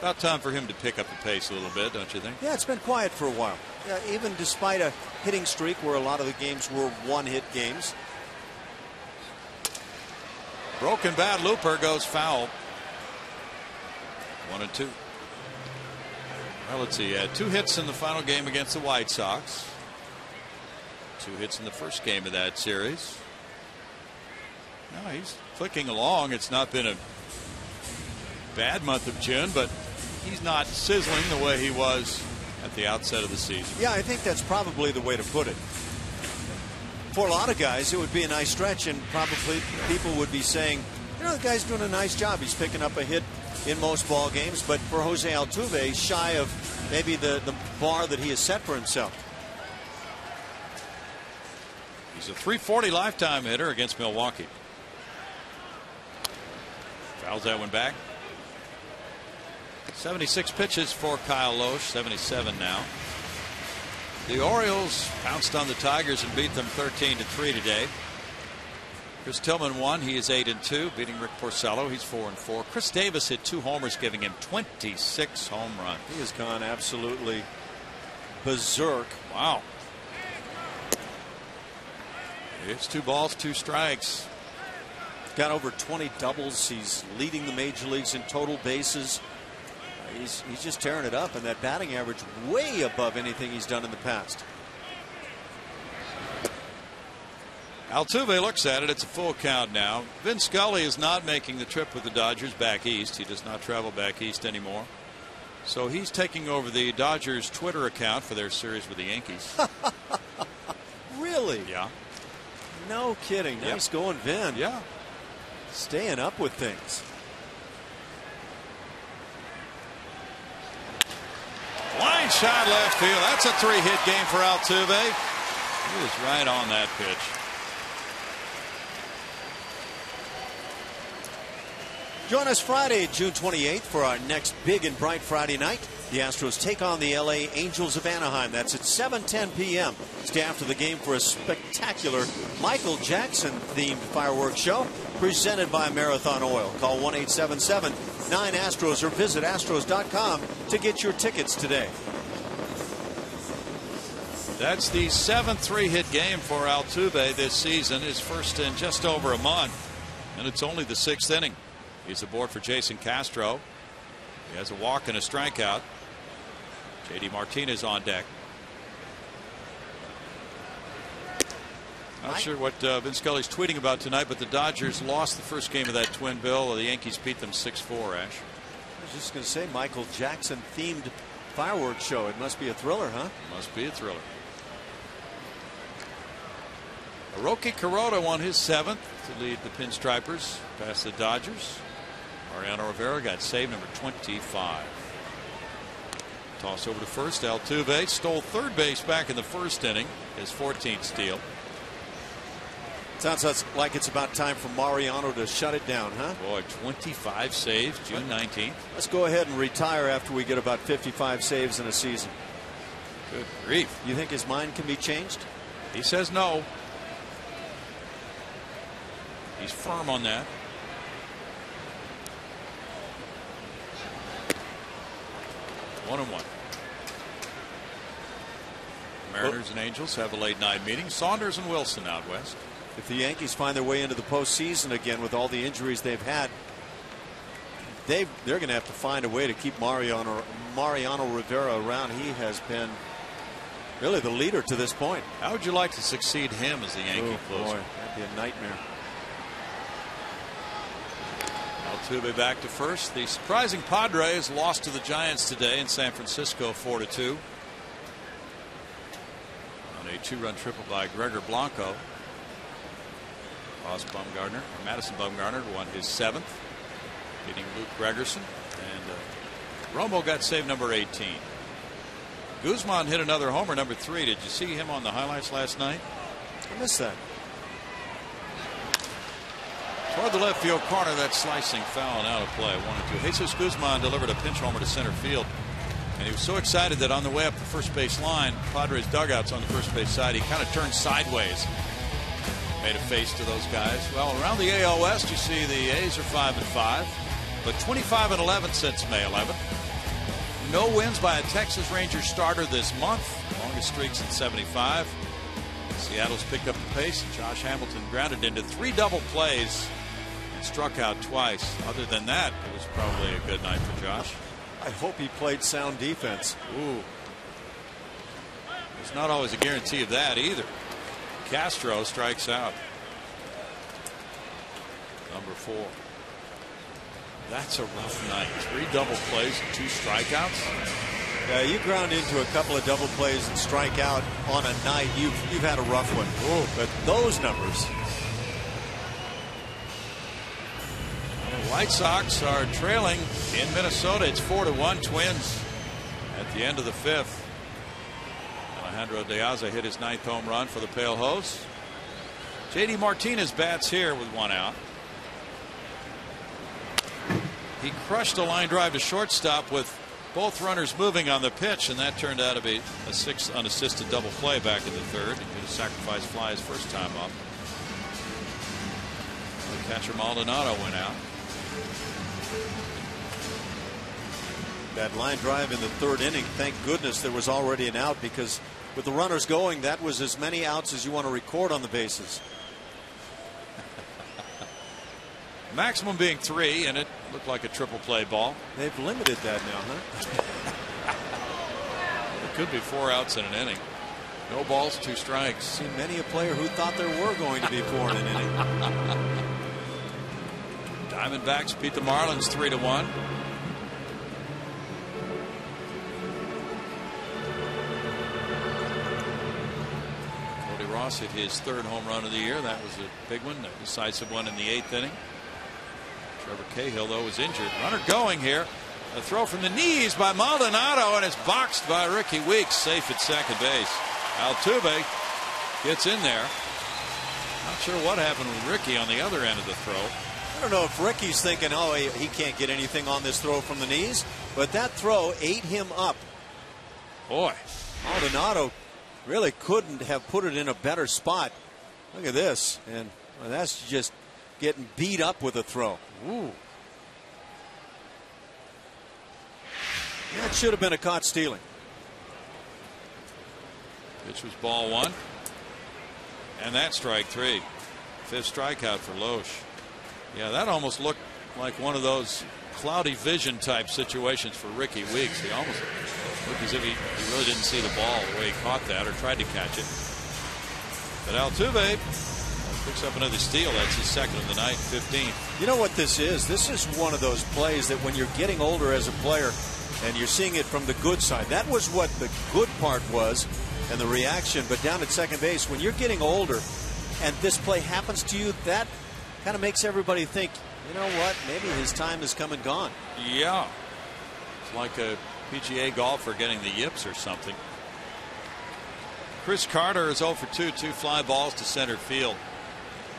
About time for him to pick up the pace a little bit, don't you think? Yeah, it's been quiet for a while. Yeah, even despite a hitting streak where a lot of the games were one hit games. Broken bat looper goes foul. One and two. Well, let's see. Had two hits in the final game against the White Sox. Two hits in the first game of that series. No, he's clicking along. It's not been a bad month of June, but he's not sizzling the way he was at the outset of the season. Yeah, I think that's probably the way to put it. For a lot of guys, it would be a nice stretch, and probably people would be saying, you know, the guy's doing a nice job. He's picking up a hit in most ball games, but for Jose Altuve, shy of maybe the, the bar that he has set for himself. He's a 340 lifetime hitter against Milwaukee. Fouls that one back. 76 pitches for Kyle Lohse, 77 now. The Orioles pounced on the Tigers and beat them 13 to 3 today. Chris Tillman won. He is 8 and 2, beating Rick Porcello. He's 4 and 4. Chris Davis hit two homers, giving him 26 home runs. He has gone absolutely berserk. Wow. It's two balls, two strikes. Got over 20 doubles. He's leading the major leagues in total bases. He's he's just tearing it up, and that batting average way above anything he's done in the past. Altuve looks at it. It's a full count now. Vin Scully is not making the trip with the Dodgers back east. He does not travel back east anymore. So he's taking over the Dodgers Twitter account for their series with the Yankees. really? Yeah. No kidding. Yep. Nice going, Vin. Yeah. Staying up with things. Line shot left field. That's a three hit game for Altuve. He was right on that pitch. Join us Friday, June 28th for our next big and bright Friday night. The Astros take on the LA Angels of Anaheim. That's at 7:10 p.m. Stay after the game for a spectacular Michael Jackson themed fireworks show presented by Marathon Oil. Call 1-877-9 Astros or visit astros.com to get your tickets today. That's the seventh three hit game for Altuve this season, his first in just over a month. And it's only the sixth inning. He's aboard for Jason Castro. He has a walk and a strikeout. JD Martinez on deck. Not sure what uh, Vince Scully's tweeting about tonight, but the Dodgers lost the first game of that twin bill. The Yankees beat them 6 4, Ash. I was just going to say Michael Jackson themed fireworks show. It must be a thriller, huh? Must be a thriller. Hiroki Kuroda won his seventh to lead the Pinstripers past the Dodgers. Mariano Rivera got save number 25. Toss over to first. Altuve stole third base back in the first inning, his 14th steal. Sounds like it's about time for Mariano to shut it down, huh? Boy, 25 saves, June 19th. Let's go ahead and retire after we get about 55 saves in a season. Good grief. You think his mind can be changed? He says no. He's firm on that. One and one. Mariners and Angels have a late night meeting. Saunders and Wilson out west. If the Yankees find their way into the postseason again with all the injuries they've had, they they're going to have to find a way to keep Mariano Mariano Rivera around. He has been really the leader to this point. How would you like to succeed him as the Yankee oh, closer? Boy, that'd be a nightmare. Altuve back to first. The surprising Padres lost to the Giants today in San Francisco 4 to 2. On a two run triple by Gregor Blanco. Ross Bumgarner, or Madison Bumgarner, won his seventh, beating Luke Gregerson. And uh, Romo got save number 18. Guzman hit another homer, number three. Did you see him on the highlights last night? I missed that. Toward the left field corner, that slicing foul and out of play. One and two. Jesus Guzman delivered a pinch homer to center field. And he was so excited that on the way up the first base line, Padres dugouts on the first base side, he kind of turned sideways. Made a face to those guys. Well, around the AL West, you see the A's are 5 and 5, but 25 and 11 since May 11th. No wins by a Texas Rangers starter this month. Longest streaks since 75. Seattle's picked up the pace. Josh Hamilton grounded into three double plays struck out twice. Other than that, it was probably a good night for Josh. I hope he played sound defense. Ooh. It's not always a guarantee of that either. Castro strikes out. Number four. That's a rough night. Three double plays and two strikeouts. Yeah, you ground into a couple of double plays and strike out on a night. You've you've had a rough one. Ooh, but those numbers. The White Sox are trailing in Minnesota. It's four to one Twins at the end of the fifth. Alejandro De Aza hit his ninth home run for the Pale Hosts. JD Martinez bats here with one out. He crushed a line drive to shortstop with both runners moving on the pitch, and that turned out to be a six unassisted double play back in the third. He could have sacrificed fly his first time up. The catcher Maldonado went out. That line drive in the third inning, thank goodness there was already an out because with the runners going, that was as many outs as you want to record on the bases. Maximum being three, and it looked like a triple play ball. They've limited that now, huh? it could be four outs in an inning. No balls, two strikes. Seen many a player who thought there were going to be four in an inning. Diamondbacks beat the Marlins three to one. Cody Ross hit his third home run of the year. That was a big one, a decisive one in the eighth inning. Trevor Cahill, though, was injured. Runner going here. A throw from the knees by Maldonado, and it's boxed by Rickie Weeks, safe at second base. Altuve gets in there. Not sure what happened with Rickie on the other end of the throw. I don't know if Rickie's thinking, oh, he, he can't get anything on this throw from the knees, but that throw ate him up. Boy. Maldonado really couldn't have put it in a better spot. Look at this. And well, that's just getting beat up with a throw. Ooh. That should have been a caught stealing. Pitch was ball one. And that strike three. Fifth strikeout for Lohse. Yeah, that almost looked like one of those cloudy vision type situations for Rickie Weeks. He almost looked as if he, he really didn't see the ball the way he caught that or tried to catch it. But Altuve picks up another steal. That's his second of the night, 15. You know what this is? This is one of those plays that when you're getting older as a player and you're seeing it from the good side, that was what the good part was and the reaction. But down at second base, when you're getting older and this play happens to you, that kind of makes everybody think, you know what, maybe his time has come and gone. Yeah. It's like a PGA golfer getting the yips or something. Chris Carter is 0 for 2, two fly balls to center field.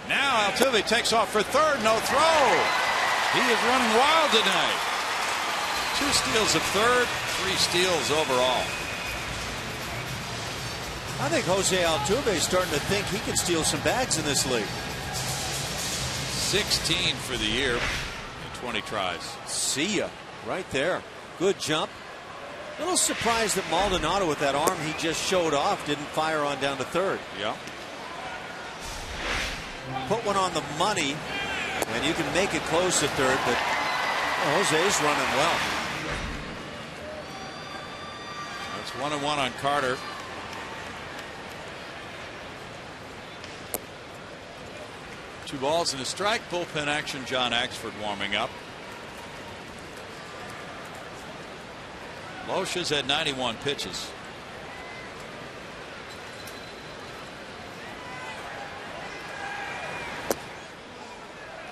Now Altuve takes off for third, no throw. He is running wild tonight. Two steals of third, three steals overall. I think Jose Altuve is starting to think he can steal some bags in this league. 16 for the year in 20 tries. See ya right there. Good jump. A little surprised that Maldonado with that arm he just showed off didn't fire on down to third. Yeah. Put one on the money and you can make it close to third, but Jose's running well. That's one and one on Carter. Two balls and a strike. Bullpen action. John Axford warming up. Lohse has had 91 pitches.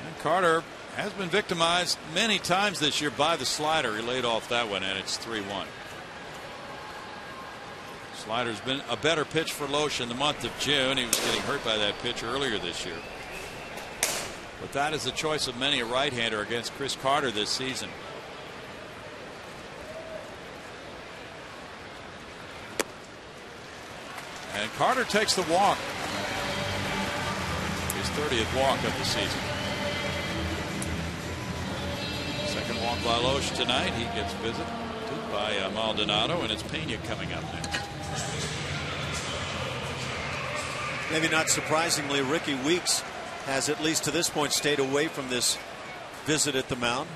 And Carter has been victimized many times this year by the slider. He laid off that one, and it's 3 1. Slider's been a better pitch for Lohse in the month of June. He was getting hurt by that pitch earlier this year. But that is the choice of many a right hander against Chris Carter this season. And Carter takes the walk. His 30th walk of the season. Second walk by Lohse tonight. He gets visited by uh, Maldonado, and it's Pena coming up next. Maybe not surprisingly, Rickie Weeks has at least to this point stayed away from this visit at the mound.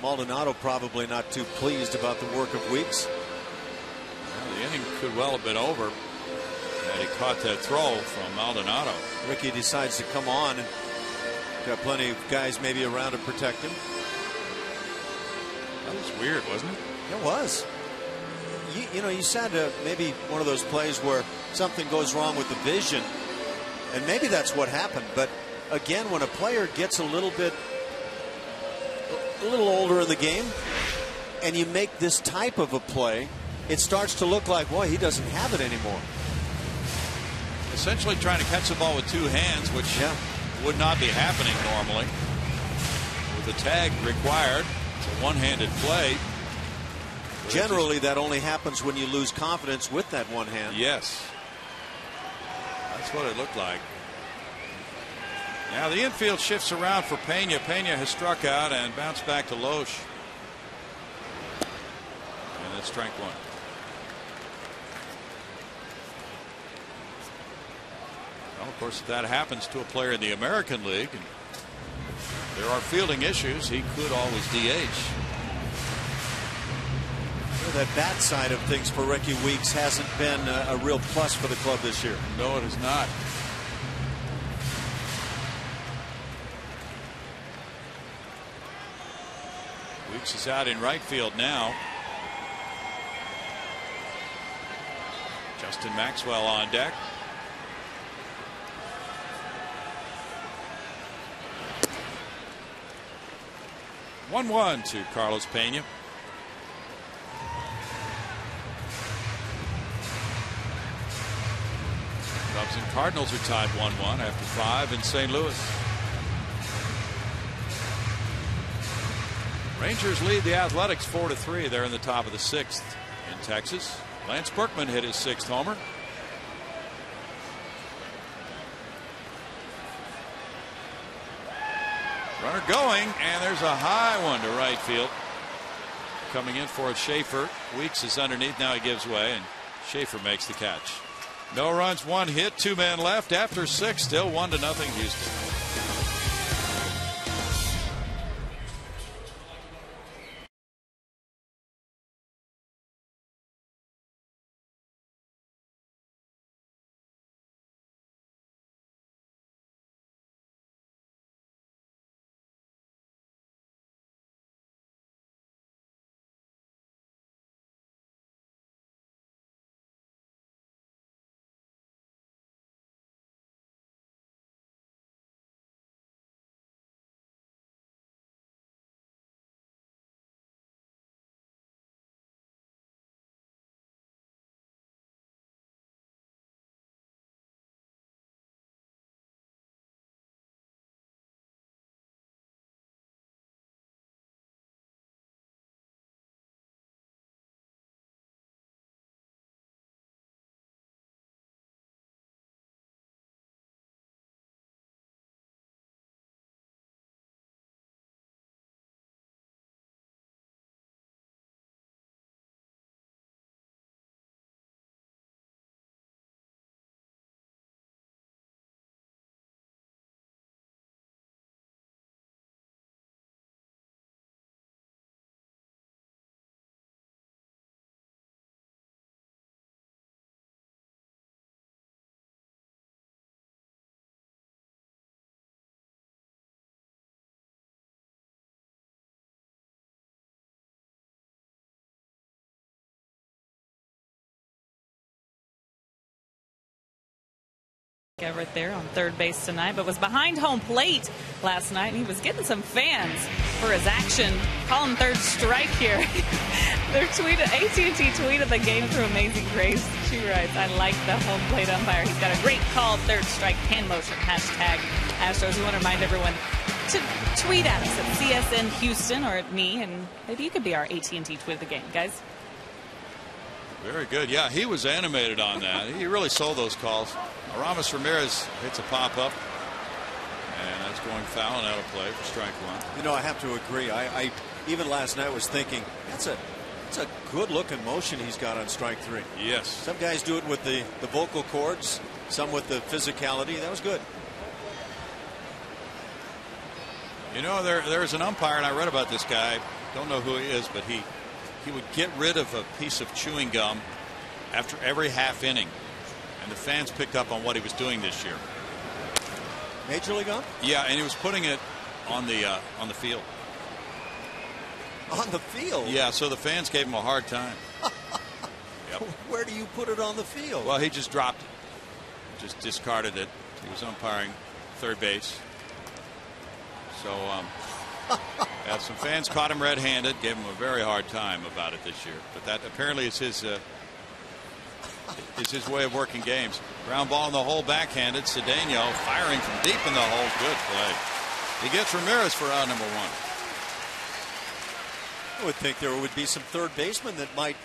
Maldonado probably not too pleased about the work of Weeks. Well, the inning could well have been over had he caught that throw from Maldonado. Rickie decides to come on and got plenty of guys maybe around to protect him. That was weird, wasn't it? It was. You, you know, you said uh, maybe one of those plays where something goes wrong with the vision, and maybe that's what happened. But again, when a player gets a little bit, a little older in the game, and you make this type of a play, it starts to look like, boy, he doesn't have it anymore. Essentially trying to catch the ball with two hands, which yeah. would not be happening normally. With the tag required, it's a one-handed play. Generally, that only happens when you lose confidence with that one hand. Yes. That's what it looked like. Now the infield shifts around for Pena. Pena has struck out and bounced back to Lohse. And it's strike one. Well, of course, if that happens to a player in the American League, there are fielding issues, he could always DH that bat side of things for Rickie Weeks hasn't been a, a real plus for the club this year. No, it is not. Weeks is out in right field now. Justin Maxwell on deck. One one to Carlos Pena. Cubs and Cardinals are tied 1 1 after five in St. Louis. Rangers lead the Athletics 4 to 3. They're in the top of the sixth in Texas. Lance Berkman hit his sixth homer. Runner going, and there's a high one to right field. Coming in for it, Schafer. Weeks is underneath. Now he gives way, and Schafer makes the catch. No runs, one hit, two men left after six, still one to nothing Houston. Everett there on third base tonight, but was behind home plate last night, and he was getting some fans for his action. Call him third strike here. Their tweet, AT&T tweeted the game through Amazing Grace. She writes, "I like the home plate umpire. He's got a great call, third strike, hand motion hashtag Astros." We want to remind everyone to tweet at us at CSN Houston or at me, and maybe you could be our AT&T tweet of the game, guys. Very good. Yeah, he was animated on that. He really sold those calls. Aramis Ramirez hits a pop up. And that's going foul and out of play for strike one. You know, I have to agree. I, I even last night was thinking that's a that's a good looking motion he's got on strike three. Yes. Some guys do it with the, the vocal cords, some with the physicality. That was good. You know, there there's an umpire, and I read about this guy. Don't know who he is, but he he would get rid of a piece of chewing gum after every half inning, and the fans picked up on what he was doing this year. Major League ump? Yeah, and he was putting it on the uh, on the field. On the field? Yeah, so the fans gave him a hard time. yep. Where do you put it on the field? Well, he just dropped it, just discarded it. He was umpiring third base. So, um, yeah, some fans caught him red-handed, gave him a very hard time about it this year. But that apparently is his uh, is his way of working games. Ground ball in the hole, backhanded. Cedeno firing from deep in the hole. Good play. He gets Ramirez for out number one. I would think there would be some third basemen that might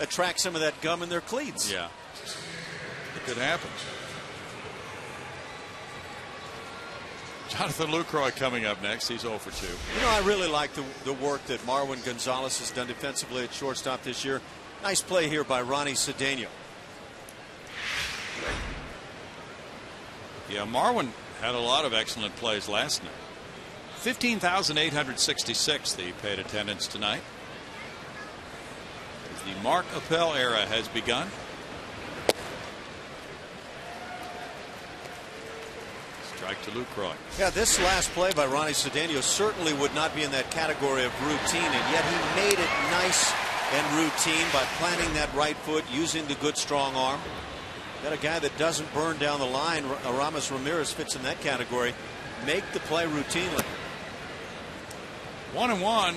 attract some of that gum in their cleats. Yeah, it could happen. Jonathan Lucroy coming up next. He's 0 for 2. You know, I really like the, the work that Marwin Gonzalez has done defensively at shortstop this year. Nice play here by Ronnie Cedeno. Yeah, Marwin had a lot of excellent plays last night. 15,866 the paid attendance tonight. The Mark Appel era has begun. Strike to Lucroy. Yeah, this last play by Ronnie Cedeno certainly would not be in that category of routine, and yet he made it nice and routine by planting that right foot, using the good strong arm. Got a guy that doesn't burn down the line. Aramis uh, Ramirez fits in that category. Make the play routinely. One and one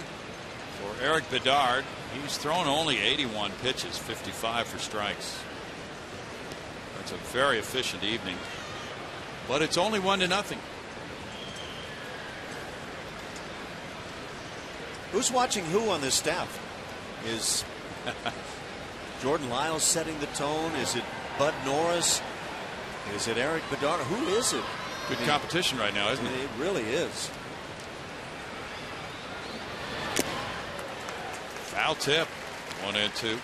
for Erik Bedard. He's thrown only 81 pitches, 55 for strikes. That's a very efficient evening. But it's only one to nothing. Who's watching who on this staff? Is Jordan Lyles setting the tone? Is it Bud Norris? Is it Erik Bedard? Who is it? Good I mean, competition right now, isn't it? It really is. Foul tip. One and two.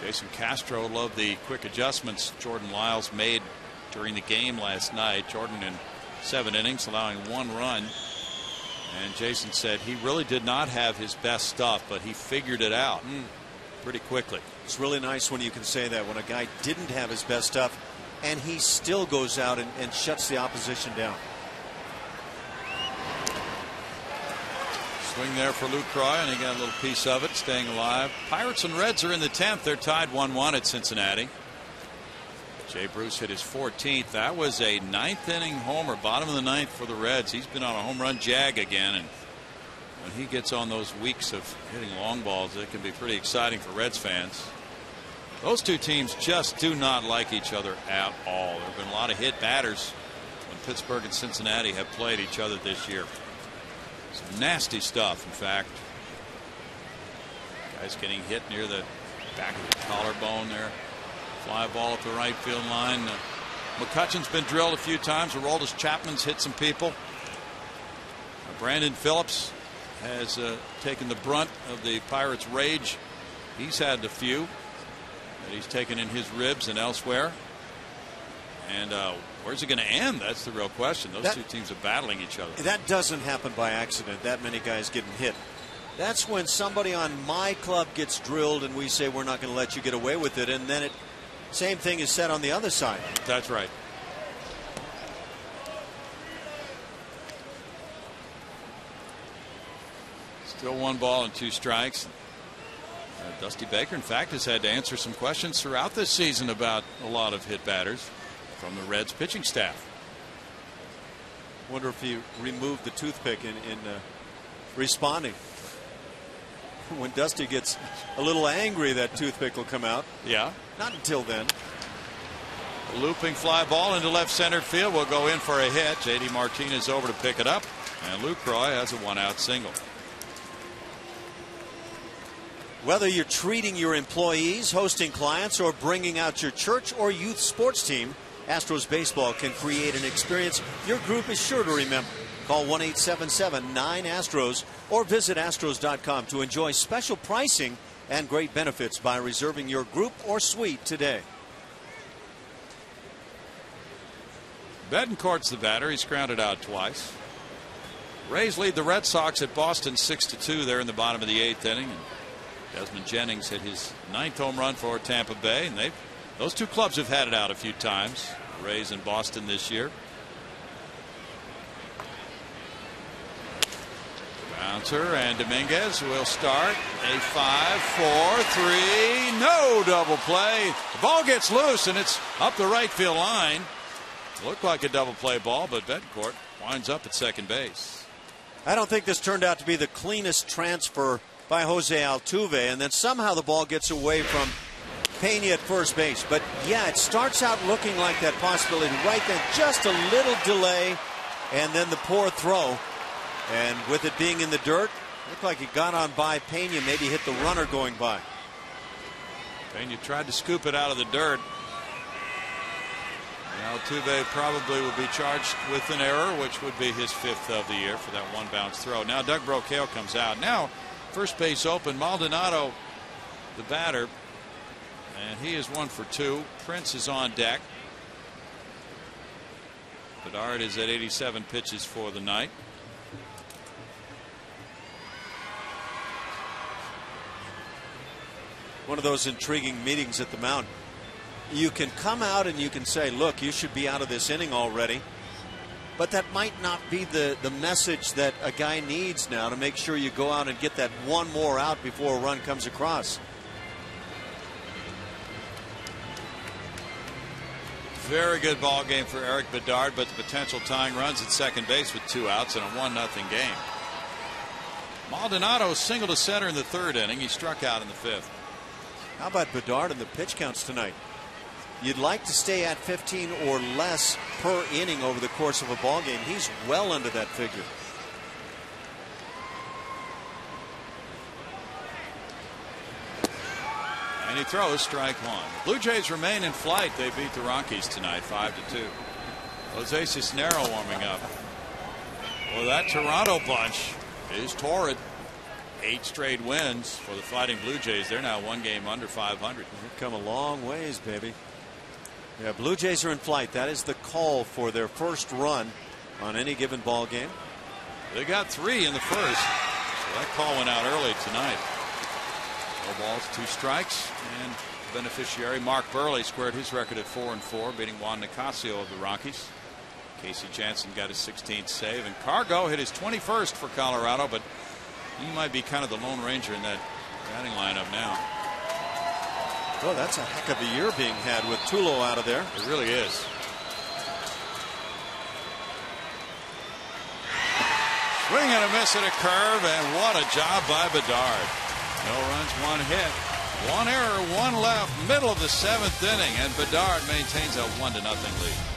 Jason Castro loved the quick adjustments Jordan Lyles made during the game last night. Jordan in seven innings, allowing one run. And Jason said he really did not have his best stuff, but he figured it out mm. pretty quickly. It's really nice when you can say that when a guy didn't have his best stuff and he still goes out and, and shuts the opposition down. Swing there for Lucroy, and he got a little piece of it, staying alive. Pirates and Reds are in the 10th. They're tied 1 1 at Cincinnati. Jay Bruce hit his 14th. That was a ninth inning homer, bottom of the ninth for the Reds. He's been on a home run jag again, and when he gets on those weeks of hitting long balls, it can be pretty exciting for Reds fans. Those two teams just do not like each other at all. There have been a lot of hit batters when Pittsburgh and Cincinnati have played each other this year. Some nasty stuff, in fact. Guys getting hit near the back of the collarbone there. Fly ball at the right field line. Uh, McCutchen's been drilled a few times. Aroldis Chapman's hit some people. Uh, Brandon Phillips has uh, taken the brunt of the Pirates' rage. He's had a few that he's taken in his ribs and elsewhere. And uh, where's it going to end? That's the real question. Those that, two teams are battling each other. That doesn't happen by accident. That many guys getting hit. That's when somebody on my club gets drilled, and we say we're not going to let you get away with it, and then it same thing is said on the other side. That's right. Still one ball and two strikes. Uh, Dusty Baker, in fact, has had to answer some questions throughout this season about a lot of hit batters from the Reds pitching staff. Wonder if he removed the toothpick in, in uh, responding. When Dusty gets a little angry, that toothpick will come out. Yeah. Not until then. Looping fly ball into left center field will go in for a hit. JD Martinez over to pick it up. And Lucroy has a one out single. Whether you're treating your employees, hosting clients, or bringing out your church or youth sports team, Astros Baseball can create an experience your group is sure to remember. Call 1 877 9 Astros or visit Astros.com to enjoy special pricing and great benefits by reserving your group or suite today. Betancourt's the batter. He's grounded out twice. Rays lead the Red Sox at Boston 6 to 2 there in the bottom of the eighth inning. And Desmond Jennings hit his ninth home run for Tampa Bay, and they those two clubs have had it out a few times. Rays and Boston this year. Bouncer and Dominguez will start a five, four, three, no double play. The ball gets loose and it's up the right field line. Looked like a double play ball, but Betancourt winds up at second base. I don't think this turned out to be the cleanest transfer by Jose Altuve, and then somehow the ball gets away from Pena at first base. But yeah, it starts out looking like that possibility right then. Just a little delay, and then the poor throw. And with it being in the dirt, looked like it got on by Pena, maybe hit the runner going by. Pena tried to scoop it out of the dirt. Altuve probably will be charged with an error, which would be his fifth of the year for that one bounce throw. Now Doug Brocail comes out. Now first base open. Maldonado, the batter, and he is one for two. Prince is on deck. Bedard is at 87 pitches for the night. One of those intriguing meetings at the mound you can come out and you can say, look, you should be out of this inning already. But that might not be the, the message that a guy needs now to make sure you go out and get that one more out before a run comes across. Very good ball game for Erik Bedard, but the potential tying runs at second base with two outs in a one nothing game. Maldonado singled to center in the third inning. He struck out in the fifth. How about Bedard in the pitch counts tonight? You'd like to stay at 15 or less per inning over the course of a ball game. He's well under that figure. And he throws strike one. Blue Jays remain in flight. They beat the Rockies tonight, five to two. Jose Cisnero warming up. Well, that Toronto bunch is torrid. Eight straight wins for the Fighting Blue Jays. They're now one game under 500. They've come a long ways, baby. Yeah, Blue Jays are in flight. That is the call for their first run on any given ball game. They got three in the first. So that call went out early tonight. No balls, two strikes, and beneficiary Mark Buehrle squared his record at four and four, beating Juan Nicasio of the Rockies. Casey Janssen got his 16th save, and Cargo hit his 21st for Colorado, but he might be kind of the lone ranger in that batting lineup now. Oh, that's a heck of a year being had with Tulo out of there. It really is. Swing and a miss at a curve, and what a job by Bedard. No runs, one hit, one error, one left, middle of the seventh inning, and Bedard maintains a one to nothing lead.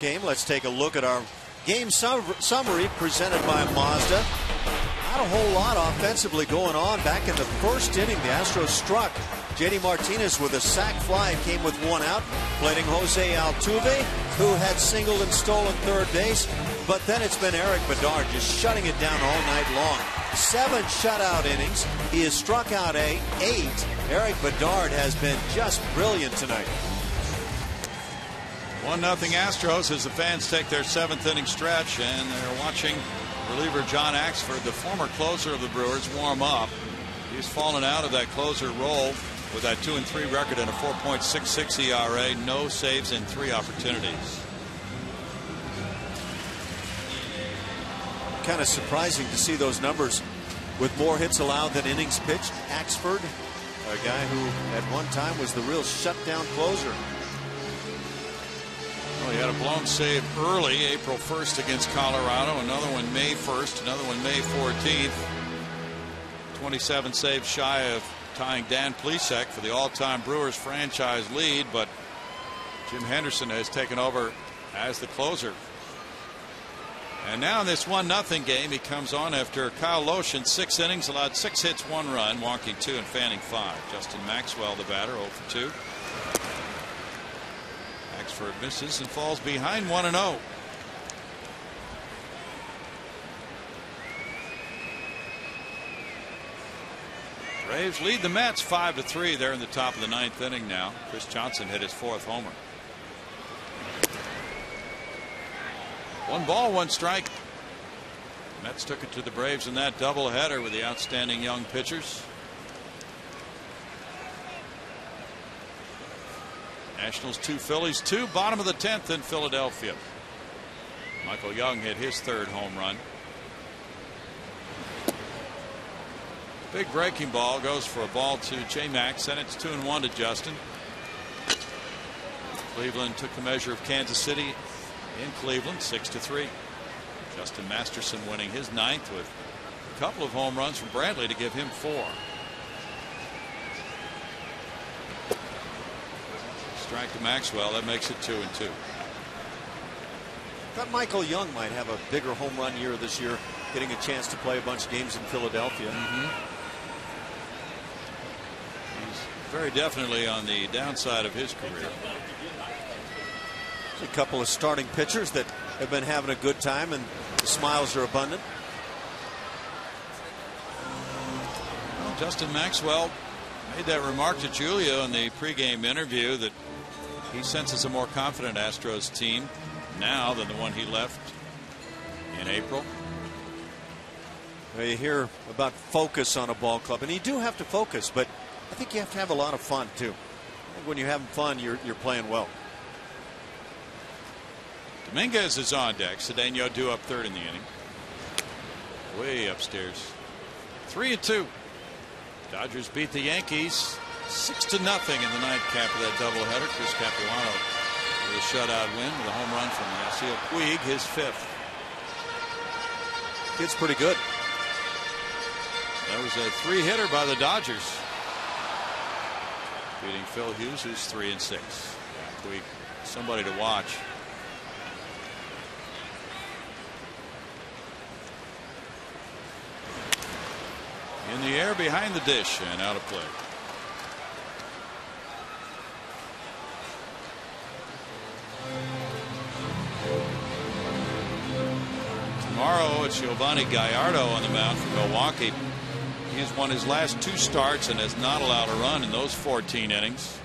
Game. Let's take a look at our game summary presented by Mazda. Not a whole lot offensively going on. Back in the first inning, the Astros struck. JD Martinez with a sac fly came with one out, playing Jose Altuve, who had singled and stolen third base. But then it's been Erik Bedard just shutting it down all night long. Seven shutout innings. He has struck out a eight. Erik Bedard has been just brilliant tonight. 1 0 Astros as the fans take their seventh inning stretch, and they're watching reliever John Axford, the former closer of the Brewers, warm up. He's fallen out of that closer role with that 2 and 3 record and a 4.66 ERA, no saves in three opportunities. Kind of surprising to see those numbers with more hits allowed than innings pitched. Axford, a guy who at one time was the real shutdown closer. Well, he had a blown save early, April 1st against Colorado. Another one May 1st. Another one May 14th. 27 saves shy of tying Dan Plesac for the all-time Brewers franchise lead, but Jim Henderson has taken over as the closer. And now in this one nothing game, he comes on after Kyle Lohse six innings, allowed six hits, one run, walking two and fanning five. Justin Maxwell, the batter, 0 for 2. Axford misses and falls behind 1 and 0. Braves lead the Mets 5 to 3. They're in the top of the ninth inning now. Chris Johnson hit his fourth homer. One ball, one strike. Mets took it to the Braves in that doubleheader with the outstanding young pitchers. Nationals two, Phillies two, bottom of the 10th in Philadelphia. Michael Young hit his third home run. Big breaking ball goes for a ball to J Max, and it's two and one to Justin. Cleveland took the measure of Kansas City in Cleveland, six to three. Justin Masterson winning his ninth with a couple of home runs from Bradley to give him four. Strike to Maxwell. That makes it two and two. Thought Michael Young might have a bigger home run year this year, getting a chance to play a bunch of games in Philadelphia. Mm -hmm. He's very definitely on the downside of his career. a couple of starting pitchers that have been having a good time, and the smiles are abundant. Well, Justin Maxwell made that remark to Julia in the pregame interview that he senses a more confident Astros team now than the one he left in April. Well, you hear about focus on a ball club, and you do have to focus, but I think you have to have a lot of fun too. when you're having fun, you're you're playing well. Dominguez is on deck. Cedeno due up third in the inning. Way upstairs. Three and two. Dodgers beat the Yankees Six to nothing in the nightcap of that doubleheader. Chris Capuano with a shutout win with a home run from Yasiel Puig, his fifth. Kid's pretty good. That was a three hitter by the Dodgers. Beating Phil Hughes, who's three and six. Puig, somebody to watch. In the air behind the dish and out of play. Tomorrow it's Yovani Gallardo on the mound for Milwaukee. He has won his last two starts and has not allowed a run in those 14 innings.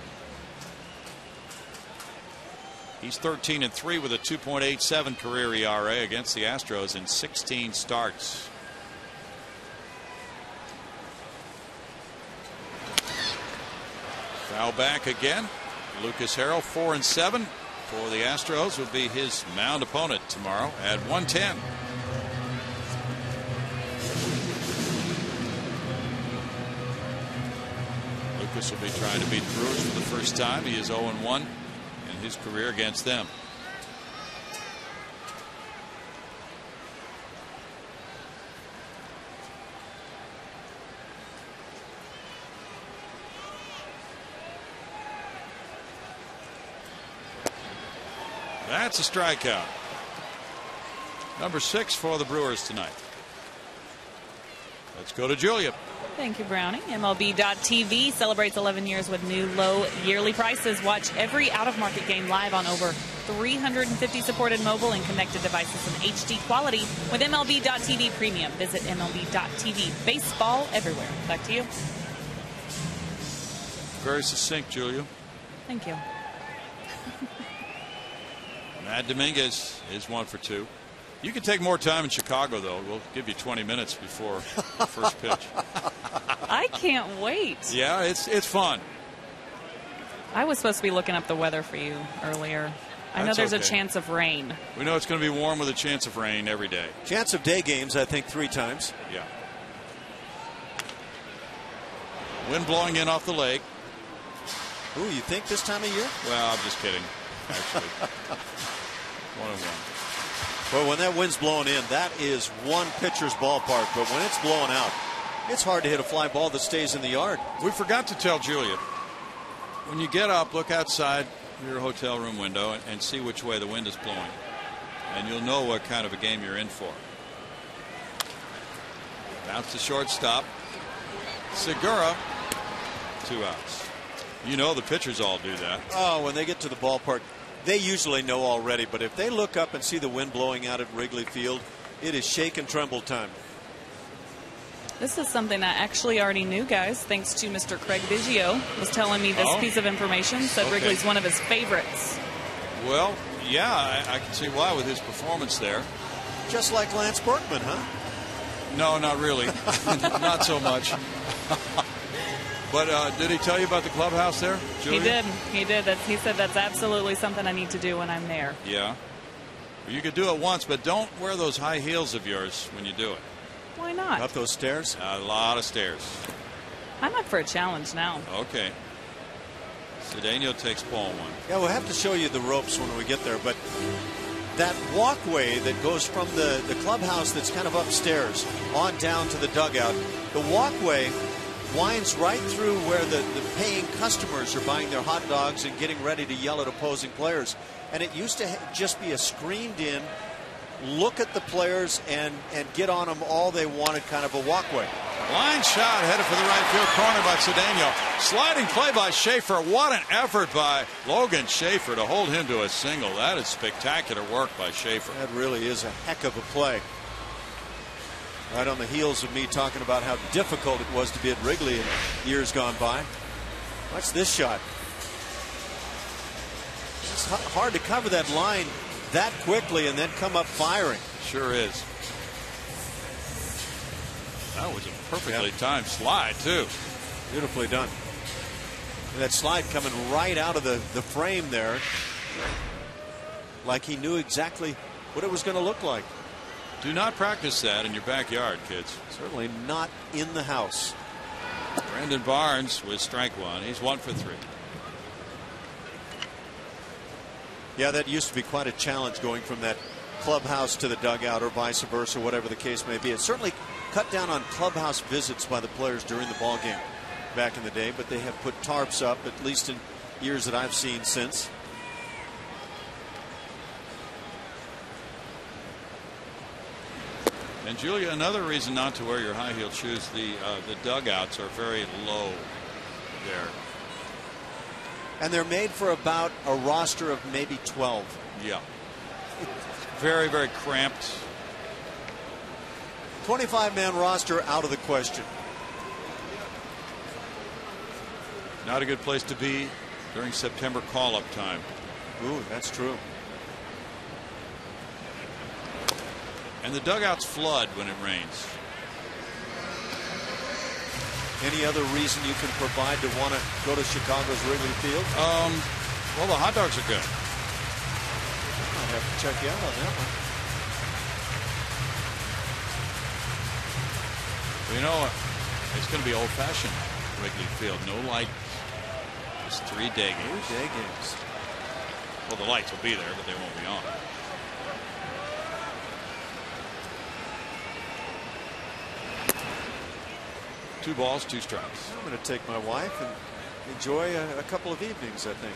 He's 13 and 3 with a 2.87 career ERA against the Astros in 16 starts. Foul back again. Lucas Harrell 4 and 7 for the Astros will be his mound opponent tomorrow at 110. Lucas will be trying to beat the Brewers for the first time. He is 0 1 in his career against them. That's a strikeout. Number six for the Brewers tonight. Let's go to Julia. Thank you, Brownie. MLB.tv celebrates 11 years with new low yearly prices. Watch every out of market game live on over 350 supported mobile and connected devices in HD quality with MLB.tv Premium. Visit MLB.tv. Baseball everywhere. Back to you. Very succinct, Julia. Thank you. Matt Dominguez is one for two. You can take more time in Chicago, though. We'll give you 20 minutes before the first pitch. I can't wait. Yeah, it's it's fun. I was supposed to be looking up the weather for you earlier. I know That's there's a chance of rain. We know it's going to be warm with a chance of rain every day. Chance of day games, I think, three times. Yeah. Wind blowing in off the lake. Ooh, you think this time of year? Well, I'm just kidding. Actually, one and one. Well, when that wind's blowing in, that is one pitcher's ballpark. But when it's blowing out, it's hard to hit a fly ball that stays in the yard. We forgot to tell Julia. When you get up, look outside your hotel room window and, and see which way the wind is blowing, and you'll know what kind of a game you're in for. Bounce to shortstop. Segura, two outs. You know the pitchers all do that. Oh, when they get to the ballpark, they usually know already. But if they look up and see the wind blowing out at Wrigley Field, it is shake and tremble time. This is something I actually already knew, guys, thanks to Mr. Craig Biggio was telling me this Oh. piece of information. Said Okay. Wrigley's one of his favorites. Well, yeah, I, I can see why with his performance there. Just like Lance Berkman, huh? No, not really. not so much. but uh, did he tell you about the clubhouse there, Julia? He did. He did. That's, he said that's absolutely something I need to do when I'm there. Yeah. You could do it once, but don't wear those high heels of yours when you do it. Why not? Up those stairs. A lot of stairs. I'm up for a challenge now. Okay. Cedeno takes ball one. Yeah, we'll have to show you the ropes when we get there. But that walkway that goes from the, the clubhouse that's kind of upstairs on down to the dugout, the walkway winds right through where the, the paying customers are buying their hot dogs and getting ready to yell at opposing players. And it used to just be a screened in, look at the players and, and get on them all they wanted kind of a walkway. Line shot headed for the right field corner by Cedeno. Sliding play by Schafer. What an effort by Logan Schafer to hold him to a single. That is spectacular work by Schafer. That really is a heck of a play. Right on the heels of me talking about how difficult it was to be at Wrigley in years gone by. Watch this shot. It's hard to cover that line that quickly and then come up firing. Sure is. That was a perfectly timed slide, too. Beautifully done. And that slide coming right out of the, the frame there. Like he knew exactly what it was going to look like. Do not practice that in your backyard, kids. Certainly not in the house. Brandon Barnes with strike one. He's one for three. Yeah, that used to be quite a challenge going from that clubhouse to the dugout or vice versa, whatever the case may be. It certainly cut down on clubhouse visits by the players during the ball game back in the day, but they have put tarps up, at least in years that I've seen since. And Julia, another reason not to wear your high heel shoes, the uh, the dugouts are very low there. And they're made for about a roster of maybe 12. Yeah. Very, very cramped. 25 man roster out of the question. Not a good place to be during September call up time. Ooh, that's true. And the dugouts flood when it rains. Any other reason you can provide to want to go to Chicago's Wrigley Field? Um, well, the hot dogs are good. I'd have to check you out on that one. You know, it's going to be old fashioned Wrigley Field. No lights. Just three day games. Three day games. Well, the lights will be there, but they won't be on. Two balls, two strikes. I'm going to take my wife and enjoy a, a couple of evenings, I think.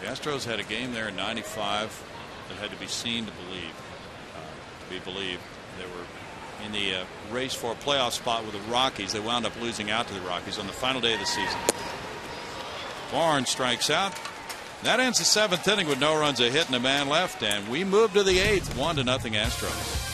The Astros had a game there in 95 that had to be seen to believe. Uh, to be believed. They were in the uh, race for a playoff spot with the Rockies. They wound up losing out to the Rockies on the final day of the season. Barnes strikes out. That ends the seventh inning with no runs, a hit, and a man left, and we move to the eighth, one to nothing Astros.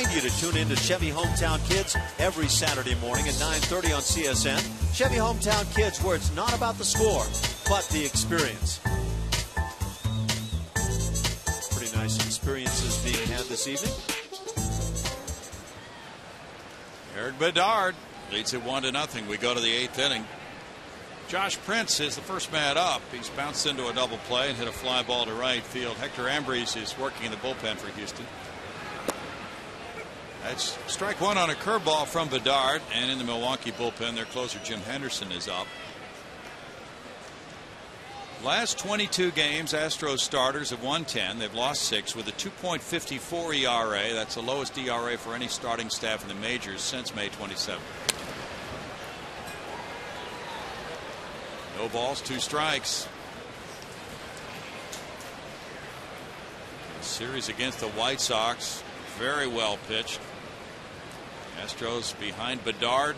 Remind you to tune in to Chevy Hometown Kids every Saturday morning at 9.30 on CSN. Chevy Hometown Kids, where it's not about the score, but the experience. Pretty nice experiences being had this evening. Erik Bedard leads it one to nothing. We go to the eighth inning. Josh Prince is the first man up. He's bounced into a double play and hit a fly ball to right field. Hector Ambriz is working in the bullpen for Houston. That's strike one on a curveball from Bedard, and in the Milwaukee bullpen, their closer Jim Henderson is up. Last 22 games, Astros starters have won 10. They've lost six with a 2.54 ERA. That's the lowest ERA for any starting staff in the majors since May 27. No balls, two strikes. Series against the White Sox, very well pitched. Astros behind Bedard.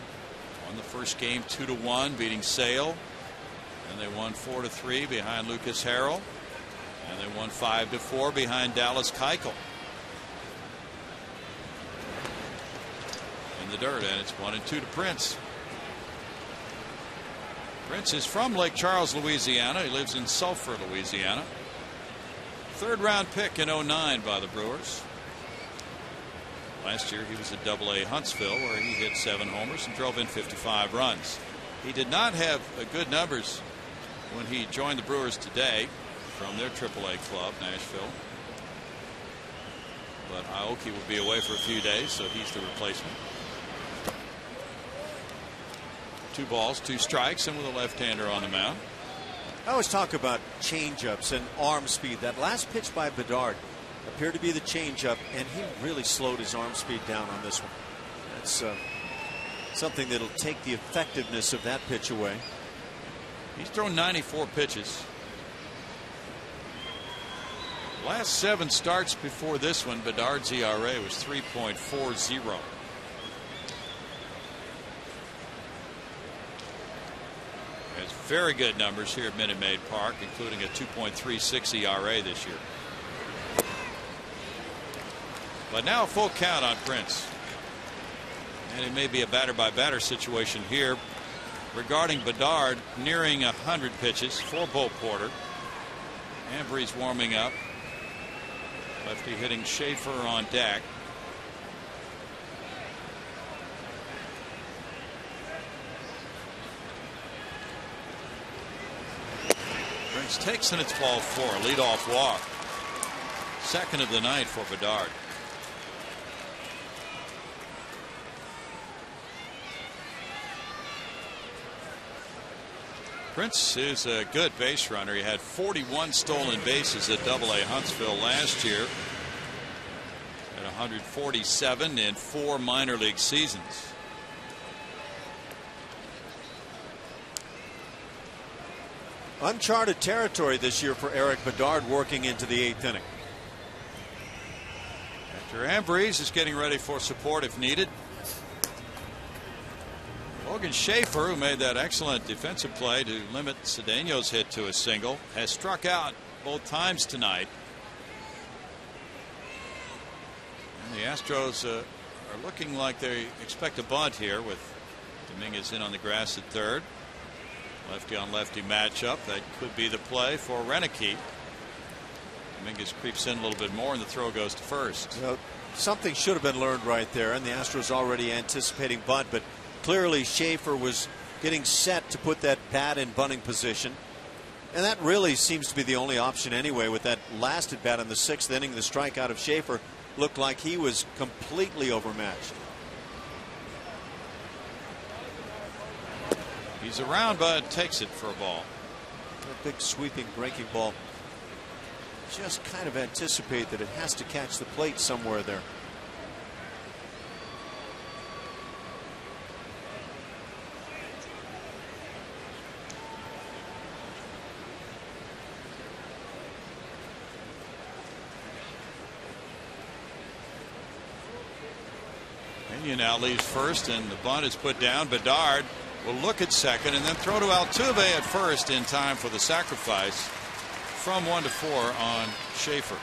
Won the first game two to one, beating Sale. And they won four to three behind Lucas Harrell. And they won five to four behind Dallas Keuchel. In the dirt, and it's one and two to Prince. Prince is from Lake Charles, Louisiana. He lives in Sulphur, Louisiana. Third round pick in 09 by the Brewers. Last year he was at Double A Huntsville where he hit seven homers and drove in 55 runs. He did not have uh, good numbers when he joined the Brewers today from their Triple A club, Nashville. But Aoki will be away for a few days, so he's the replacement. Two balls, two strikes, and with a left-hander on the mound. I always talk about changeups and arm speed. That last pitch by Bedard appeared to be the changeup, and he really slowed his arm speed down on this one. That's uh, something that'll take the effectiveness of that pitch away. He's thrown 94 pitches. Last seven starts before this one, Bedard's ERA was 3.40. Has very good numbers here at Minute Maid Park, including a 2.36 ERA this year. But now a full count on Prince. And it may be a batter by batter situation here regarding Bedard nearing 100 pitches for Bo Porter. Ambriz warming up. Lefty hitting Schafer on deck. Prince takes and it's ball four. Leadoff walk. Second of the night for Bedard. Prince is a good base runner. He had 41 stolen bases at Double A Huntsville last year. At 147 in four minor league seasons. Uncharted territory this year for Erik Bedard working into the eighth inning. Hector Ambriz is getting ready for support if needed. Logan Schafer, who made that excellent defensive play to limit Cedeno's hit to a single, has struck out both times tonight. And the Astros uh, are looking like they expect a bunt here with Dominguez in on the grass at third. Lefty on lefty matchup. That could be the play for Roenicke. Dominguez creeps in a little bit more and the throw goes to first. Well, something should have been learned right there and the Astros already anticipating bunt but clearly Schafer was getting set to put that bat in bunting position. And that really seems to be the only option anyway with that last at bat in the sixth inning. The strikeout of Schafer looked like he was completely overmatched. He's around, but takes it for a ball. A big sweeping breaking ball. Just kind of anticipate that it has to catch the plate somewhere there. Pena now leaves first, and the bunt is put down. Bedard will look at second and then throw to Altuve at first in time for the sacrifice from one to four on Schafer.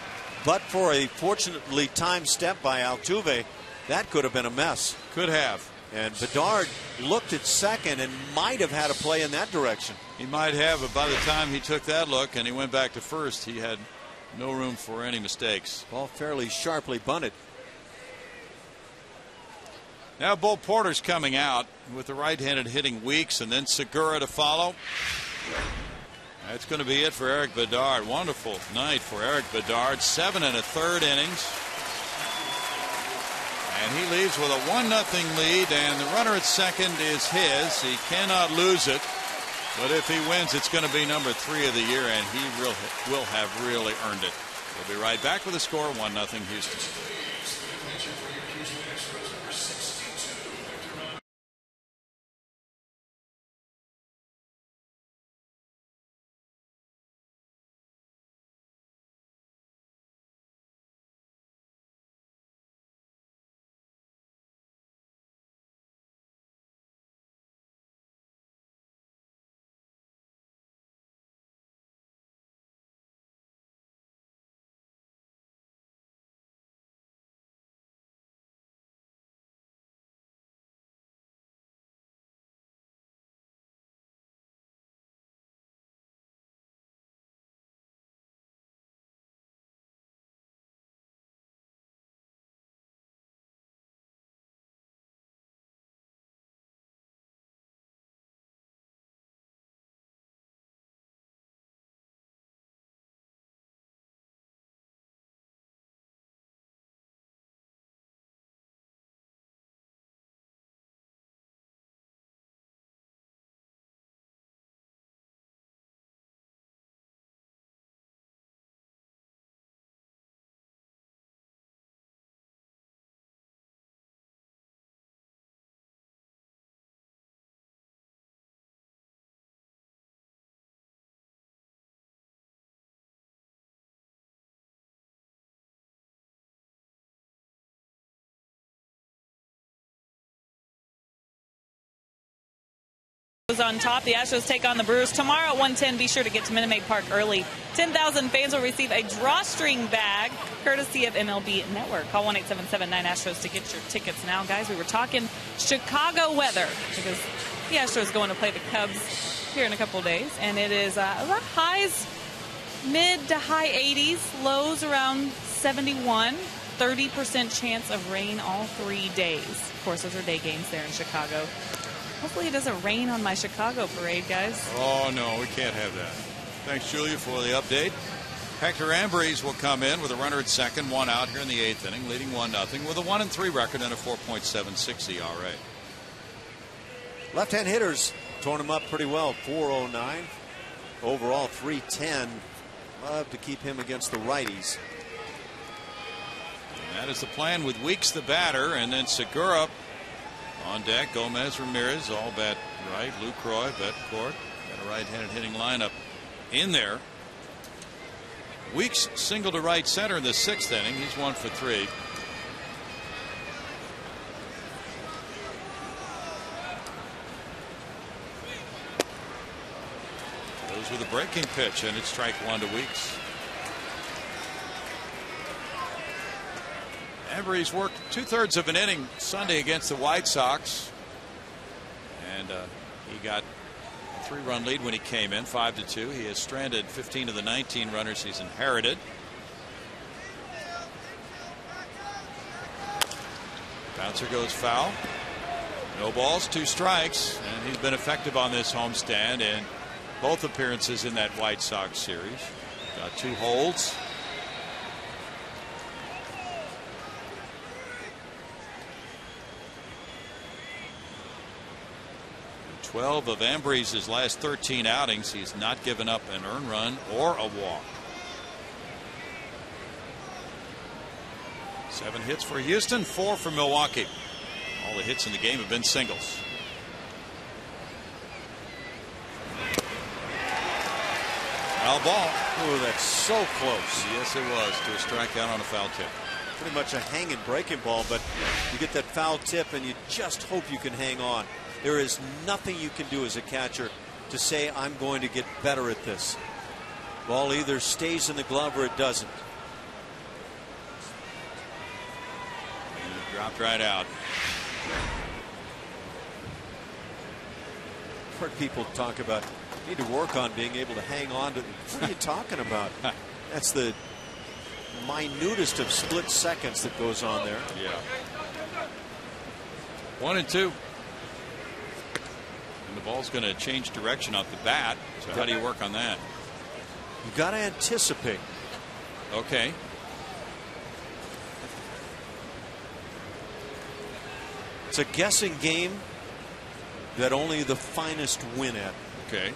But for a fortunately timed step by Altuve, that could have been a mess. Could have. And Bedard looked at second and might have had a play in that direction. He might have, but by the time he took that look and he went back to first, he had no room for any mistakes. Ball fairly sharply bunted. Now Bo Porter's coming out with the right-handed hitting Weeks and then Segura to follow. That's going to be it for Erik Bedard. Wonderful night for Erik Bedard. Seven and a third innings. And he leaves with a 1 nothing lead, and the runner at second is his. He cannot lose it. But if he wins, it's going to be number three of the year, and he will, have really earned it. We'll be right back with a score 1 nothing Houston. On top. The Astros take on the Brewers tomorrow at 110. Be sure to get to Minute Maid Park early. 10,000 fans will receive a drawstring bag courtesy of MLB Network. Call 1 877 Astros to get your tickets now. Guys, we were talking Chicago weather because the Astros going to play the Cubs here in a couple days. And it is uh, highs mid to high 80s, lows around 71. 30% chance of rain all three days. Of course, those are day games there in Chicago. Hopefully it doesn't rain on my Chicago parade, guys. Oh, no, we can't have that. Thanks, Julia, for the update. Hector Ambriz will come in with a runner at second, one out here in the eighth inning, leading 1 0 with a 1 and 3 record and a 4.76 ERA. Left hand hitters torn him up pretty well. 409. Overall, 310. Love to keep him against the righties. And that is the plan with Weeks, the batter, and then Segura on deck. Gomez, Ramirez, all bat right. Lucroy, Betancourt. Got a right-handed hitting lineup in there. Weeks single to right center in the sixth inning. He's one for three. Goes with a breaking pitch, and it's strike one to Weeks. Ambriz worked two thirds of an inning Sunday against the White Sox. And uh, he got a three run lead when he came in, 5 to 2. He has stranded 15 of the 19 runners he's inherited. Bouncer goes foul. No balls, two strikes, and he's been effective on this homestand in both appearances in that White Sox series. Got two holds. 12 of Ambriz' last 13 outings, he's not given up an earned run or a walk. Seven hits for Houston, four for Milwaukee. All the hits in the game have been singles. Foul ball. Oh, that's so close. Yes, it was to a strikeout on a foul tip. Pretty much a hanging breaking ball, but you get that foul tip and you just hope you can hang on. There is nothing you can do as a catcher to say, I'm going to get better at this. Ball either stays in the glove or it doesn't. dropped right out. Heard people talk about need to work on being able to hang on to. What are you talking about? That's the minutest of split seconds that goes on there. Yeah. One and two. And the ball's going to change direction off the bat. So how do you work on that? You got to anticipate. Okay. It's a guessing game that only the finest win at. Okay.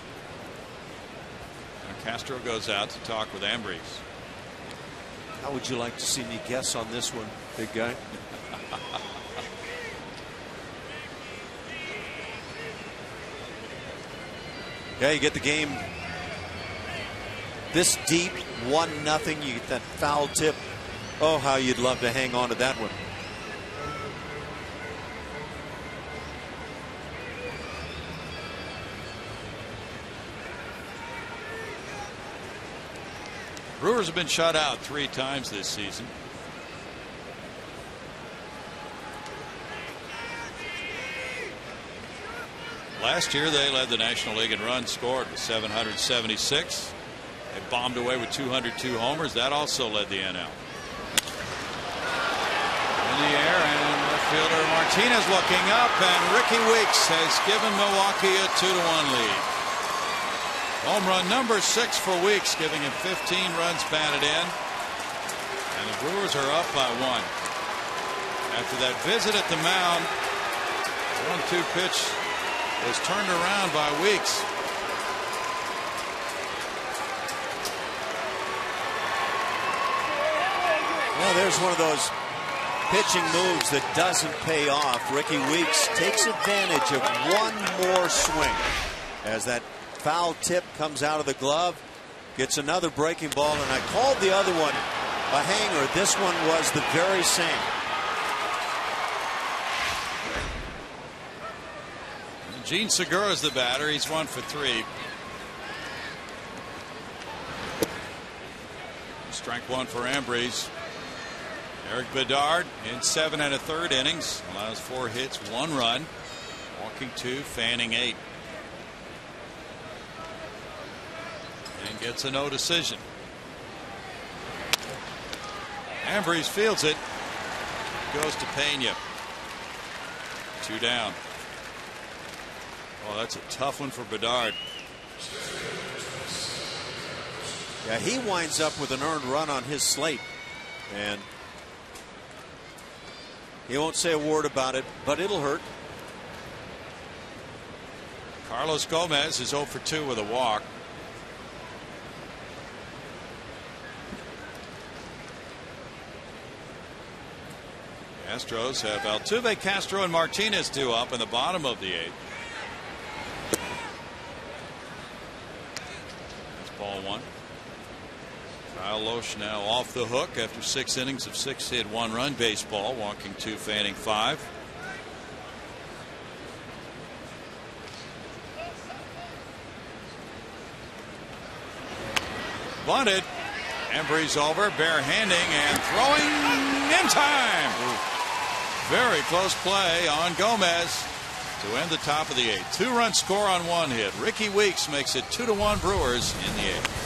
Now Castro goes out to talk with Ambriz. How would you like to see me guess on this one, big guy? Yeah, you get the game this deep, one nothing. You get that foul tip. Oh, how you'd love to hang on to that one. Brewers have been shut out three times this season. Last year, they led the National League in runs scored with 776. They bombed away with 202 homers. That also led the NL. In the air, and left fielder Martinez looking up, and Rickie Weeks has given Milwaukee a 2 to 1 lead. Home run number six for Weeks, giving him 15 runs batted in. And the Brewers are up by one. After that visit at the mound, one two pitch was turned around by Weeks. Well, there's one of those pitching moves that doesn't pay off. Rickie Weeks takes advantage of one more swing as that foul tip comes out of the glove. Gets another breaking ball, and I called the other one a hanger. This one was the very same. Jean Segura is the batter. He's one for three. Strike one for Ambriz. Erik Bedard in seven and a third innings allows four hits, one run, walking two, fanning eight. And gets a no decision. Ambriz fields it. Goes to Pena. Two down. Oh, that's a tough one for Bedard. Yeah, he winds up with an earned run on his slate. And he won't say a word about it, but it'll hurt. Carlos Gomez is 0 for 2 with a walk. Astros have Altuve, Castro, and Martinez due up in the bottom of the eighth. That's ball one. Kyle Lohse now off the hook after six innings of six hit one run baseball, walking two, fanning five. Bunted. Ambriz over, barehanding and throwing in time. Very close play on Gomez to end the top of the eighth. Two run score on one hit. Rickie Weeks makes it two to one Brewers in the eighth.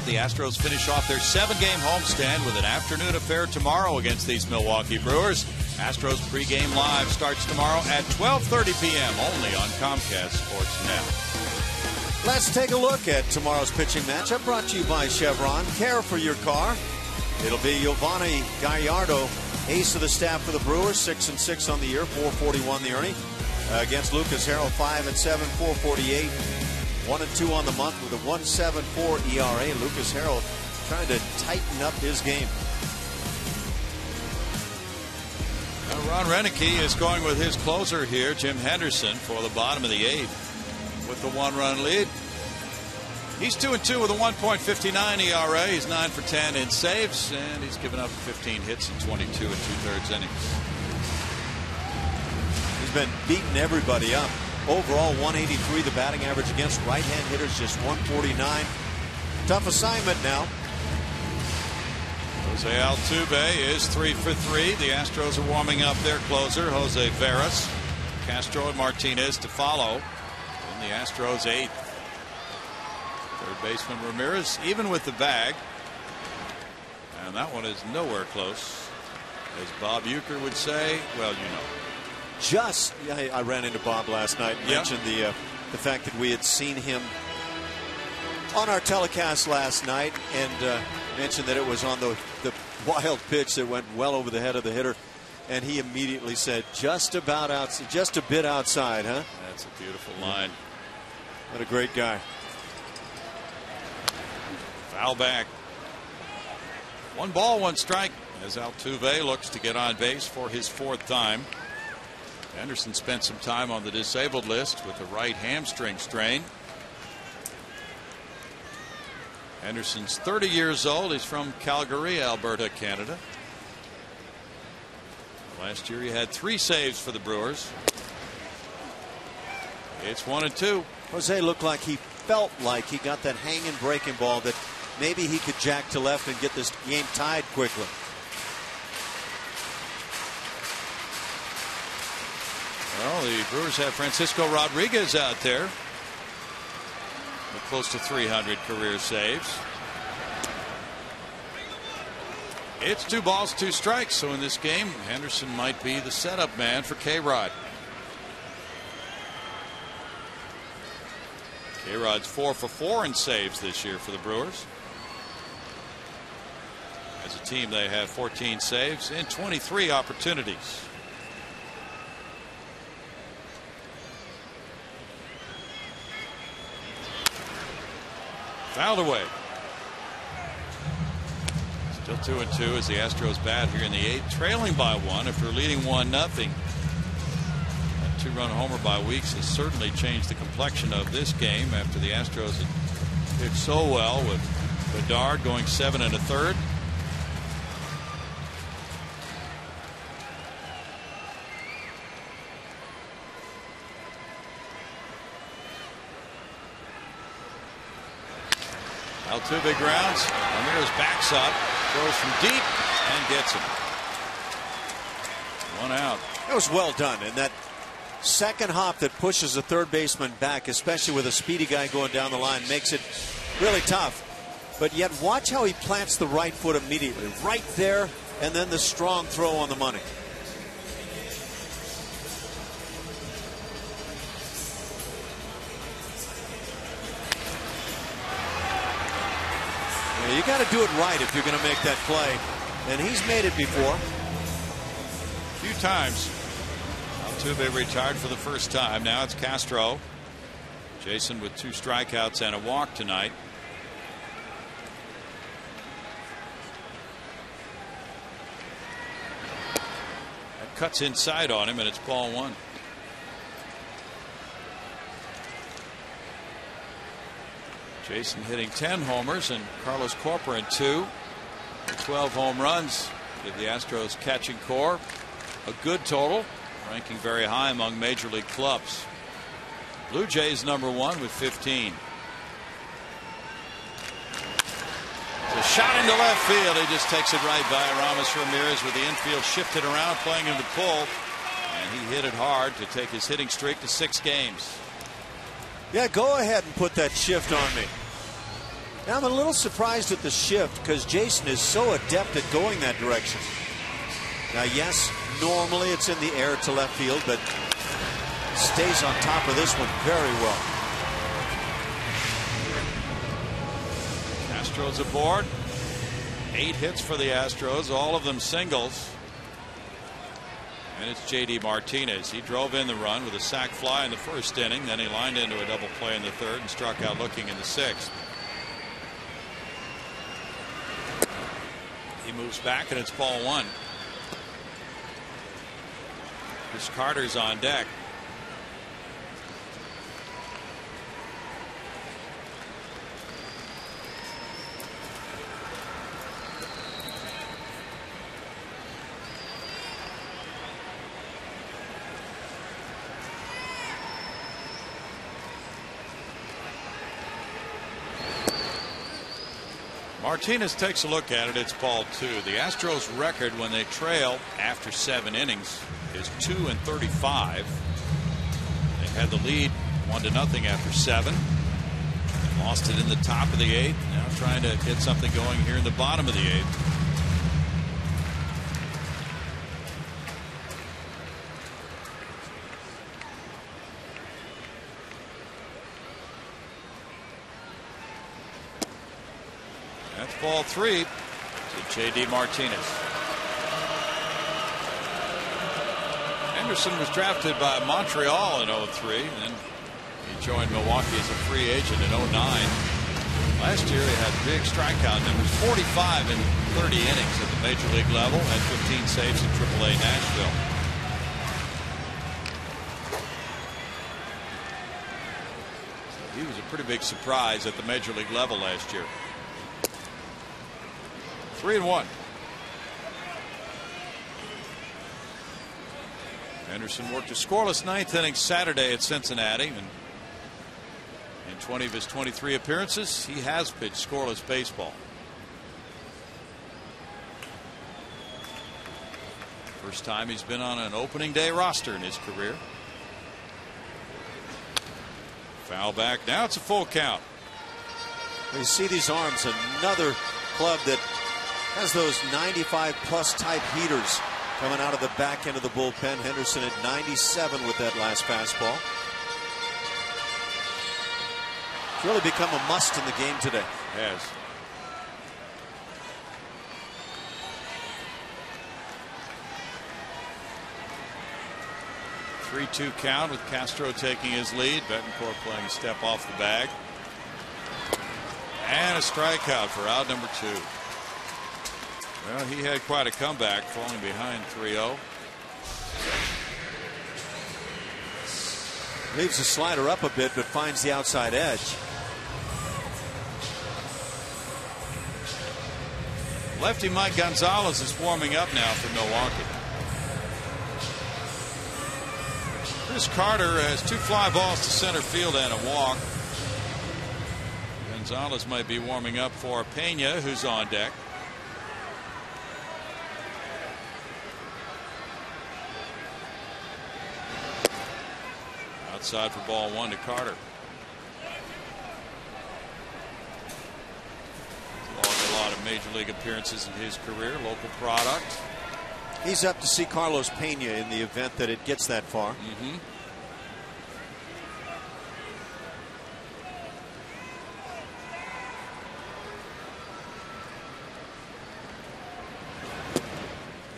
The Astros finish off their seven game homestand with an afternoon affair tomorrow against these Milwaukee Brewers. Astros pregame live starts tomorrow at 12:30 p.m. only on Comcast Sports Net. Let's take a look at tomorrow's pitching matchup brought to you by Chevron. Care for your car. It'll be Yovani Gallardo, ace of the staff for the Brewers, six and six on the year, 441 the earning. Uh, against Lucas Harrell, five and seven, 448. One and two on the month with a 1.74 ERA. Lucas Harrell trying to tighten up his game. Now Ron Roenicke is going with his closer here, Jim Henderson, for the bottom of the eighth with the one-run lead. He's two and two with a 1.59 ERA. He's nine for 10 in saves, and he's given up 15 hits in 22 and two-thirds innings. He's been beating everybody up. Overall, 183 the batting average against right-hand hitters, just 149. Tough assignment now. Jose Altuve is three for three. The Astros are warming up their closer, Jose Veras. Castro and Martinez to follow in the Astros eighth. Third baseman Ramirez even with the bag. And that one is nowhere close. As Bob Uecker would say, well, you know just I, I ran into Bob last night and yeah. mentioned the uh, the fact that we had seen him on our telecast last night and uh, mentioned that it was on the the wild pitch that went well over the head of the hitter. And he immediately said just about outside just a bit outside huh? That's a beautiful line. What a great guy. Foul back. One ball one strike as Altuve looks to get on base for his fourth time Henderson spent some time on the disabled list with a right hamstring strain. Henderson's 30 years old. He's from Calgary, Alberta, Canada. Last year he had three saves for the Brewers. It's one and two. Jose looked like he felt like he got that hanging breaking ball that maybe he could jack to left and get this game tied quickly. The Brewers have Francisco Rodriguez out there with close to 300 career saves. It's two balls, two strikes. So in this game, Henderson might be the setup man for K Rod. K Rod's four for four in saves this year for the Brewers. As a team, they have 14 saves and 23 opportunities. Fouled away. Still two and two as the Astros bat here in the eighth, trailing by one after leading one nothing. That two-run homer by Weeks has certainly changed the complexion of this game after the Astros had so well with Bedard going seven and a third. Altuve rounds. Ramirez backs up, throws from deep, and gets him. One out. That was well done. And that second hop that pushes the third baseman back, especially with a speedy guy going down the line, makes it really tough. But yet, watch how he plants the right foot immediately, right there, and then the strong throw on the money. You got to do it right if you're going to make that play. And he's made it before. A few times. Altuve retired for the first time. Now it's Castro. Jason with two strikeouts and a walk tonight. That cuts inside on him, and it's ball one. Jason hitting 10 homers and Carlos Corporan two. 12 home runs give the Astros catching core a good total, ranking very high among major league clubs. Blue Jays number one with 15. It's a shot into left field. He just takes it right by Aramis Ramirez with the infield shifted around, playing him to pull. And he hit it hard to take his hitting streak to six games. Yeah, go ahead and put that shift on me. Now I'm a little surprised at the shift because Jason is so adept at going that direction. Now, yes, normally it's in the air to left field, but stays on top of this one very well. Astros aboard. Eight hits for the Astros, all of them singles. And it's J.D. Martinez. He drove in the run with a sac fly in the first inning. Then he lined into a double play in the third and struck out looking in the sixth. He moves back and it's ball one. Chris Carter's on deck. Martinez takes a look at it. It's ball two. The Astros record when they trail after seven innings is two and 35. They had the lead one to nothing after seven. Lost it in the top of the eighth. Now trying to get something going here in the bottom of the eighth. Ball three to J.D. Martinez. Henderson was drafted by Montreal in 03, and he joined Milwaukee as a free agent in 09. Last year he had big strikeout numbers, 45 in 30 innings at the major league level, and 15 saves in AAA Nashville. He was a pretty big surprise at the major league level last year. Three and one. Henderson worked a scoreless ninth inning Saturday at Cincinnati. And in 20 of his 23 appearances, he has pitched scoreless baseball. First time he's been on an opening day roster in his career. Foul back. Now it's a full count. You see these arms, another club that has those 95 plus type heaters coming out of the back end of the bullpen. Henderson at 97 with that last fastball. It's really become a must in the game today. Yes. Three-two count with Castro taking his lead. Betancourt playing step off the bag. And a strikeout for out number two. Well, he had quite a comeback, falling behind 3-0. Leaves the slider up a bit, but finds the outside edge. Lefty Mike Gonzalez is warming up now for Milwaukee. Chris Carter has two fly balls to center field and a walk. Gonzalez might be warming up for Pena, who's on deck. Outside for ball one to Carter. a lot of major league appearances in his career, local product. He's up to see Carlos Pena in the event that it gets that far. Mm -hmm.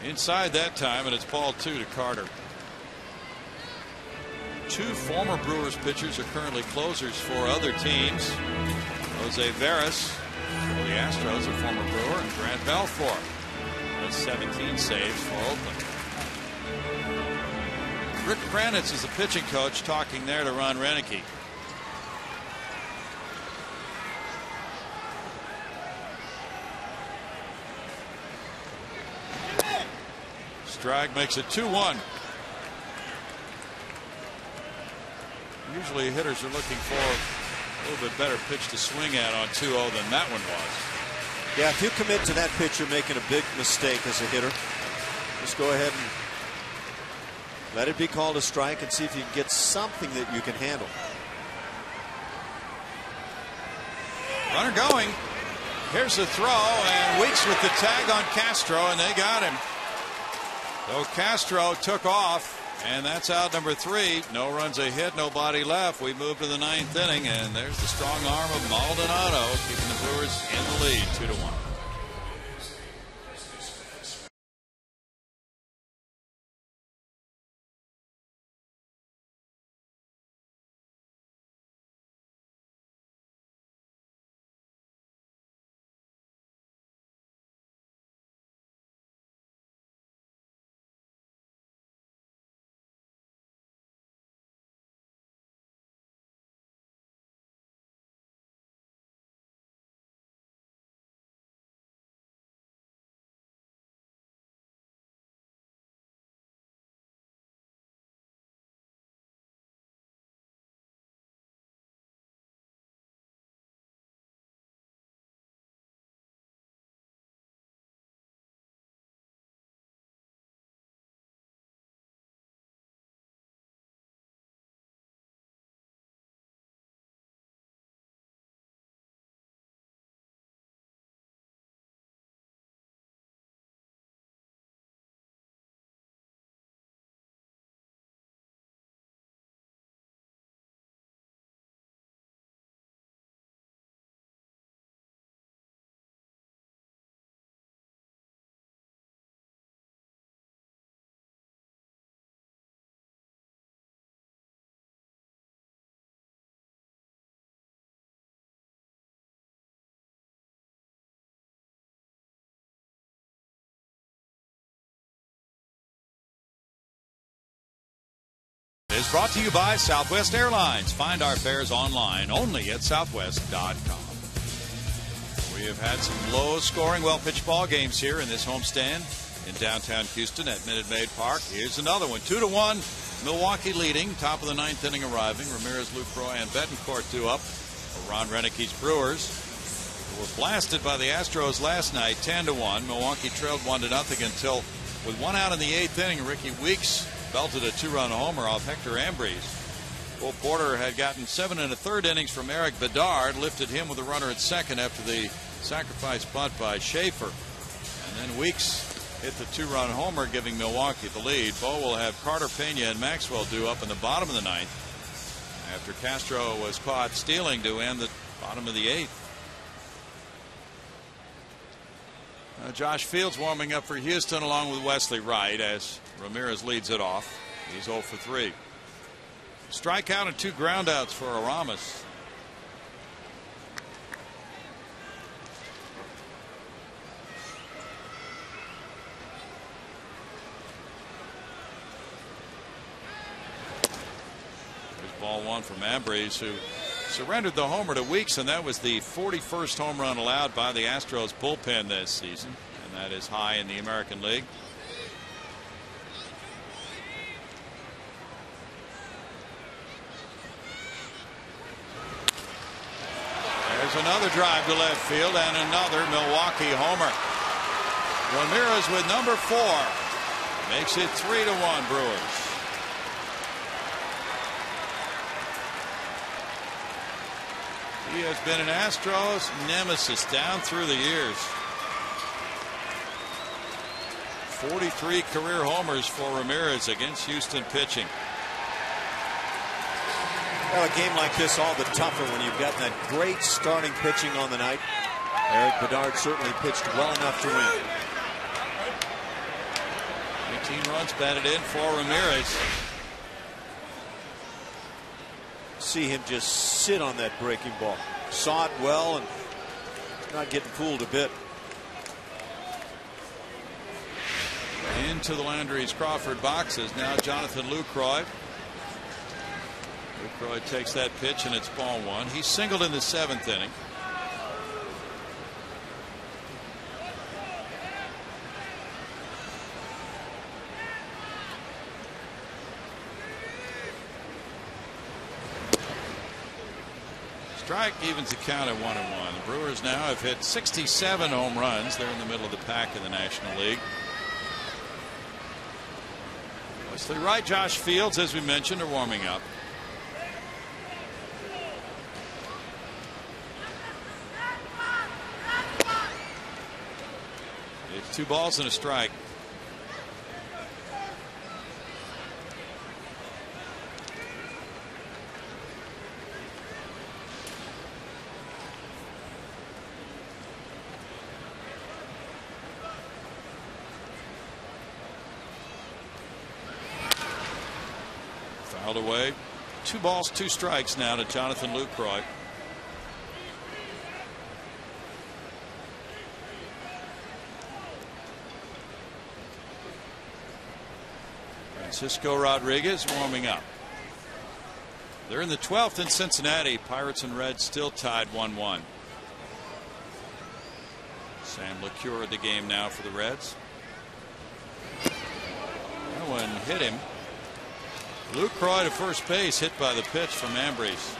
Inside that time, and it's ball two to Carter. Two former Brewers pitchers are currently closers for other teams. Jose Veras for the Astros, a former Brewer, and Grant Balfour has 17 saves for Oakland. Rick Kranitz is the pitching coach talking there to Ron Roenicke. Strike makes it 2 1. Usually hitters are looking for a little bit better pitch to swing at on 2 0 than that one was. Yeah, if you commit to that pitch, you're making a big mistake as a hitter. Just go ahead and let it be called a strike and see if you can get something that you can handle. Runner going. Here's the throw, and Weeks with the tag on Castro, and they got him. So Castro took off, and that's out number three. No runs a hit, nobody left. We move to the ninth inning, and there's the strong arm of Maldonado keeping the Brewers in the lead, two to one. Is brought to you by Southwest Airlines. Find our fares online only at southwest.com. We have had some low scoring, well pitched ball games here in this homestand in downtown Houston at Minute Maid Park. Here's another one. Two to one. Milwaukee leading. Top of the ninth inning arriving. Ramirez, Lucroy, and Betancourt two up Ron Roenicke's Brewers. Were blasted by the Astros last night, 10 to 1. Milwaukee trailed 1 to nothing until, with one out in the eighth inning, Rickie Weeks belted a two-run homer off Hector Ambriz. Bo Porter had gotten seven and a third innings from Erik Bedard, lifted him with a runner at second after the sacrifice bunt by Schafer. And then Weeks hit the two run homer, giving Milwaukee the lead. Bo will have Carter Pena and Maxwell due up in the bottom of the ninth after Castro was caught stealing to end the bottom of the eighth. Uh, Josh Fields warming up for Houston along with Wesley Wright as Ramirez leads it off. He's 0 for 3. Strikeout and two groundouts for Aramis. There's ball one from Ambriz, who surrendered the homer to Weeks, and that was the 41st home run allowed by the Astros bullpen this season, and that is high in the American League. There's another drive to left field and another Milwaukee homer. Ramirez with number four makes it three to one Brewers. He has been an Astros nemesis down through the years. 43 career homers for Ramirez against Houston pitching. Well, a game like this, all the tougher when you've got that great starting pitching on the night. Erik Bedard certainly pitched well enough to win. 18 runs batted in for Ramirez. See him just sit on that breaking ball. Saw it well and not getting fooled a bit. Into the Landry's Crawford boxes. Now Jonathan Lucroy. Lucroy takes that pitch and it's ball one. He singled in the seventh inning. Strike evens the count at one and one. The Brewers now have hit 67 home runs. They're in the middle of the pack in the National League. Wesley Wright, Josh Fields, as we mentioned, are warming up. It's two balls and a strike. Fouled away. Two balls, two strikes now to Jonathan Lucroy. Francisco Rodriguez warming up. They're in the 12th in Cincinnati. Pirates and Reds still tied 1 1. Sam LeCure at the game now for the Reds. That one hit him. Lucroy to first base, hit by the pitch from Ambriz.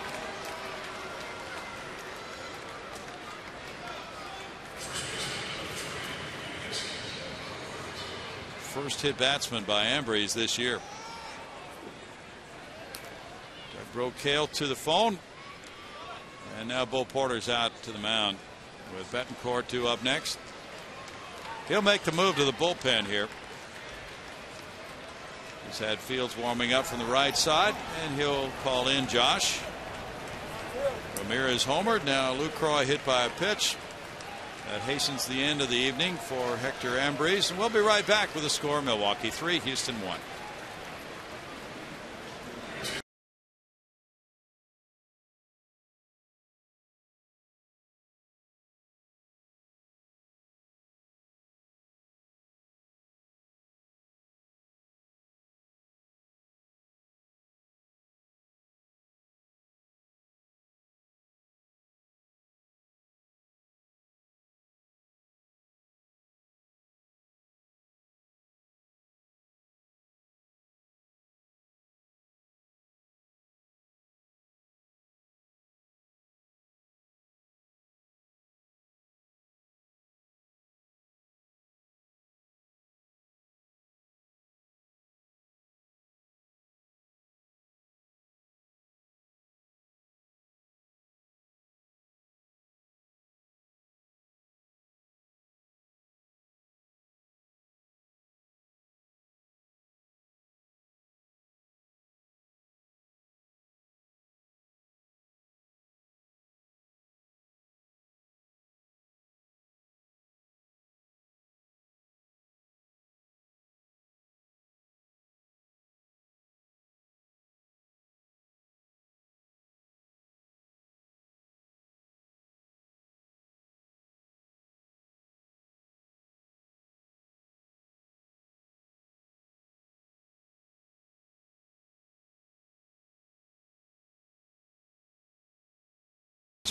First hit batsman by Ambriz this year. Doug Brocail to the phone. And now Bo Porter's out to the mound with Betancourt two up next. He'll make the move to the bullpen here. He's had Fields warming up from the right side, and he'll call in Josh. Ramirez homered. Now Lucroy hit by a pitch. That hastens the end of the evening for Hector Ambriz. And we'll be right back with a score Milwaukee 3, Houston 1.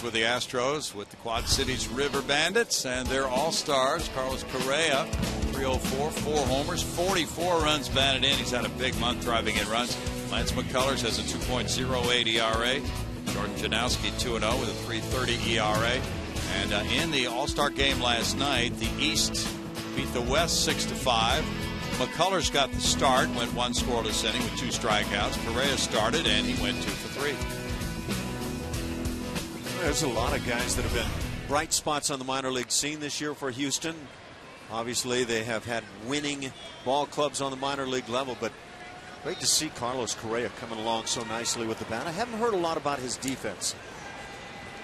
With the Astros with the Quad Cities River Bandits and their all stars. Carlos Correa, 304, four homers, 44 runs batted in. He's had a big month driving in runs. Lance McCullers has a 2.08 ERA. Jordan Jankowski 2 0 with a 3.30 ERA. And uh, in the All Star game last night, the East beat the West 6 to 5. McCullers got the start, went one scoreless inning with two strikeouts. Correa started and he went two for three. There's a lot of guys that have been bright spots on the minor league scene this year for Houston. Obviously, they have had winning ball clubs on the minor league level, but great to see Carlos Correa coming along so nicely with the bat. I haven't heard a lot about his defense.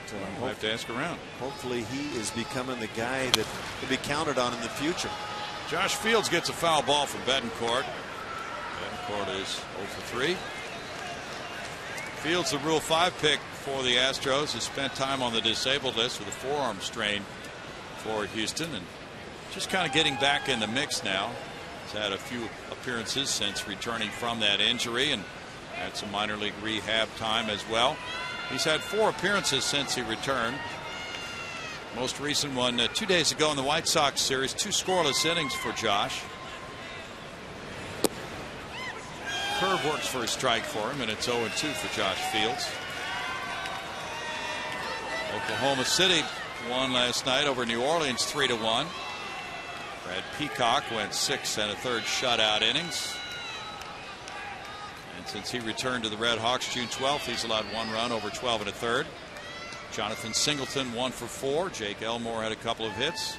So we'll have to ask around. Hopefully, he is becoming the guy that can be counted on in the future. Josh Fields gets a foul ball from Betancourt. Betancourt is 0 for 3. Fields, the Rule 5 pick for the Astros, has spent time on the disabled list with a forearm strain for Houston and just kind of getting back in the mix now. He's had a few appearances since returning from that injury and had some minor league rehab time as well. He's had four appearances since he returned. Most recent one uh, two days ago in the White Sox series, two scoreless innings for Josh. Curve works for a strike for him, and it's 0 2 for Josh Fields. Oklahoma City won last night over New Orleans 3 to 1. Brad Peacock went six and a third shutout innings. And since he returned to the Red Hawks June 12th, he's allowed one run over 12 and a third. Jonathan Singleton one for four. Jake Elmore had a couple of hits.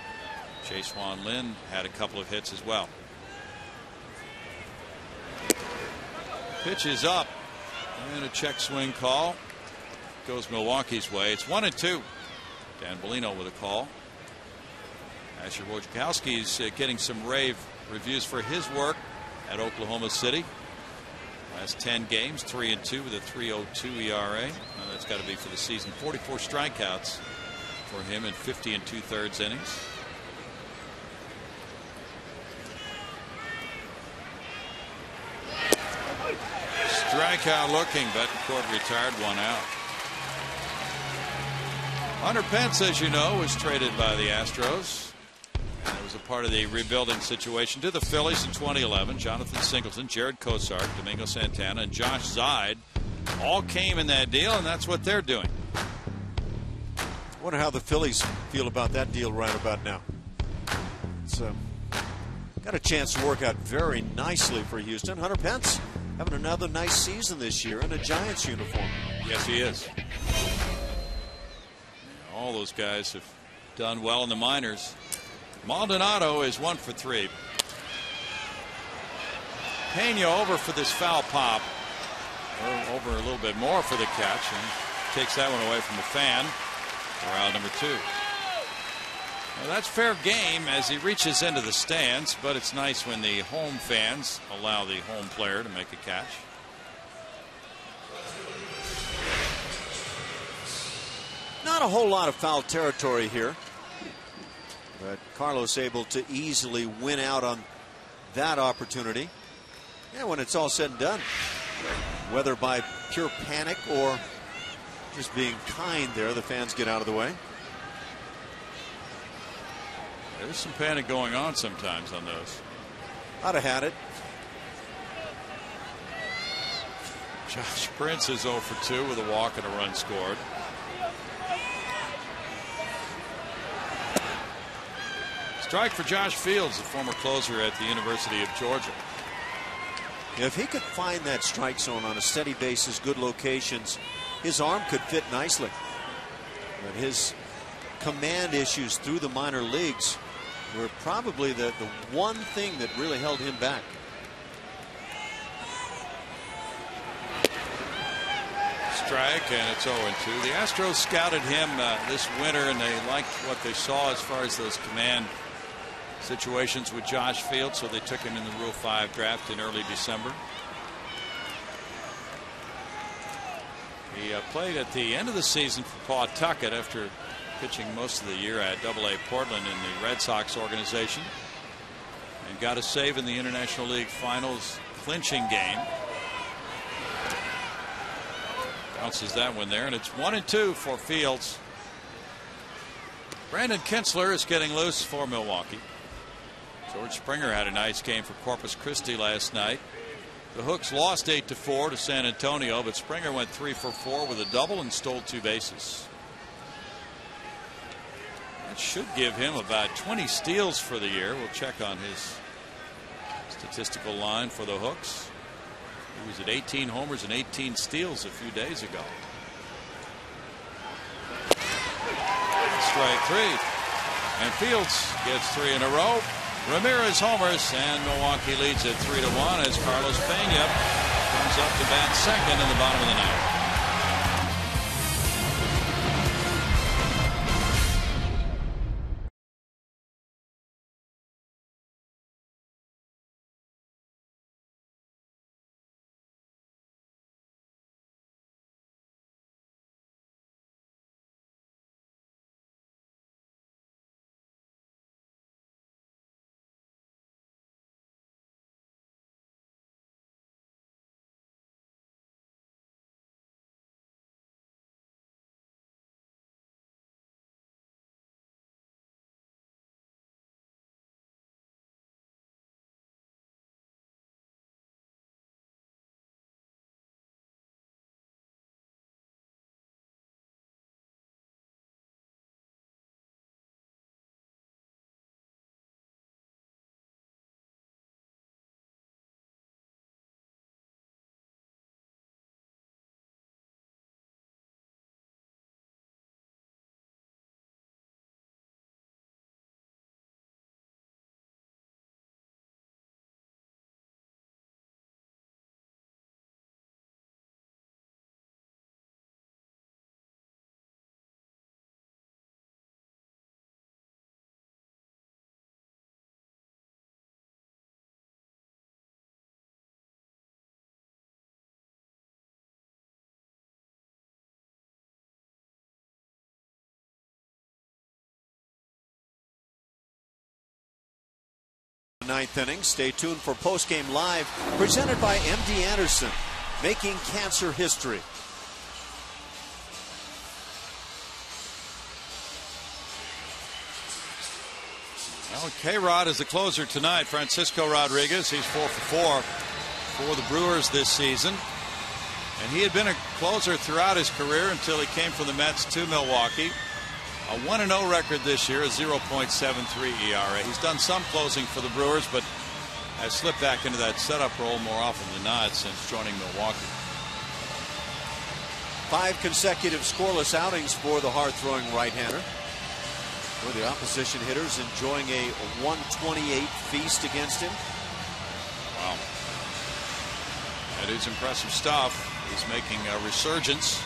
Che-Hsuan Lin had a couple of hits as well. Pitch is up and a check swing call goes Milwaukee's way. It's one and two. Dan Bellino with a call. Asher Wojciechowski is uh, getting some rave reviews for his work at Oklahoma City. Last 10 games, 3 and 2 with a 3.02 ERA. That's got to be for the season. 44 strikeouts for him in 50 and two thirds innings. Strikeout looking, Betancourt retired one out. Hunter Pence, as you know, was traded by the Astros. It was a part of the rebuilding situation to the Phillies in 2011. Jonathan Singleton, Jared Cosart, Domingo Santana, and Josh Zeid all came in that deal, and that's what they're doing. I wonder how the Phillies feel about that deal right about now. It's uh, got a chance to work out very nicely for Houston. Hunter Pence having another nice season this year in a Giants uniform. Yes, he is. All those guys have done well in the minors. Maldonado is one for three. Pena over for this foul pop. Over a little bit more for the catch and takes that one away from the fan. Round number two. Well, that's fair game as he reaches into the stands, but it's nice when the home fans allow the home player to make a catch. Not a whole lot of foul territory here. But Carlos able to easily win out on that opportunity. Yeah, when it's all said and done, whether by pure panic or just being kind there, the fans get out of the way. There's some panic going on sometimes on those. I'd have had it. Josh Prince is 0 for 2 with a walk and a run scored. Strike for Josh Fields, the former closer at the University of Georgia. If he could find that strike zone on a steady basis, good locations, his arm could fit nicely. But his command issues through the minor leagues were probably the, the one thing that really held him back. Strike, and it's 0 2. The Astros scouted him uh, this winter, and they liked what they saw as far as those command situations with Josh Fields, so they took him in the Rule 5 draft in early December. He uh, played at the end of the season for Pawtucket after pitching most of the year at Double A Portland in the Red Sox organization and got a save in the International League Finals clinching game. Bounces that one there, and it's one and two for Fields. Brandon Kintzler is getting loose for Milwaukee. George Springer had a nice game for Corpus Christi last night. The Hooks lost 8 to 4 to San Antonio, but Springer went 3 for 4 with a double and stole two bases. That should give him about 20 steals for the year. We'll check on his statistical line for the Hooks. He was at 18 homers and 18 steals a few days ago. Strike three. And Fields gets three in a row. Ramirez homers, and Milwaukee leads at 3 to 1 as Carlos Pena comes up to bat second in the bottom of the ninth. Ninth inning. Stay tuned for postgame live presented by MD Anderson, making cancer history. Well, K Rod is the closer tonight. Francisco Rodriguez, he's four for four for the Brewers this season. And he had been a closer throughout his career until he came from the Mets to Milwaukee. A 1 0 record this year, a 0.73 ERA. He's done some closing for the Brewers, but has slipped back into that setup role more often than not since joining Milwaukee. Five consecutive scoreless outings for the hard throwing right hander. For the opposition hitters enjoying a 128 feast against him. Wow. That is impressive stuff. He's making a resurgence.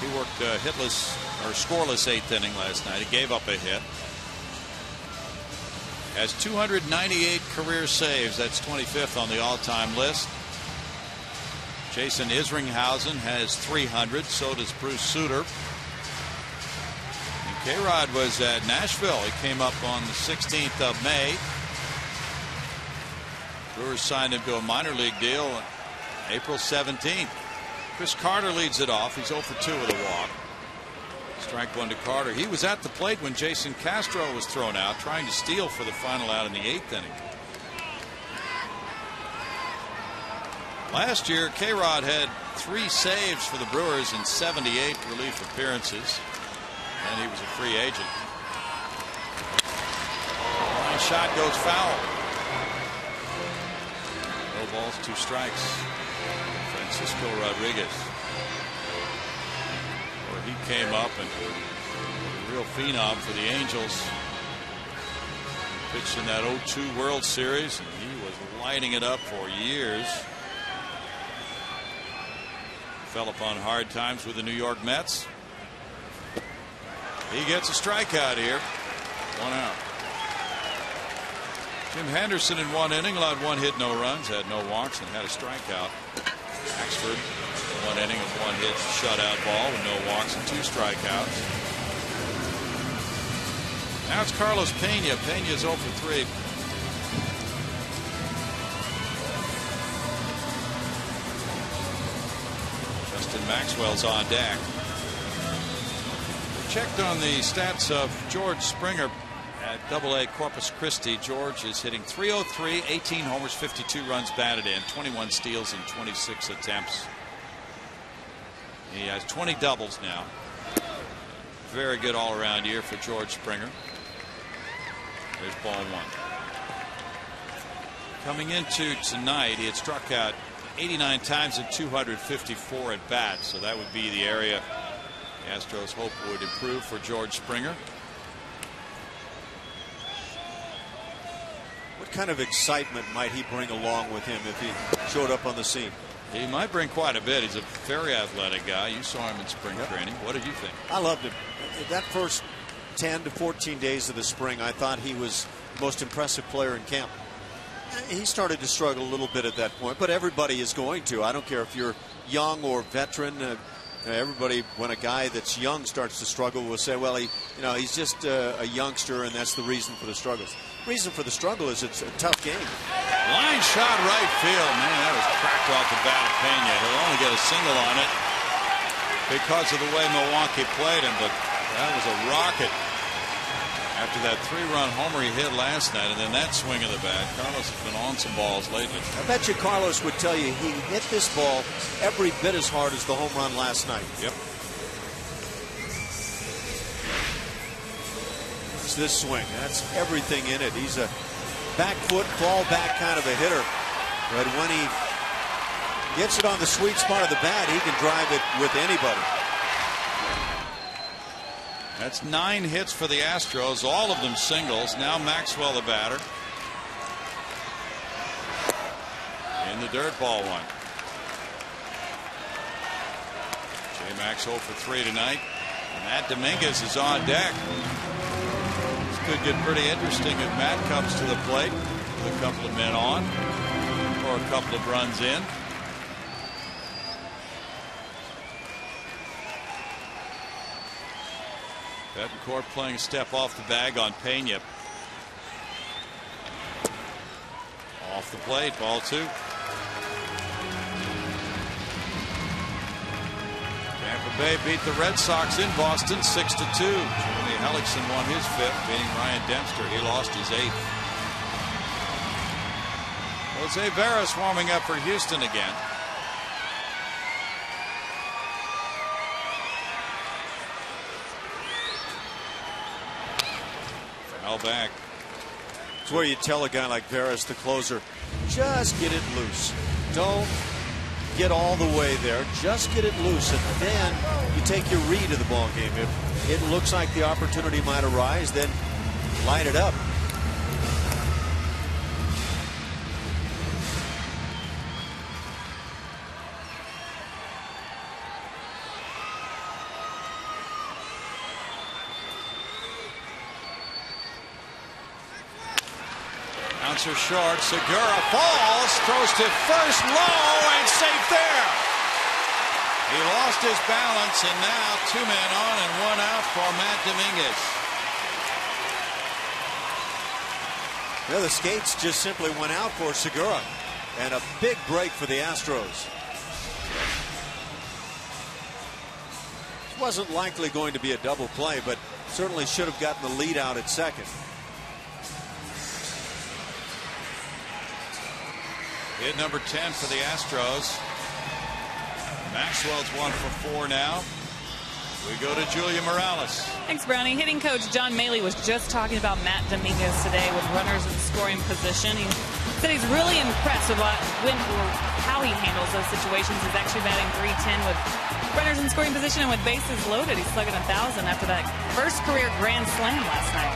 He worked a hitless or scoreless eighth inning last night. He gave up a hit. Has 298 career saves. That's 25th on the all-time list. Jason Isringhausen has 300. So does Bruce Sutter. And K-Rod was at Nashville. He came up on the 16th of May. Brewers signed him to a minor league deal April 17th. Chris Carter leads it off. He's 0 for 2 with a walk. Strike one to Carter. He was at the plate when Jason Castro was thrown out, trying to steal for the final out in the eighth inning. Last year, K Rod had three saves for the Brewers in 78 relief appearances, and he was a free agent. Line shot goes foul. No balls, two strikes. Francisco Rodriguez he came up and a real phenom for the Angels. Pitched in that 0-2 World Series, and he was lighting it up for years. Fell upon hard times with the New York Mets. He gets a strikeout here. One out. Jim Henderson in one inning allowed one hit, no runs, had no walks, and had a strikeout. Axford one inning of one hit shutout ball with no walks and two strikeouts. Now it's Carlos Pena. Pena's 0 for 3. Justin Maxwell's on deck. checked on the stats of George Springer at Double A Corpus Christi. George is hitting 303, 18 homers, 52 runs batted in, 21 steals, and 26 attempts. He has 20 doubles now. Very good all around year for George Springer. There's ball one. Coming into tonight, he had struck out 89 times and 254 at bats, so that would be the area the Astros hope would improve for George Springer. What kind of excitement might he bring along with him if he showed up on the scene? He might bring quite a bit. He's a very athletic guy. You saw him in spring yep. training. What did you think? I loved him. That first 10 to 14 days of the spring, I thought he was the most impressive player in camp. He started to struggle a little bit at that point, but everybody is going to. I don't care if you're young or veteran. Uh, everybody, when a guy that's young starts to struggle, will say, "Well, he, you know, he's just uh, a youngster, and that's the reason for the struggles." Reason for the struggle is it's a tough game. Line shot right field. Man, that was cracked off the bat of Pena. He'll only get a single on it because of the way Milwaukee played him, but that was a rocket after that three-run homer he hit last night, and then that swing of the bat. Carlos has been on some balls lately. I bet you Carlos would tell you he hit this ball every bit as hard as the home run last night. Yep. This swing. That's everything in it. He's a back foot, fall back kind of a hitter. But when he gets it on the sweet spot of the bat, he can drive it with anybody. That's nine hits for the Astros, all of them singles. Now Maxwell the batter. In the dirt ball one. J Maxwell oh for 3 tonight. Matt Dominguez is on deck could get pretty interesting if Matt comes to the plate with a couple of men on or a couple of runs in. Betancourt playing a step off the bag on Pena. Off the plate, ball two. Tampa Bay beat the Red Sox in Boston 6 to 2. Hellickson won his fifth, beating Ryan Dempster. He lost his eighth. Jose Veras warming up for Houston again. Foul back. It's where you tell a guy like Veras, the closer, just get it loose. Don't get all the way there. Just get it loose, and then you take your read of the ball game. If it looks like the opportunity might arise, then line it up. Bouncer short. Segura falls, throws to first low, and safe there. He lost his balance, and now two men on and one out for Matt Dominguez. Yeah, the skates just simply went out for Segura, and a big break for the Astros. It Wasn't likely going to be a double play, but certainly should have gotten the lead out at second. Hit number 10 for the Astros. Maxwell's one for four now. We go to Julia Morales. Thanks, Brownie. Hitting coach John Mallee was just talking about Matt Dominguez today with runners in scoring position. He said he's really impressed with what, when, how he handles those situations. He's actually batting 310 with runners in scoring position and with bases loaded. He's slugging a thousand after that first career grand slam last night.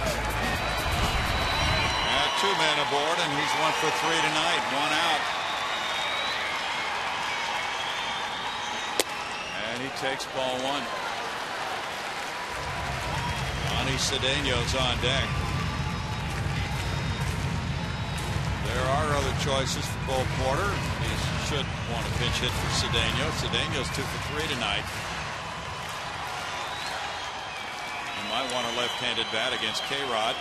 Uh, two men aboard, and he's one for three tonight. One out. And he takes ball one. Ani Cedeno's on deck. There are other choices for Bo Porter. He should want a pinch hit for Cedeno. Cedeno's two for three tonight. He might want a left-handed bat against K-Rod.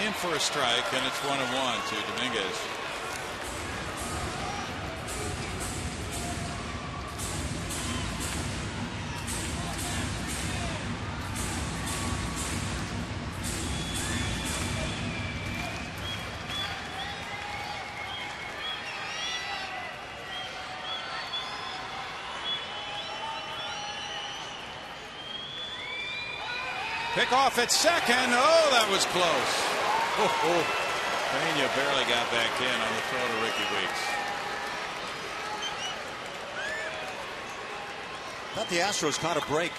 In for a strike, and it's one and one to Dominguez. Pick off at second. Oh, that was close. Oh, oh. Pena barely got back in on the throw to Rickie Weeks. Thought the Astros caught a break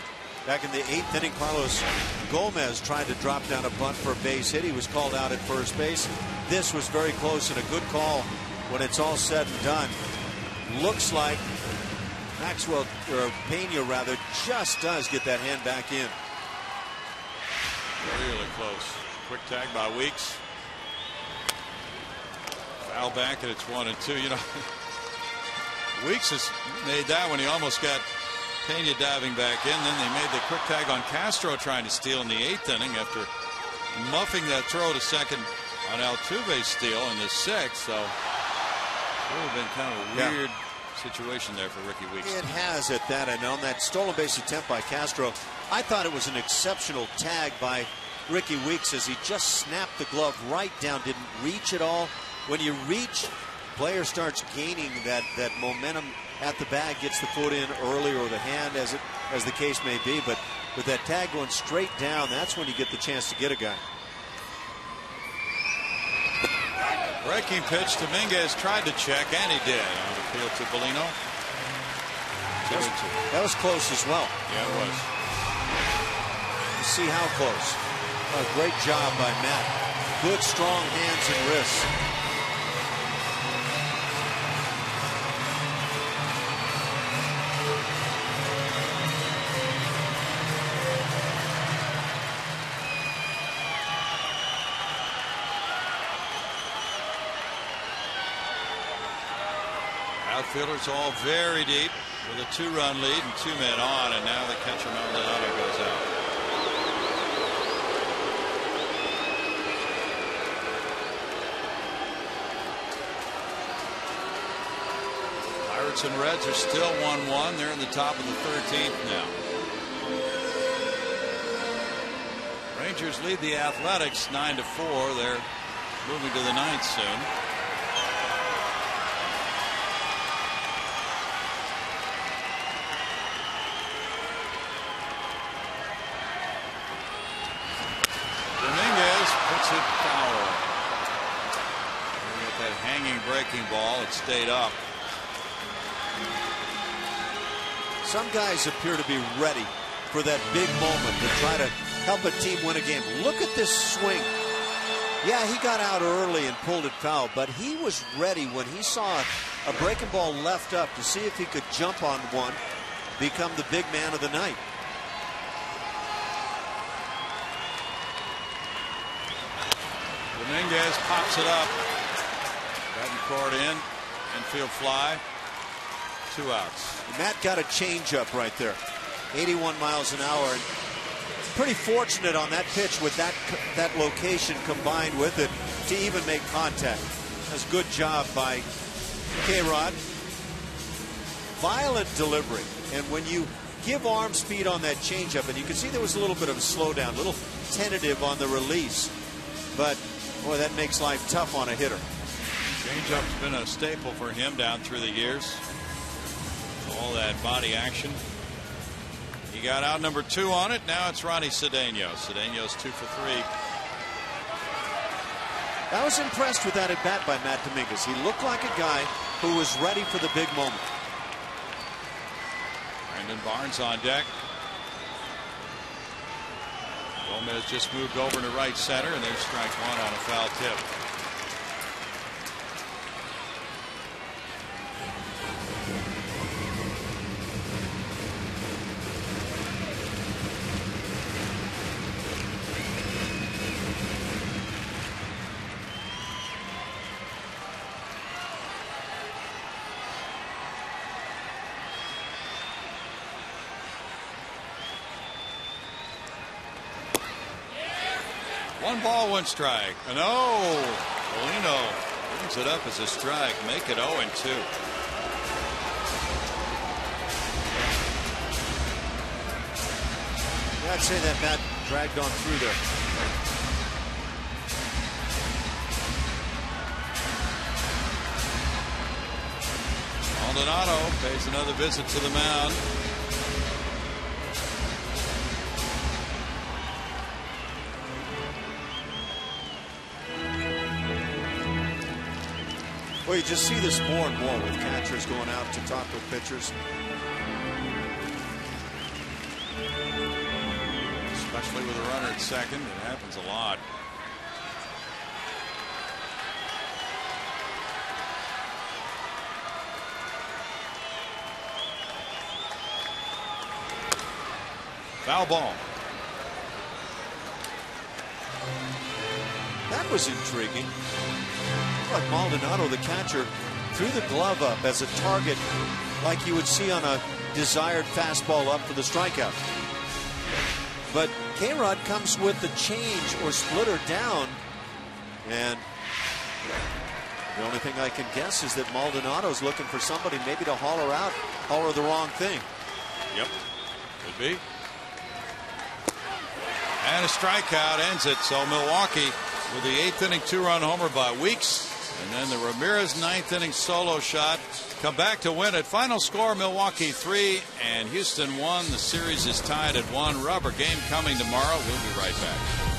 back in the eighth inning. Carlos Gomez tried to drop down a bunt for a base hit. He was called out at first base. This was very close and a good call when it's all said and done. Looks like Maxwell, or Pena rather, just does get that hand back in. Really close. Quick tag by Weeks. Foul back and it's one and two. You know, Weeks has made that one. He almost got Pena diving back in. Then they made the quick tag on Castro trying to steal in the eighth inning after muffing that throw to second on Altuve's steal in the sixth. So it would have been kind of a weird yeah. Situation there for Rickie Weeks. It has at that. And on that stolen base attempt by Castro, I thought it was an exceptional tag by Rickie Weeks as he just snapped the glove right down, didn't reach at all. When you reach, player starts gaining that, that momentum at the bag, gets the foot in early or the hand as it as the case may be. But with that tag going straight down, that's when you get the chance to get a guy. Breaking pitch. Dominguez tried to check, and he did. On field to Bellino. That was, that was close as well. Yeah, it was. You see how close. A great job by Matt. Good, strong hands and wrists. Outfielders all very deep with a two-run lead and two men on, and now the catcher Maldonado goes out. Pirates and Reds are still 1-1. They're in the top of the 13th now. Rangers lead the Athletics 9 to 4. They're moving to the ninth soon. Breaking ball. It stayed up. Some guys appear to be ready for that big moment to try to help a team win a game. Look at this swing. Yeah, he got out early and pulled it foul, but he was ready when he saw a breaking ball left up to see if he could jump on one, become the big man of the night. Dominguez pops it up. Betancourt in. Infield fly. Two outs. Matt got a changeup right there. 81 miles an hour. And pretty fortunate on that pitch with that that location combined with it to even make contact. That's good job by K-Rod. Violent delivery. And when you give arm speed on that changeup, and you can see there was a little bit of a slowdown, a little tentative on the release. But, boy, that makes life tough on a hitter. Changeup's been a staple for him down through the years. All that body action. He got out number two on it. Now it's Ronny Cedeno. Cedeno's two for three. I was impressed with that at bat by Matt Dominguez. He looked like a guy who was ready for the big moment. Brandon Barnes on deck. Gomez just moved over to right center, and there's strike one on a foul tip. Ball, one strike. No. Oh, Bellino brings it up as a strike. Make it 0 and 2. Yeah, I'd say that bat dragged on through there. Maldonado pays another visit to the mound. Well, you just see this more and more with catchers going out to talk with pitchers. Especially with a runner at second, it happens a lot. Foul ball. That was intriguing. Like Maldonado, the catcher, threw the glove up as a target like you would see on a desired fastball up for the strikeout. But K-Rod comes with the change or splitter down. And the only thing I can guess is that Maldonado's looking for somebody maybe to holler out, holler the wrong thing. Yep. Could be. And a strikeout ends it. So Milwaukee with the eighth inning two run homer by Weeks. And then the Ramirez ninth inning solo shot. Come back to win it. Final score Milwaukee three and Houston one. The series is tied at one. Rubber game coming tomorrow. We'll be right back.